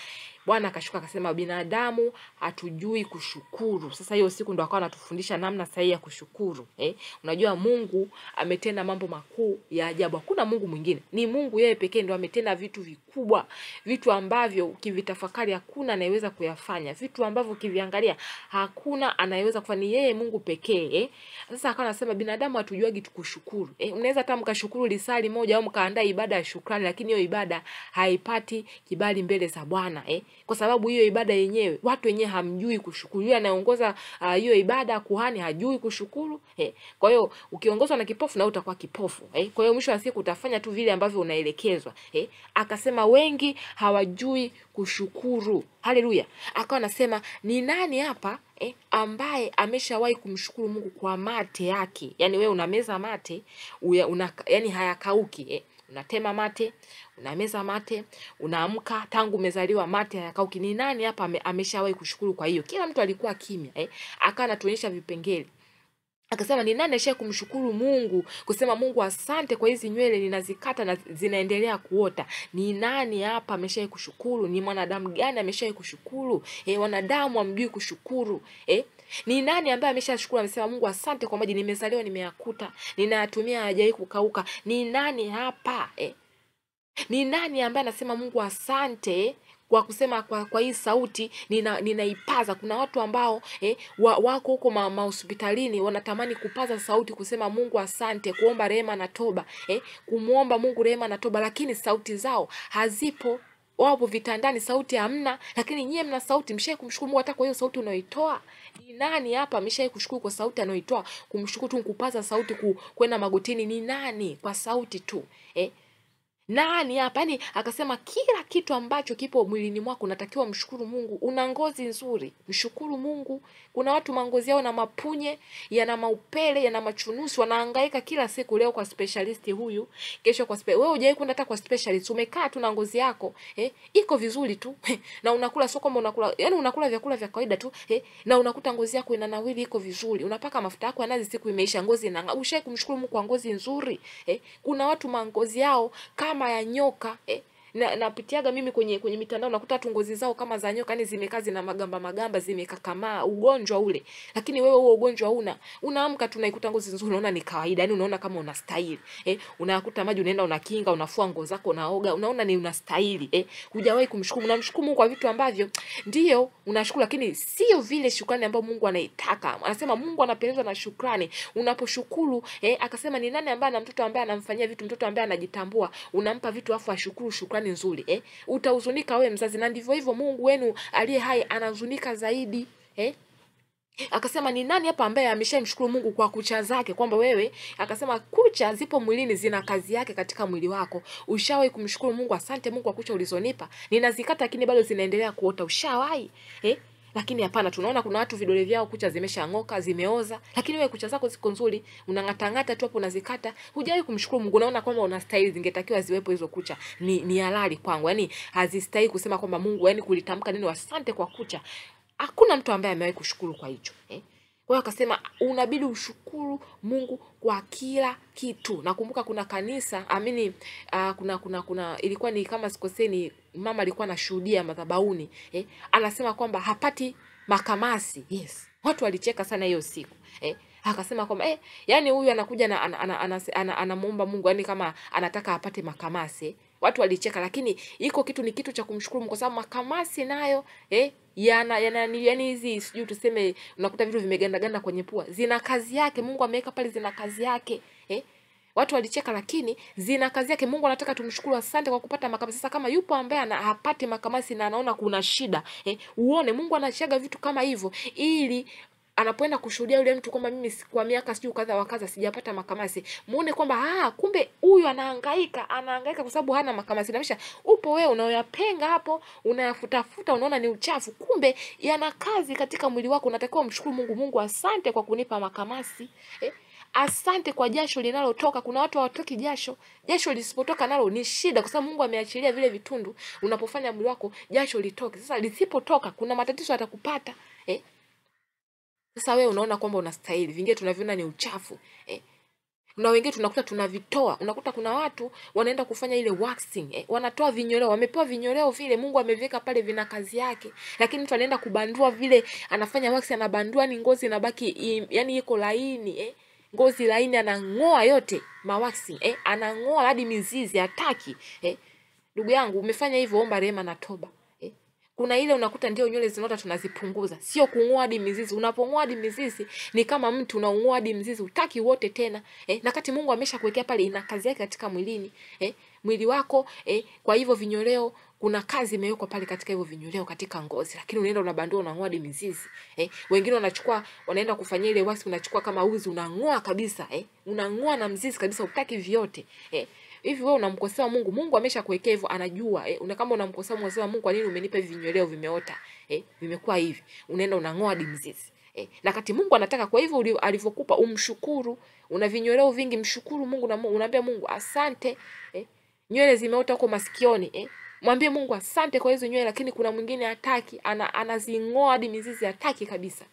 [SPEAKER 1] Bwana akashuka akasema, binadamu hatujui kushukuru. Sasa hiyo siku ndo akawa anatufundisha namna sahihi ya kushukuru eh. Unajua Mungu ametenda mambo makuu ya ajabu, hakuna Mungu mwingine, ni Mungu yeye pekee ndo ametenda vitu vikubwa, vitu ambavyo ukivitafakari hakuna anayeweza kuyafanya, vitu ambavyo ukiviangalia hakuna anayeweza kufanya, ni yeye Mungu pekee eh. Sasa akawa anasema binadamu hatujuagi kushukuru eh. Unaweza hata mkashukuru lisali moja au mkaandaa ibada ya shukrani, lakini hiyo ibada haipati kibali mbele za Bwana eh kwa sababu hiyo ibada yenyewe watu wenyewe hamjui kushukuru. Yule anayeongoza hiyo uh, ibada kuhani hajui kushukuru eh. Kwa hiyo ukiongozwa na kipofu na utakuwa kipofu eh. Kwa hiyo mwisho wa siku utafanya tu vile ambavyo unaelekezwa eh. Akasema wengi hawajui kushukuru. Haleluya! Akawa anasema ni nani hapa eh, ambaye ameshawahi kumshukuru Mungu kwa mate yake? Yani wewe unameza mate una, yani hayakauki eh unatema mate, unameza mate, unaamka tangu umezaliwa mate hayakauki. Ni nani hapa ame, ameshawahi kushukuru? Kwa hiyo kila mtu alikuwa kimya eh, akawa anatuonyesha vipengele akasema ni nani ashaye kumshukuru Mungu kusema Mungu asante kwa hizi nywele ninazikata na zinaendelea kuota. Ni nani hapa ameshaye kushukuru? Ni mwanadamu gani ameshaye kushukuru? Eh, wanadamu hamjui kushukuru eh? Ni nani ambaye ameshashukuru amesema Mungu asante kwa maji nimezaliwa nimeyakuta, ninayatumia hayajawahi kukauka. Ni nani hapa eh? Ni nani ambaye anasema Mungu asante kwa kusema kwa, kwa hii sauti nina ninaipaza. Kuna watu ambao eh, wa, wako huko mahospitalini ma- wanatamani kupaza sauti kusema Mungu asante, kuomba rehema na toba eh, kumwomba Mungu rehema na toba, lakini sauti zao hazipo. Wapo vitandani, sauti hamna, lakini nyie mna sauti. Mshae kumshukuru Mungu hata kwa hiyo sauti unaoitoa? Ni nani hapa mshae kushukuru kwa sauti anaoitoa? Kumshukuru tu, kupaza sauti, kwenda magotini? Ni nani kwa sauti tu eh? Nani hapa? Yani akasema kila kitu ambacho kipo mwilini mwako unatakiwa mshukuru mungu. Una ngozi nzuri mshukuru mungu. Kuna watu mangozi yao na mapunye yana maupele yana machunusi wanahangaika kila siku. Leo kwa specialist huyu kesho kwa spe... wewe hujawahi kwenda hata kwa specialist. Umekaa tu na ngozi yako eh, iko vizuri tu na unakula sio kwamba unakula yani unakula vyakula vya kawaida tu eh, na unakuta ngozi yako inanawili iko vizuri. Unapaka mafuta yako yanazi siku imeisha ngozi inang'aa. Ushai kumshukuru mungu kwa ngozi nzuri eh, kuna watu mangozi yao kama ya nyoka eh,
[SPEAKER 2] na, napitiaga mimi kwenye kwenye mitandao nakuta tu ngozi zao kama za nyoka yani zimekaa zina magamba magamba zimekakamaa ugonjwa ule. Lakini wewe huo ugonjwa una unaamka tu unaikuta ngozi nzuri unaona ni kawaida yani unaona kama una staili eh. Unakuta maji unaenda unakinga unafua nguo zako unaoga unaona ni una staili eh. Hujawahi kumshukuru unamshukuru kwa vitu ambavyo ndio unashukuru lakini sio vile shukrani ambayo Mungu anaitaka. Anasema Mungu anapendezwa na shukrani. Unaposhukuru eh akasema ni nani ambaye ana mtoto ambaye anamfanyia vitu mtoto ambaye anajitambua unampa vitu afu ashukuru shukrani nzuri eh? Utahuzunika wewe mzazi na ndivyo hivyo Mungu wenu aliye hai anahuzunika zaidi eh? Akasema ni nani hapa ambaye ameshamshukuru Mungu kwa kucha zake? Kwamba wewe akasema kucha zipo mwilini zina kazi yake katika mwili wako. Ushawahi kumshukuru Mungu? Asante Mungu kwa kucha ulizonipa. Ninazikata lakini bado zinaendelea kuota. Ushawahi eh lakini hapana tunaona kuna watu vidole vyao kucha zimeshang'oka zimeoza. Lakini wewe kucha zako ziko nzuri unang'atang'ata tu hapo unazikata. Hujawahi kumshukuru Mungu unaona kwamba unastahili zingetakiwa ziwepo hizo kucha. Ni ni halali kwangu yani hazistahili kusema kwamba Mungu yani kulitamka neno asante kwa kucha. Hakuna mtu ambaye amewahi kushukuru kwa hicho eh? Kwa hiyo akasema unabidi ushukuru Mungu kwa kila kitu. Nakumbuka kuna kanisa amini, uh, kuna kuna kuna ilikuwa ni kama sikoseni ni mama alikuwa anashuhudia madhabahuni eh? anasema kwamba hapati makamasi. Yes, watu walicheka sana hiyo siku eh? akasema kwamba eh, yani huyu anakuja na ana Mungu yani kama anataka apate makamasi eh? Watu walicheka, lakini iko kitu ni kitu cha kumshukuru Mungu kwa sababu makamasi nayo eh, yana yana yani hizi sijui tuseme, unakuta vitu vimeganda ganda kwenye pua, zina kazi yake. Mungu ameweka pale, zina kazi yake eh. Watu walicheka, lakini zina kazi yake. Mungu anataka tumshukuru, asante kwa kupata makamasi. Sasa kama yupo ambaye hapati makamasi na anaona kuna shida eh, uone Mungu anachaga vitu kama hivyo ili anapoenda kushuhudia yule mtu kwamba mimi kwa miaka sijui kadha wa kadha sijapata makamasi, muone kwamba ah, kumbe huyu anahangaika, anahangaika kwa sababu hana makamasi. Namaanisha upo wewe unaoyapenga hapo, unayafutafuta, unaona ni uchafu, kumbe yana kazi katika mwili wako. Unatakiwa mshukuru Mungu. Mungu, asante kwa kunipa makamasi eh? Asante kwa jasho linalotoka. Kuna watu hawatoki jasho. Jasho lisipotoka nalo ni shida, kwa sababu Mungu ameachilia vile vitundu. Unapofanya mwili wako jasho litoke. Sasa lisipotoka, kuna matatizo yatakupata eh? Sasa wewe unaona kwamba unastahili, vingine tunaviona ni uchafu eh. Na wengine tunakuta tunavitoa. Unakuta kuna watu wanaenda kufanya ile waxing eh, wanatoa vinyoleo, wamepewa vinyoleo vile, Mungu ameviweka pale, vina kazi yake, lakini mtu anaenda kubandua vile, anafanya waxing, anabandua, ni ngozi inabaki yani iko laini eh ngozi laini, anang'oa yote mawaxing eh, anang'oa hadi mizizi, hataki eh. Ndugu yangu, umefanya hivyo, omba rehema na toba. Kuna ile unakuta ndio nywele zinaota, tunazipunguza, sio kung'oa hadi mizizi. Unapong'oa hadi mizizi ni kama mtu unaung'oa hadi mzizi utaki wote tena eh, na kati Mungu ameshakuwekea pale, ina kazi yake katika mwilini eh, mwili wako eh. Kwa hivyo vinyoleo kuna kazi imewekwa pale katika hivyo vinyoleo katika ngozi, lakini unaenda unabandua, unang'oa hadi mizizi eh. Wengine wanachukua wanaenda kufanyia ile wasi, unachukua kama uzi unang'oa kabisa eh, unang'oa na mzizi kabisa, utaki vyote eh hivi wewe unamkosea Mungu. Mungu ameshakuwekea hivyo, anajua eh, una kama unamkosea Mungu, unasema Mungu, kwa nini umenipa hivi vinyweleo vimeota eh, vimekuwa hivi, unaenda unang'oa dimzizi eh, na kati Mungu anataka kwa hivyo alivyokupa umshukuru. Una vinyoleo vingi, mshukuru Mungu na unaambia Mungu asante eh, nywele zimeota huko masikioni eh, mwambie Mungu asante kwa hizo nywele, lakini kuna mwingine hataki, ana anazing'oa hadi mizizi, hataki kabisa.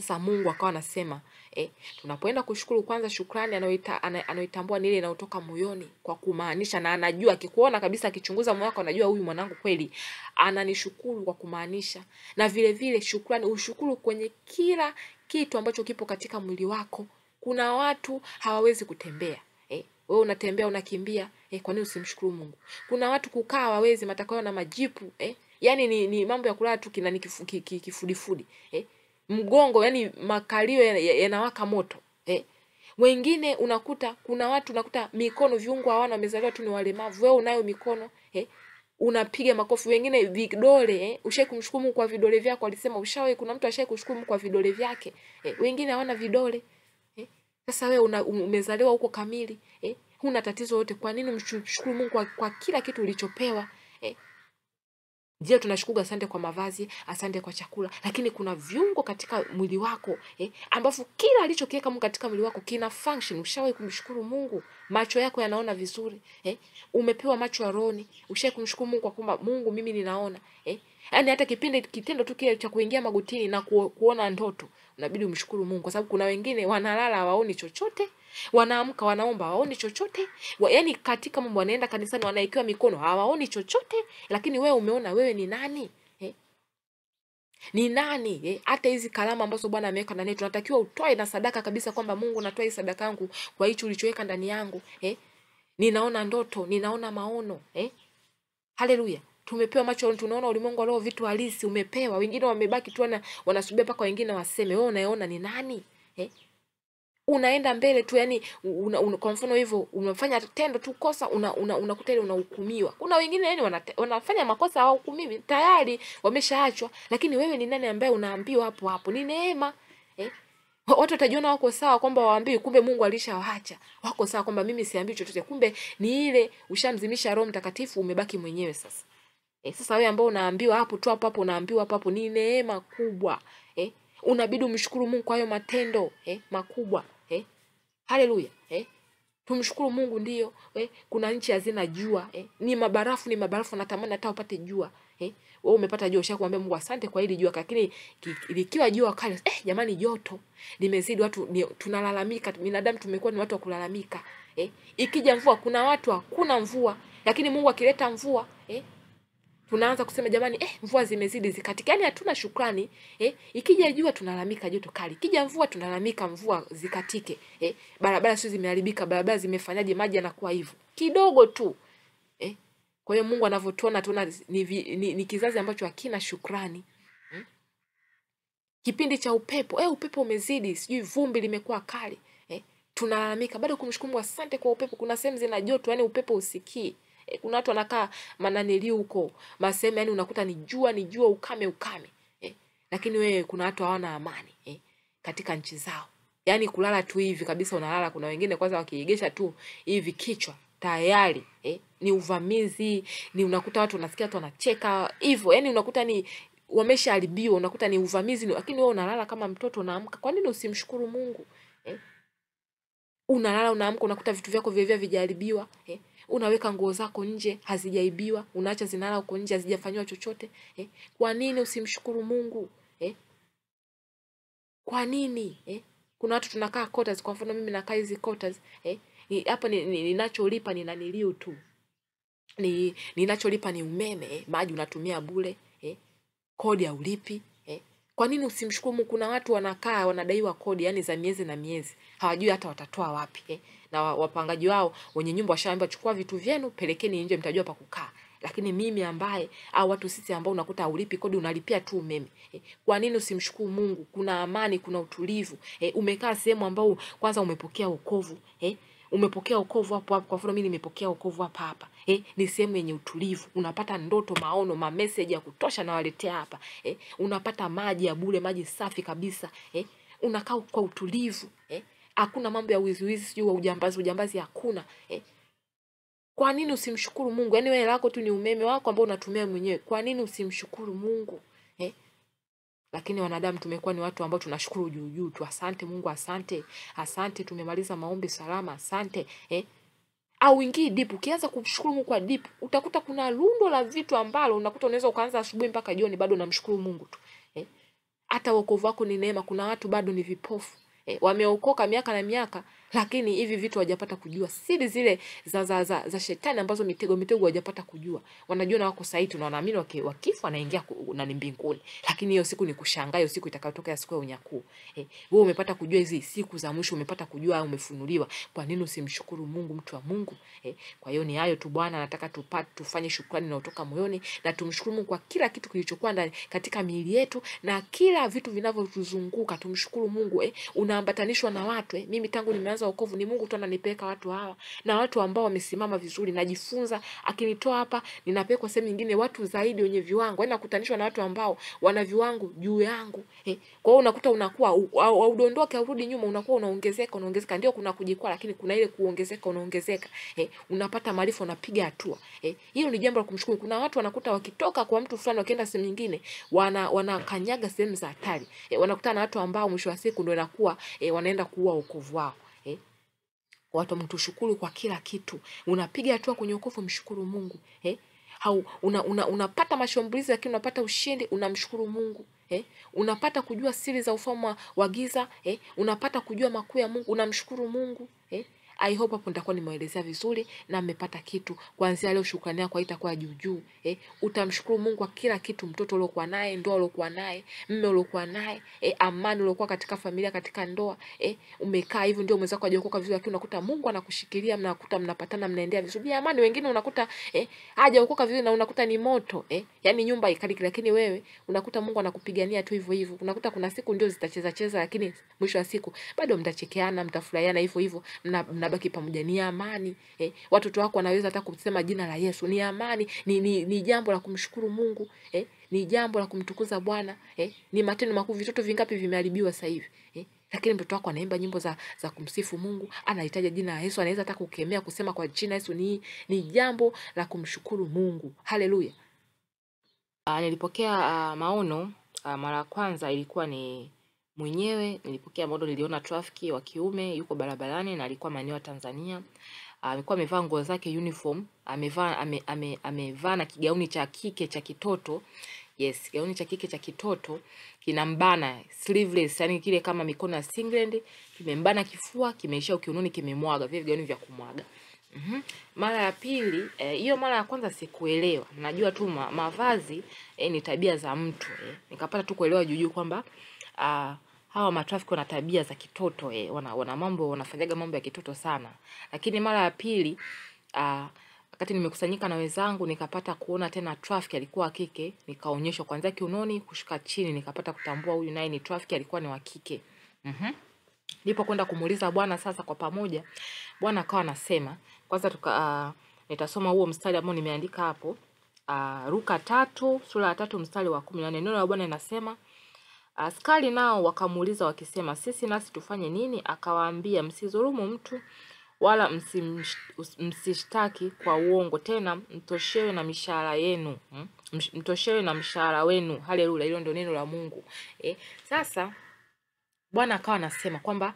[SPEAKER 2] Sasa Mungu akawa anasema eh, tunapoenda kushukuru, kwanza shukrani anayoita anayoitambua ni ile inayotoka moyoni kwa kumaanisha, na anajua akikuona kabisa, akichunguza moyo wako, anajua huyu mwanangu kweli ananishukuru kwa kumaanisha. Na vile vile shukrani, ushukuru kwenye kila kitu ambacho kipo katika mwili wako. Kuna watu hawawezi kutembea eh, wewe unatembea unakimbia eh, kwa nini usimshukuru Mungu? Kuna watu kukaa hawawezi, matakao na majipu eh, yani ni, ni mambo ya kulala tu kina kifudifudi eh mgongo yani makalio yanawaka moto eh. Wengine unakuta kuna watu unakuta mikono viungo hawana, wamezaliwa tu ni walemavu. Wewe unayo mikono eh, unapiga makofi. Wengine vidole eh, ushawahi kumshukuru Mungu kwa vidole vyako, alisema ushawahi. Kuna mtu ashawahi kushukuru Mungu kwa vidole vyake eh. Wengine hawana vidole eh. Sasa wewe umezaliwa huko kamili eh, huna tatizo yote. Kwa nini umshukuru Mungu kwa, kwa kila kitu ulichopewa eh? Ndio tunashukuru, asante kwa mavazi, asante kwa chakula, lakini kuna viungo katika mwili wako eh, ambavyo kila alichokiweka Mungu katika mwili wako kina function. Ushawahi kumshukuru Mungu? Macho yako yanaona vizuri eh? Umepewa macho ya rohoni, ushawahi kumshukuru Mungu kwa kwamba Mungu, mimi ninaona eh? Yaani hata kipindi kitendo tu kile cha kuingia magotini na ku, kuona ndoto unabidi umshukuru Mungu, kwa sababu kuna wengine wanalala hawaoni chochote wanaamka wanaomba hawaoni chochote wa, yani katika mambo wanaenda kanisani wanaikiwa mikono hawaoni chochote lakini wewe umeona wewe ni nani eh? ni nani eh? hata hizi kalamu ambazo bwana ameweka ndani tunatakiwa utoe na sadaka kabisa kwamba mungu natoa hii sadaka yangu kwa hicho ulichoweka ndani yangu eh? ninaona ndoto ninaona maono eh? haleluya tumepewa macho tunaona ulimwengu leo vitu halisi umepewa. Wengine wamebaki tu wana- wanasubia mpaka wengine waseme wewe unayeona ni nani? Eh? unaenda mbele tu yani una, una, kwa mfano hivyo unafanya tendo tu kosa unakuta una, una ile unahukumiwa. Kuna wengine yani wanate, wanafanya makosa hawahukumiwi tayari wameshaachwa. Lakini wewe ni nani ambaye unaambiwa hapo hapo? Ni neema. Eh? Watu watajiona wako sawa kwamba waambiwi kumbe mungu alishawaacha. Wako sawa kwamba mimi siambii chochote. Kumbe ni ile ushamzimisha roho mtakatifu umebaki mwenyewe sasa Eh, sasa wewe ambao unaambiwa hapo tu hapo hapo unaambiwa hapo hapo ni neema kubwa eh? unabidi umshukuru mungu kwa hayo matendo eh? makubwa eh? haleluya eh? tumshukuru mungu ndio eh? kuna nchi hazina jua eh? ni mabarafu ni mabarafu natamani hata upate jua eh? wewe umepata jua ushakwambia mungu asante kwa hili jua lakini ki- likiwa jua kali eh, jamani joto limezidi watu ni, tunalalamika binadamu tumekuwa ni watu wa kulalamika eh? ikija mvua kuna watu hakuna mvua lakini mungu akileta mvua eh? Tunaanza kusema jamani eh, mvua zimezidi zikatika yani hatuna shukrani eh, ikija jua tunalalamika joto kali. Ikija mvua tunalalamika mvua zikatike eh, barabara sio zimeharibika barabara zimefanyaje maji yanakuwa hivyo. Kidogo tu eh. kwa hiyo mungu anavyotuona tuona ni, ni, ni, ni kizazi ambacho hakina shukrani hmm? kipindi cha upepo eh, upepo umezidi sijui vumbi limekuwa kali eh, tunalalamika. Bado kumshukuru asante kwa upepo. Kuna sehemu zina joto yani upepo usikii eh, kuna watu wanakaa mananili huko maseme, yani unakuta ni jua ni jua ukame ukame. Eh, lakini wewe kuna watu hawana amani eh, katika nchi zao. Yani kulala tu hivi kabisa unalala. Kuna wengine kwanza wakiegesha tu hivi kichwa tayari eh, ni uvamizi ni unakuta watu unasikia watu wanacheka hivyo. Yani unakuta ni wameshaharibiwa unakuta ni uvamizi. Lakini wewe unalala kama mtoto unaamka. Kwa nini usimshukuru mungu? Eh? unalala unaamka unakuta vitu vyako vya vijaharibiwa eh? Unaweka nguo zako nje hazijaibiwa unaacha zinala huko nje hazijafanyiwa chochote eh? kwa nini usimshukuru mungu eh? kwa nini eh? kuna watu tunakaa quarters kwa mfano mimi nakaa hizi quarters eh? ni- hapa ni- ni- ninacholipa ni naniliu tu ni ninacholipa ni umeme eh? maji unatumia bure eh? kodi ya ulipi eh? kwa nini usimshukuru? Kuna watu wanakaa wanadaiwa kodi yani za miezi na miezi, hawajui hata watatoa wapi eh? Na wapangaji wao wenye nyumba washaambiwa, chukua vitu vyenu pelekeni nje, mtajua pa kukaa. Lakini mimi ambaye au watu sisi ambao unakuta haulipi kodi, unalipia tu umeme. E, kwa nini usimshukuru Mungu? Kuna amani, kuna utulivu. E, umekaa sehemu ambao kwanza umepokea wokovu. E, umepokea wokovu hapo hapo. Kwa mfano mimi nimepokea wokovu hapa hapa. Eh, ni sehemu yenye utulivu, unapata ndoto, maono, ma message ya kutosha nawaletea hapa. Eh, unapata maji ya bure, maji safi kabisa. Eh, unakaa kwa utulivu. Eh, hakuna mambo ya wiziwizi, sijui ujambazi, ujambazi hakuna eh. Kwa nini usimshukuru Mungu? Yaani wewe lako tu ni umeme wako ambao unatumia mwenyewe, kwa nini usimshukuru Mungu eh? lakini wanadamu tumekuwa ni watu ambao tunashukuru juu juu tu, asante Mungu, asante, asante, tumemaliza maombi salama, asante eh. Au ingii dip ukianza kumshukuru Mungu kwa dip utakuta kuna lundo la vitu ambalo unakuta unaweza ukaanza asubuhi mpaka jioni bado unamshukuru Mungu tu eh. Hata wokovu wako ni neema. Kuna watu bado ni vipofu eh, wameokoka miaka na miaka, lakini hivi vitu hawajapata kujua, siri zile za, za, za, za shetani ambazo mitego mitego hawajapata kujua. Wanajua na wako sahihi, na wanaamini waki- wakifa wanaingia na mbinguni, lakini hiyo siku ni kushangaa, hiyo siku itakayotokea siku ya unyakuo. Eh, wewe umepata kujua hizi siku za mwisho, umepata kujua au umefunuliwa, kwa nini usimshukuru Mungu, mtu wa Mungu? Eh, kwa hiyo ni hayo tu Bwana, nataka tupate tufanye shukrani na kutoka moyoni na tumshukuru Mungu kwa kila kitu kilichokuwa ndani katika miili yetu na kila vitu vinavyotuzunguka. Tumshukuru Mungu eh, unaambatanishwa na watu eh. Mimi tangu nimeanza wokovu ni Mungu tu ananipeleka watu hawa na watu ambao wamesimama vizuri, najifunza akinitoa hapa ninapelekwa sehemu nyingine, watu zaidi wenye viwango, yani nakutanishwa na watu ambao wana viwango juu yangu eh. Kwa hiyo unakuta unakuwa haudondoki, au- haudondoke nyuma, unakuwa unaongezeka unaongezeka. Ndio kuna kujikwaa, lakini kuna ile kuongezeka unaongezeka eh. Unapata maarifa, unapiga hatua eh. Hilo ni jambo la kumshukuru. Kuna watu wanakuta wakitoka kwa mtu fulani wakienda sehemu nyingine, wana wanakanyaga sehemu za hatari eh, wanakutana na watu ambao mwisho wa siku ndio inakuwa eh, wanaenda kuua wokovu wao. Watu mtushukuru kwa kila kitu. Unapiga hatua kwenye wokovu, mshukuru Mungu eh. Hau, una, una, unapata mashambulizi lakini unapata ushindi, unamshukuru Mungu eh, unapata kujua siri za ufalme wa- giza eh, unapata kujua makuu ya Mungu, unamshukuru Mungu eh. I hope hapo nitakuwa nimeelezea vizuri na mmepata kitu. Kuanzia leo shukrani yako haitakuwa juu juu. Eh, utamshukuru Mungu kwa kila kitu, mtoto uliokuwa naye, ndoa uliokuwa naye, mme uliokuwa naye, eh, amani uliokuwa katika familia, katika ndoa, eh, umekaa hivyo ndio mwenzako hajaokoka vizuri, lakini unakuta Mungu anakushikilia, mnakuta mnapatana, mnaendea vizuri. Amani wengine unakuta eh, hajaokoka vizuri na unakuta ni moto, eh, yani nyumba ikaliki, lakini wewe unakuta Mungu anakupigania tu hivyo hivyo. Unakuta kuna siku ndio zitacheza cheza, lakini mwisho wa siku bado mtachekeana, mtafurahiana hivyo hivyo, mna, mna- mnabaki pamoja. Ni amani eh. Watoto wako wanaweza hata kusema jina la Yesu, ni amani, ni, ni, ni jambo la kumshukuru Mungu eh. Ni jambo la kumtukuza Bwana eh. Ni matendo makuu. Vitoto vingapi vimeharibiwa sasa hivi eh? Lakini mtoto wako anaimba nyimbo za, za kumsifu Mungu, anahitaji jina la Yesu, anaweza hata kukemea kusema kwa jina Yesu. Ni, ni jambo la kumshukuru Mungu. Haleluya.
[SPEAKER 1] Uh, nilipokea uh, maono uh, mara ya kwanza ilikuwa ni mwenyewe. Nilipokea modo, niliona trafiki wa kiume yuko barabarani na alikuwa maeneo ya Tanzania. Amekuwa Alikuwa amevaa nguo zake uniform, amevaa ame, ame, amevaa na kigauni cha kike cha kitoto. Yes, gauni cha kike cha kitoto kinambana sleeveless, yani kile kama mikono ya singlet, kimembana kifua, kimeisha ukiunoni, kimemwaga vile vigauni vya kumwaga. Mm -hmm. Mara ya pili hiyo, eh, mara ya kwanza sikuelewa, najua tu ma, mavazi eh, ni tabia za mtu eh. Nikapata tu kuelewa juu kwamba ah, hawa matrafiki wana tabia za kitoto eh, wana, wana mambo wanafanyaga mambo ya kitoto sana. Lakini mara ya pili ah, wakati nimekusanyika na wenzangu nikapata kuona tena trafiki alikuwa wa kike, nikaonyeshwa kuanzia kiunoni kushuka chini, nikapata kutambua huyu naye ni trafiki, alikuwa ni wa kike. Mhm. Ndipo kwenda kumuuliza Bwana sasa kwa pamoja. Bwana akawa anasema kwanza tuka uh, nitasoma huo mstari ambao nimeandika hapo uh, Luka tatu sura ya tatu mstari wa kumi na nne. Neno la Bwana linasema askari nao wakamuuliza wakisema, sisi nasi tufanye nini? Akawaambia, msidhulumu mtu wala msishtaki kwa uongo, tena mtoshewe na mishahara yenu mm? Mtoshewe na mshahara wenu. Haleluya! Hilo ndio neno la Mungu eh. Sasa Bwana akawa anasema kwamba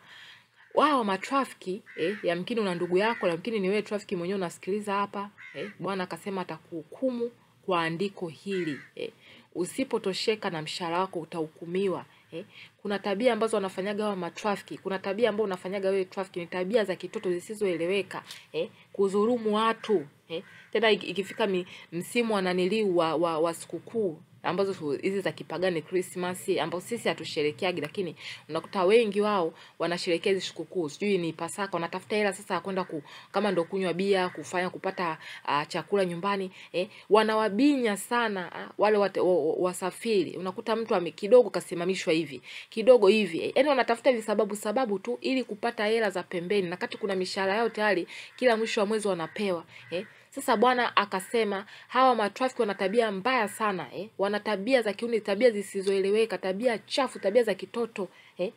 [SPEAKER 1] wao matrafiki eh, yamkini una ndugu yako, yamkini ni wewe trafiki mwenyewe unasikiliza hapa eh, Bwana akasema atakuhukumu kwa andiko hili eh, usipotosheka na mshahara wako utahukumiwa. Eh, kuna tabia ambazo wanafanyaga wa matrafiki, kuna tabia ambazo unafanyaga wewe trafiki, ni tabia za kitoto zisizoeleweka eh, kudhulumu watu eh, tena ikifika msimu wa naniliu wa, wa, wa sikukuu ambazo hizi za kipagani Christmas ambazo sisi hatusherekeagi, lakini unakuta wengi wao wanasherekea hizi sikukuu, sijui ni Pasaka, wanatafuta hela sasa kwenda ku, kama ndo kunywa bia, kufanya kupata uh, chakula nyumbani eh, wanawabinya sana uh, wale wate, wa, wa, wasafiri. Unakuta mtu ame kidogo kasimamishwa hivi kidogo hivi eh, yani wanatafuta visababu sababu tu ili kupata hela za pembeni, na kati kuna mishahara yao tayari kila mwisho wa mwezi wanapewa eh. Sasa Bwana akasema hawa matrafiki wana tabia mbaya sana eh. Wana tabia za kiuni, tabia zisizoeleweka, tabia chafu, tabia za kitoto eh.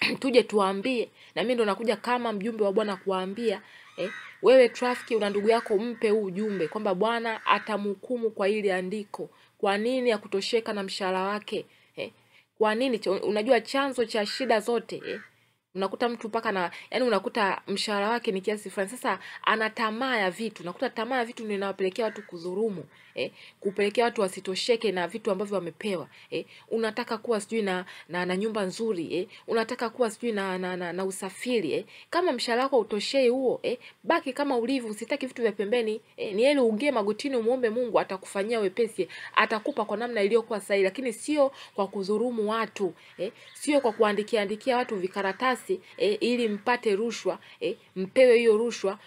[SPEAKER 1] Tuje tuwaambie, na mimi ndo nakuja kama mjumbe wa Bwana kuwaambia eh. Wewe trafiki, una ndugu yako, mpe huu ujumbe kwamba Bwana atamhukumu kwa hili andiko. Kwa nini akutosheka na mshahara wake eh? Kwa nini? Unajua chanzo cha shida zote eh? Unakuta mtu mpaka na yani unakuta mshahara wake ni kiasi fulani. Sasa ana tamaa ya vitu. Unakuta tamaa ya vitu ndio inawapelekea watu kudhurumu eh, kupelekea watu wasitosheke na vitu ambavyo wamepewa eh, unataka kuwa sijui na, na, na nyumba nzuri eh, unataka kuwa sijui na, na, na, na usafiri eh, kama mshahara wako utoshei huo eh, baki kama ulivyo usitaki vitu vya pembeni eh, ni heri uingie magotini umuombe Mungu atakufanyia wepesi atakupa kwa namna iliyokuwa sahihi lakini sio kwa kudhurumu watu eh, sio kwa kuandikia andikia watu vikaratasi eh, ili mpate rushwa eh, mpewe hiyo rushwa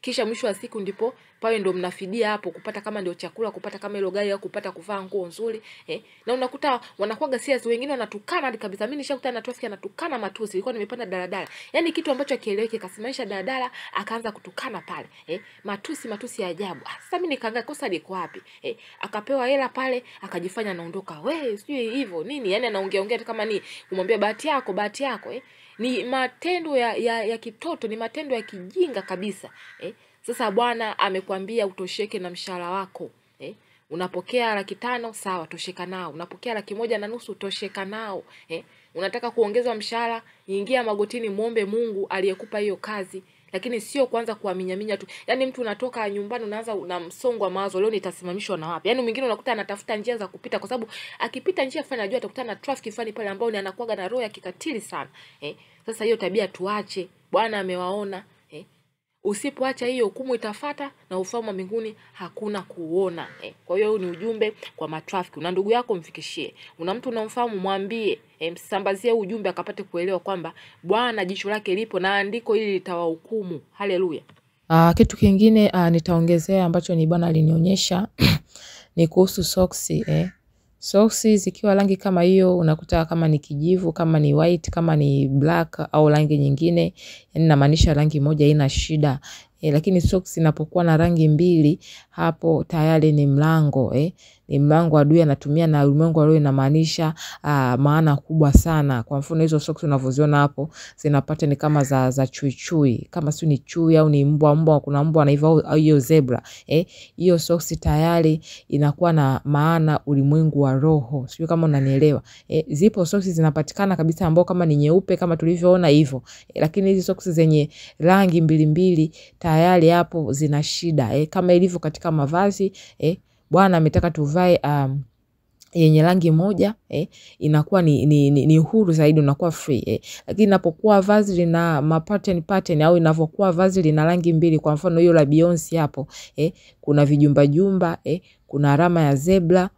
[SPEAKER 1] kisha mwisho wa siku ndipo pale ndo mnafidia hapo kupata kama ndio chakula kupata kama hilo gari au kupata kuvaa nguo nzuri eh. na unakuta wanakuwa serious wengine wanatukana hadi kabisa mimi nishakutana na traffic anatukana matusi ilikuwa nimepanda daladala yani kitu ambacho akieleweki kasimamisha daladala akaanza kutukana pale eh. matusi matusi ya ajabu ah, sasa mimi nikaangaa kosa liko wapi eh. akapewa hela pale akajifanya anaondoka we sijui hivyo nini yani anaongea ongea kama ni kumwambia bahati yako bahati yako eh ni matendo ya, ya, ya kitoto ni matendo ya kijinga kabisa eh. Sasa Bwana amekwambia utosheke na mshahara wako eh. Unapokea laki tano sawa, tosheka nao. Unapokea laki moja na nusu tosheka nao eh.
[SPEAKER 2] unataka kuongezwa mshahara, ingia magotini, mwombe Mungu aliyekupa hiyo kazi, lakini sio kuanza kuaminyaminya tu. Yaani mtu unatoka nyumbani unaanza na msongo wa mawazo, leo nitasimamishwa na wapi? Yaani mwingine unakuta anatafuta njia za kupita, kwa sababu akipita njia fulani anajua atakutana na traffic fulani pale, ambao ni anakuwaga na roho ya kikatili sana eh. Sasa hiyo tabia tuache, Bwana amewaona. Usipoacha hiyo hukumu itafata na ufalme wa mbinguni hakuna kuona eh. Kwa hiyo ni ujumbe kwa matrafiki. Una ndugu yako mfikishie, una mtu unamfahamu mwambie, eh, msambazie ujumbe akapate kuelewa kwamba Bwana jicho lake lipo na andiko hili litawahukumu. Haleluya.
[SPEAKER 1] Uh, kitu kingine uh, nitaongezea ambacho ni Bwana alinionyesha ni kuhusu soksi eh. Soksi zikiwa rangi kama hiyo unakuta kama ni kijivu, kama ni white, kama ni black au rangi nyingine, yani namaanisha rangi moja haina shida. E, lakini socks inapokuwa na rangi mbili hapo tayari ni mlango eh. Ni mlango adui anatumia na ulimwengu wa roho inamaanisha uh, maana kubwa sana. Kwa mfano hizo socks unavyoziona hapo zinapata ni kama za za chui chui, kama si ni chui au ni mbwa mbwa, kuna mbwa anaiva au hiyo zebra eh, hiyo socks tayari inakuwa na maana ulimwengu wa roho. Sijui kama unanielewa eh. Zipo socks zinapatikana kabisa ambao kama ni nyeupe kama tulivyoona hivyo eh, lakini hizi socks zenye rangi mbili mbili tayari hapo zina shida eh, kama ilivyo katika mavazi eh, Bwana ametaka tuvae um, yenye rangi moja eh, inakuwa ni, ni, ni, ni huru zaidi, unakuwa free eh. Lakini inapokuwa vazi lina ma pattern pattern au inavyokuwa vazi lina rangi mbili, kwa mfano hiyo la Beyonce hapo eh, kuna vijumba jumba eh, kuna alama ya zebra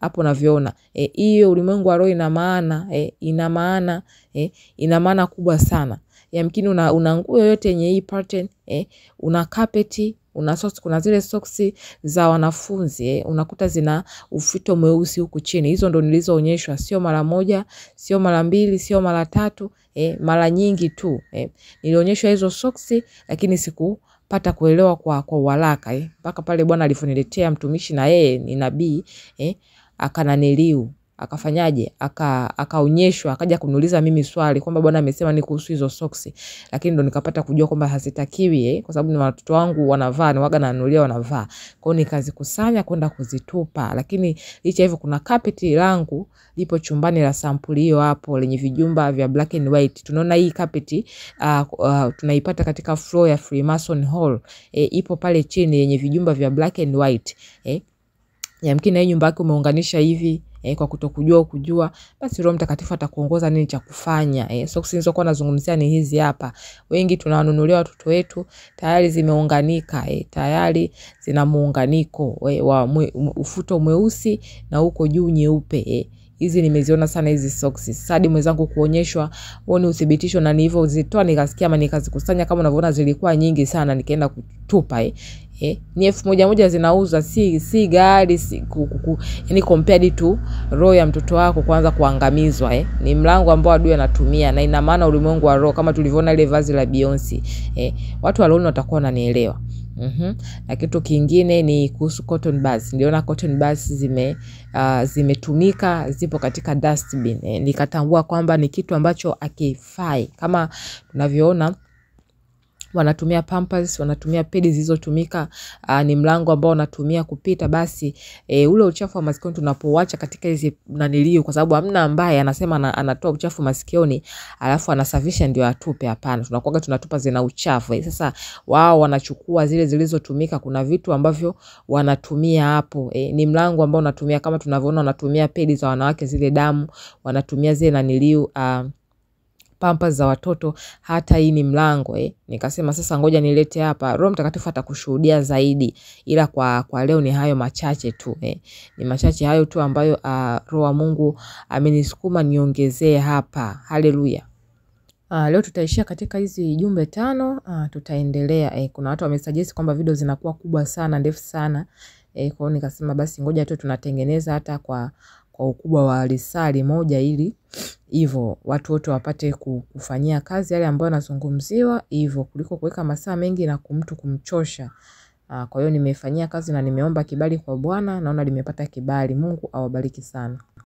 [SPEAKER 1] hapo unavyoona hiyo eh, ulimwengu wa roho ina maana eh, ina maana eh, ina maana kubwa sana. Yamkini una, una nguo yoyote yenye hii pattern eh, una kapeti una socks, kuna zile soksi za wanafunzi eh, unakuta zina ufito mweusi huku chini. Hizo ndo nilizoonyeshwa, sio mara moja, sio mara mbili, sio mara tatu eh, mara nyingi tu eh. Nilionyeshwa hizo soksi lakini siku pata kuelewa kwa kwa uharaka eh, mpaka pale Bwana alivyoniletea mtumishi na yeye ni nabii eh, akananiliu akafanyaje aka akaonyeshwa akaja kuniuliza mimi swali kwamba Bwana amesema ni kuhusu hizo soksi, lakini ndo nikapata kujua kwamba hazitakiwi eh, kwa sababu ni watoto wangu wanavaa, ni waga nanunulia wanavaa. kwao, nikazikusanya kwenda kuzitupa, lakini licha hivyo kuna kapeti langu lipo chumbani la sampuli hiyo hapo lenye vijumba vya black and white. Tunaona hii kapeti uh, uh, tunaipata katika floor ya Freemason Hall eh, ipo pale chini yenye vijumba vya black and white eh. Yamkini na hii nyumba yake umeunganisha hivi eh, kwa kutokujua kujua, basi Roho Mtakatifu atakuongoza nini cha kufanya eh. Soksi nilizokuwa nazungumzia ni hizi hapa. Wengi tunawanunulia watoto wetu tayari zimeunganika eh, tayari zina muunganiko eh, wa mwe, ufuto mweusi na huko juu nyeupe eh hizi nimeziona sana hizi soksi. Sadi mwenzangu kuonyeshwa huo ni uthibitisho, na nilivyozitoa nikasikia ama nikazikusanya kama unavyoona zilikuwa nyingi sana, nikaenda kutupa eh. Eh, ni elfu moja moja zinauzwa, si si gari si, yani compared to roho ya mtoto wako kuanza kuangamizwa eh. Ni mlango ambao adui anatumia na ina maana ulimwengu wa roho, kama tulivyoona ile vazi la Beyonce eh. Watu waloni watakuwa wananielewa. Mm-hmm. Na kitu kingine ni kuhusu cotton buds. Niliona cotton buds zime uh, zimetumika zipo katika dustbin eh, nikatambua kwamba ni kitu ambacho akifai kama tunavyoona wanatumia pampers, wanatumia pedi zilizotumika. Uh, ni mlango ambao wanatumia kupita. Basi e, ule uchafu wa masikioni tunapouacha katika hizi naniliu, kwa sababu hamna ambaye anasema na, anatoa uchafu masikioni alafu anasafisha ndio atupe. Hapana, tunakuwa tunatupa zina uchafu e. Sasa wao wanachukua zile zilizotumika. Kuna vitu ambavyo wanatumia hapo e, ni mlango ambao unatumia kama tunavyoona, wanatumia pedi za wanawake zile damu, wanatumia zile naniliu uh, pampas za watoto. Hata hii ni mlango eh. Nikasema sasa ngoja nilete hapa, Roho Mtakatifu atakushuhudia zaidi, ila kwa, kwa leo ni hayo machache tu eh. Ni machache hayo tu ambayo uh, Roho wa Mungu amenisukuma niongezee hapa. Haleluya. Uh, leo tutaishia katika hizi jumbe tano. Uh, tutaendelea eh. Kuna watu wamesuggest kwamba video zinakuwa kubwa sana ndefu sana eh, kwa hiyo nikasema basi ngoja tu tunatengeneza hata kwa kwa ukubwa wa risali moja ili hivyo watu wote wapate kufanyia kazi yale ambayo yanazungumziwa hivyo kuliko kuweka masaa mengi na kumtu kumchosha. Kwa hiyo nimefanyia kazi na nimeomba kibali kwa Bwana, naona limepata kibali. Mungu awabariki sana.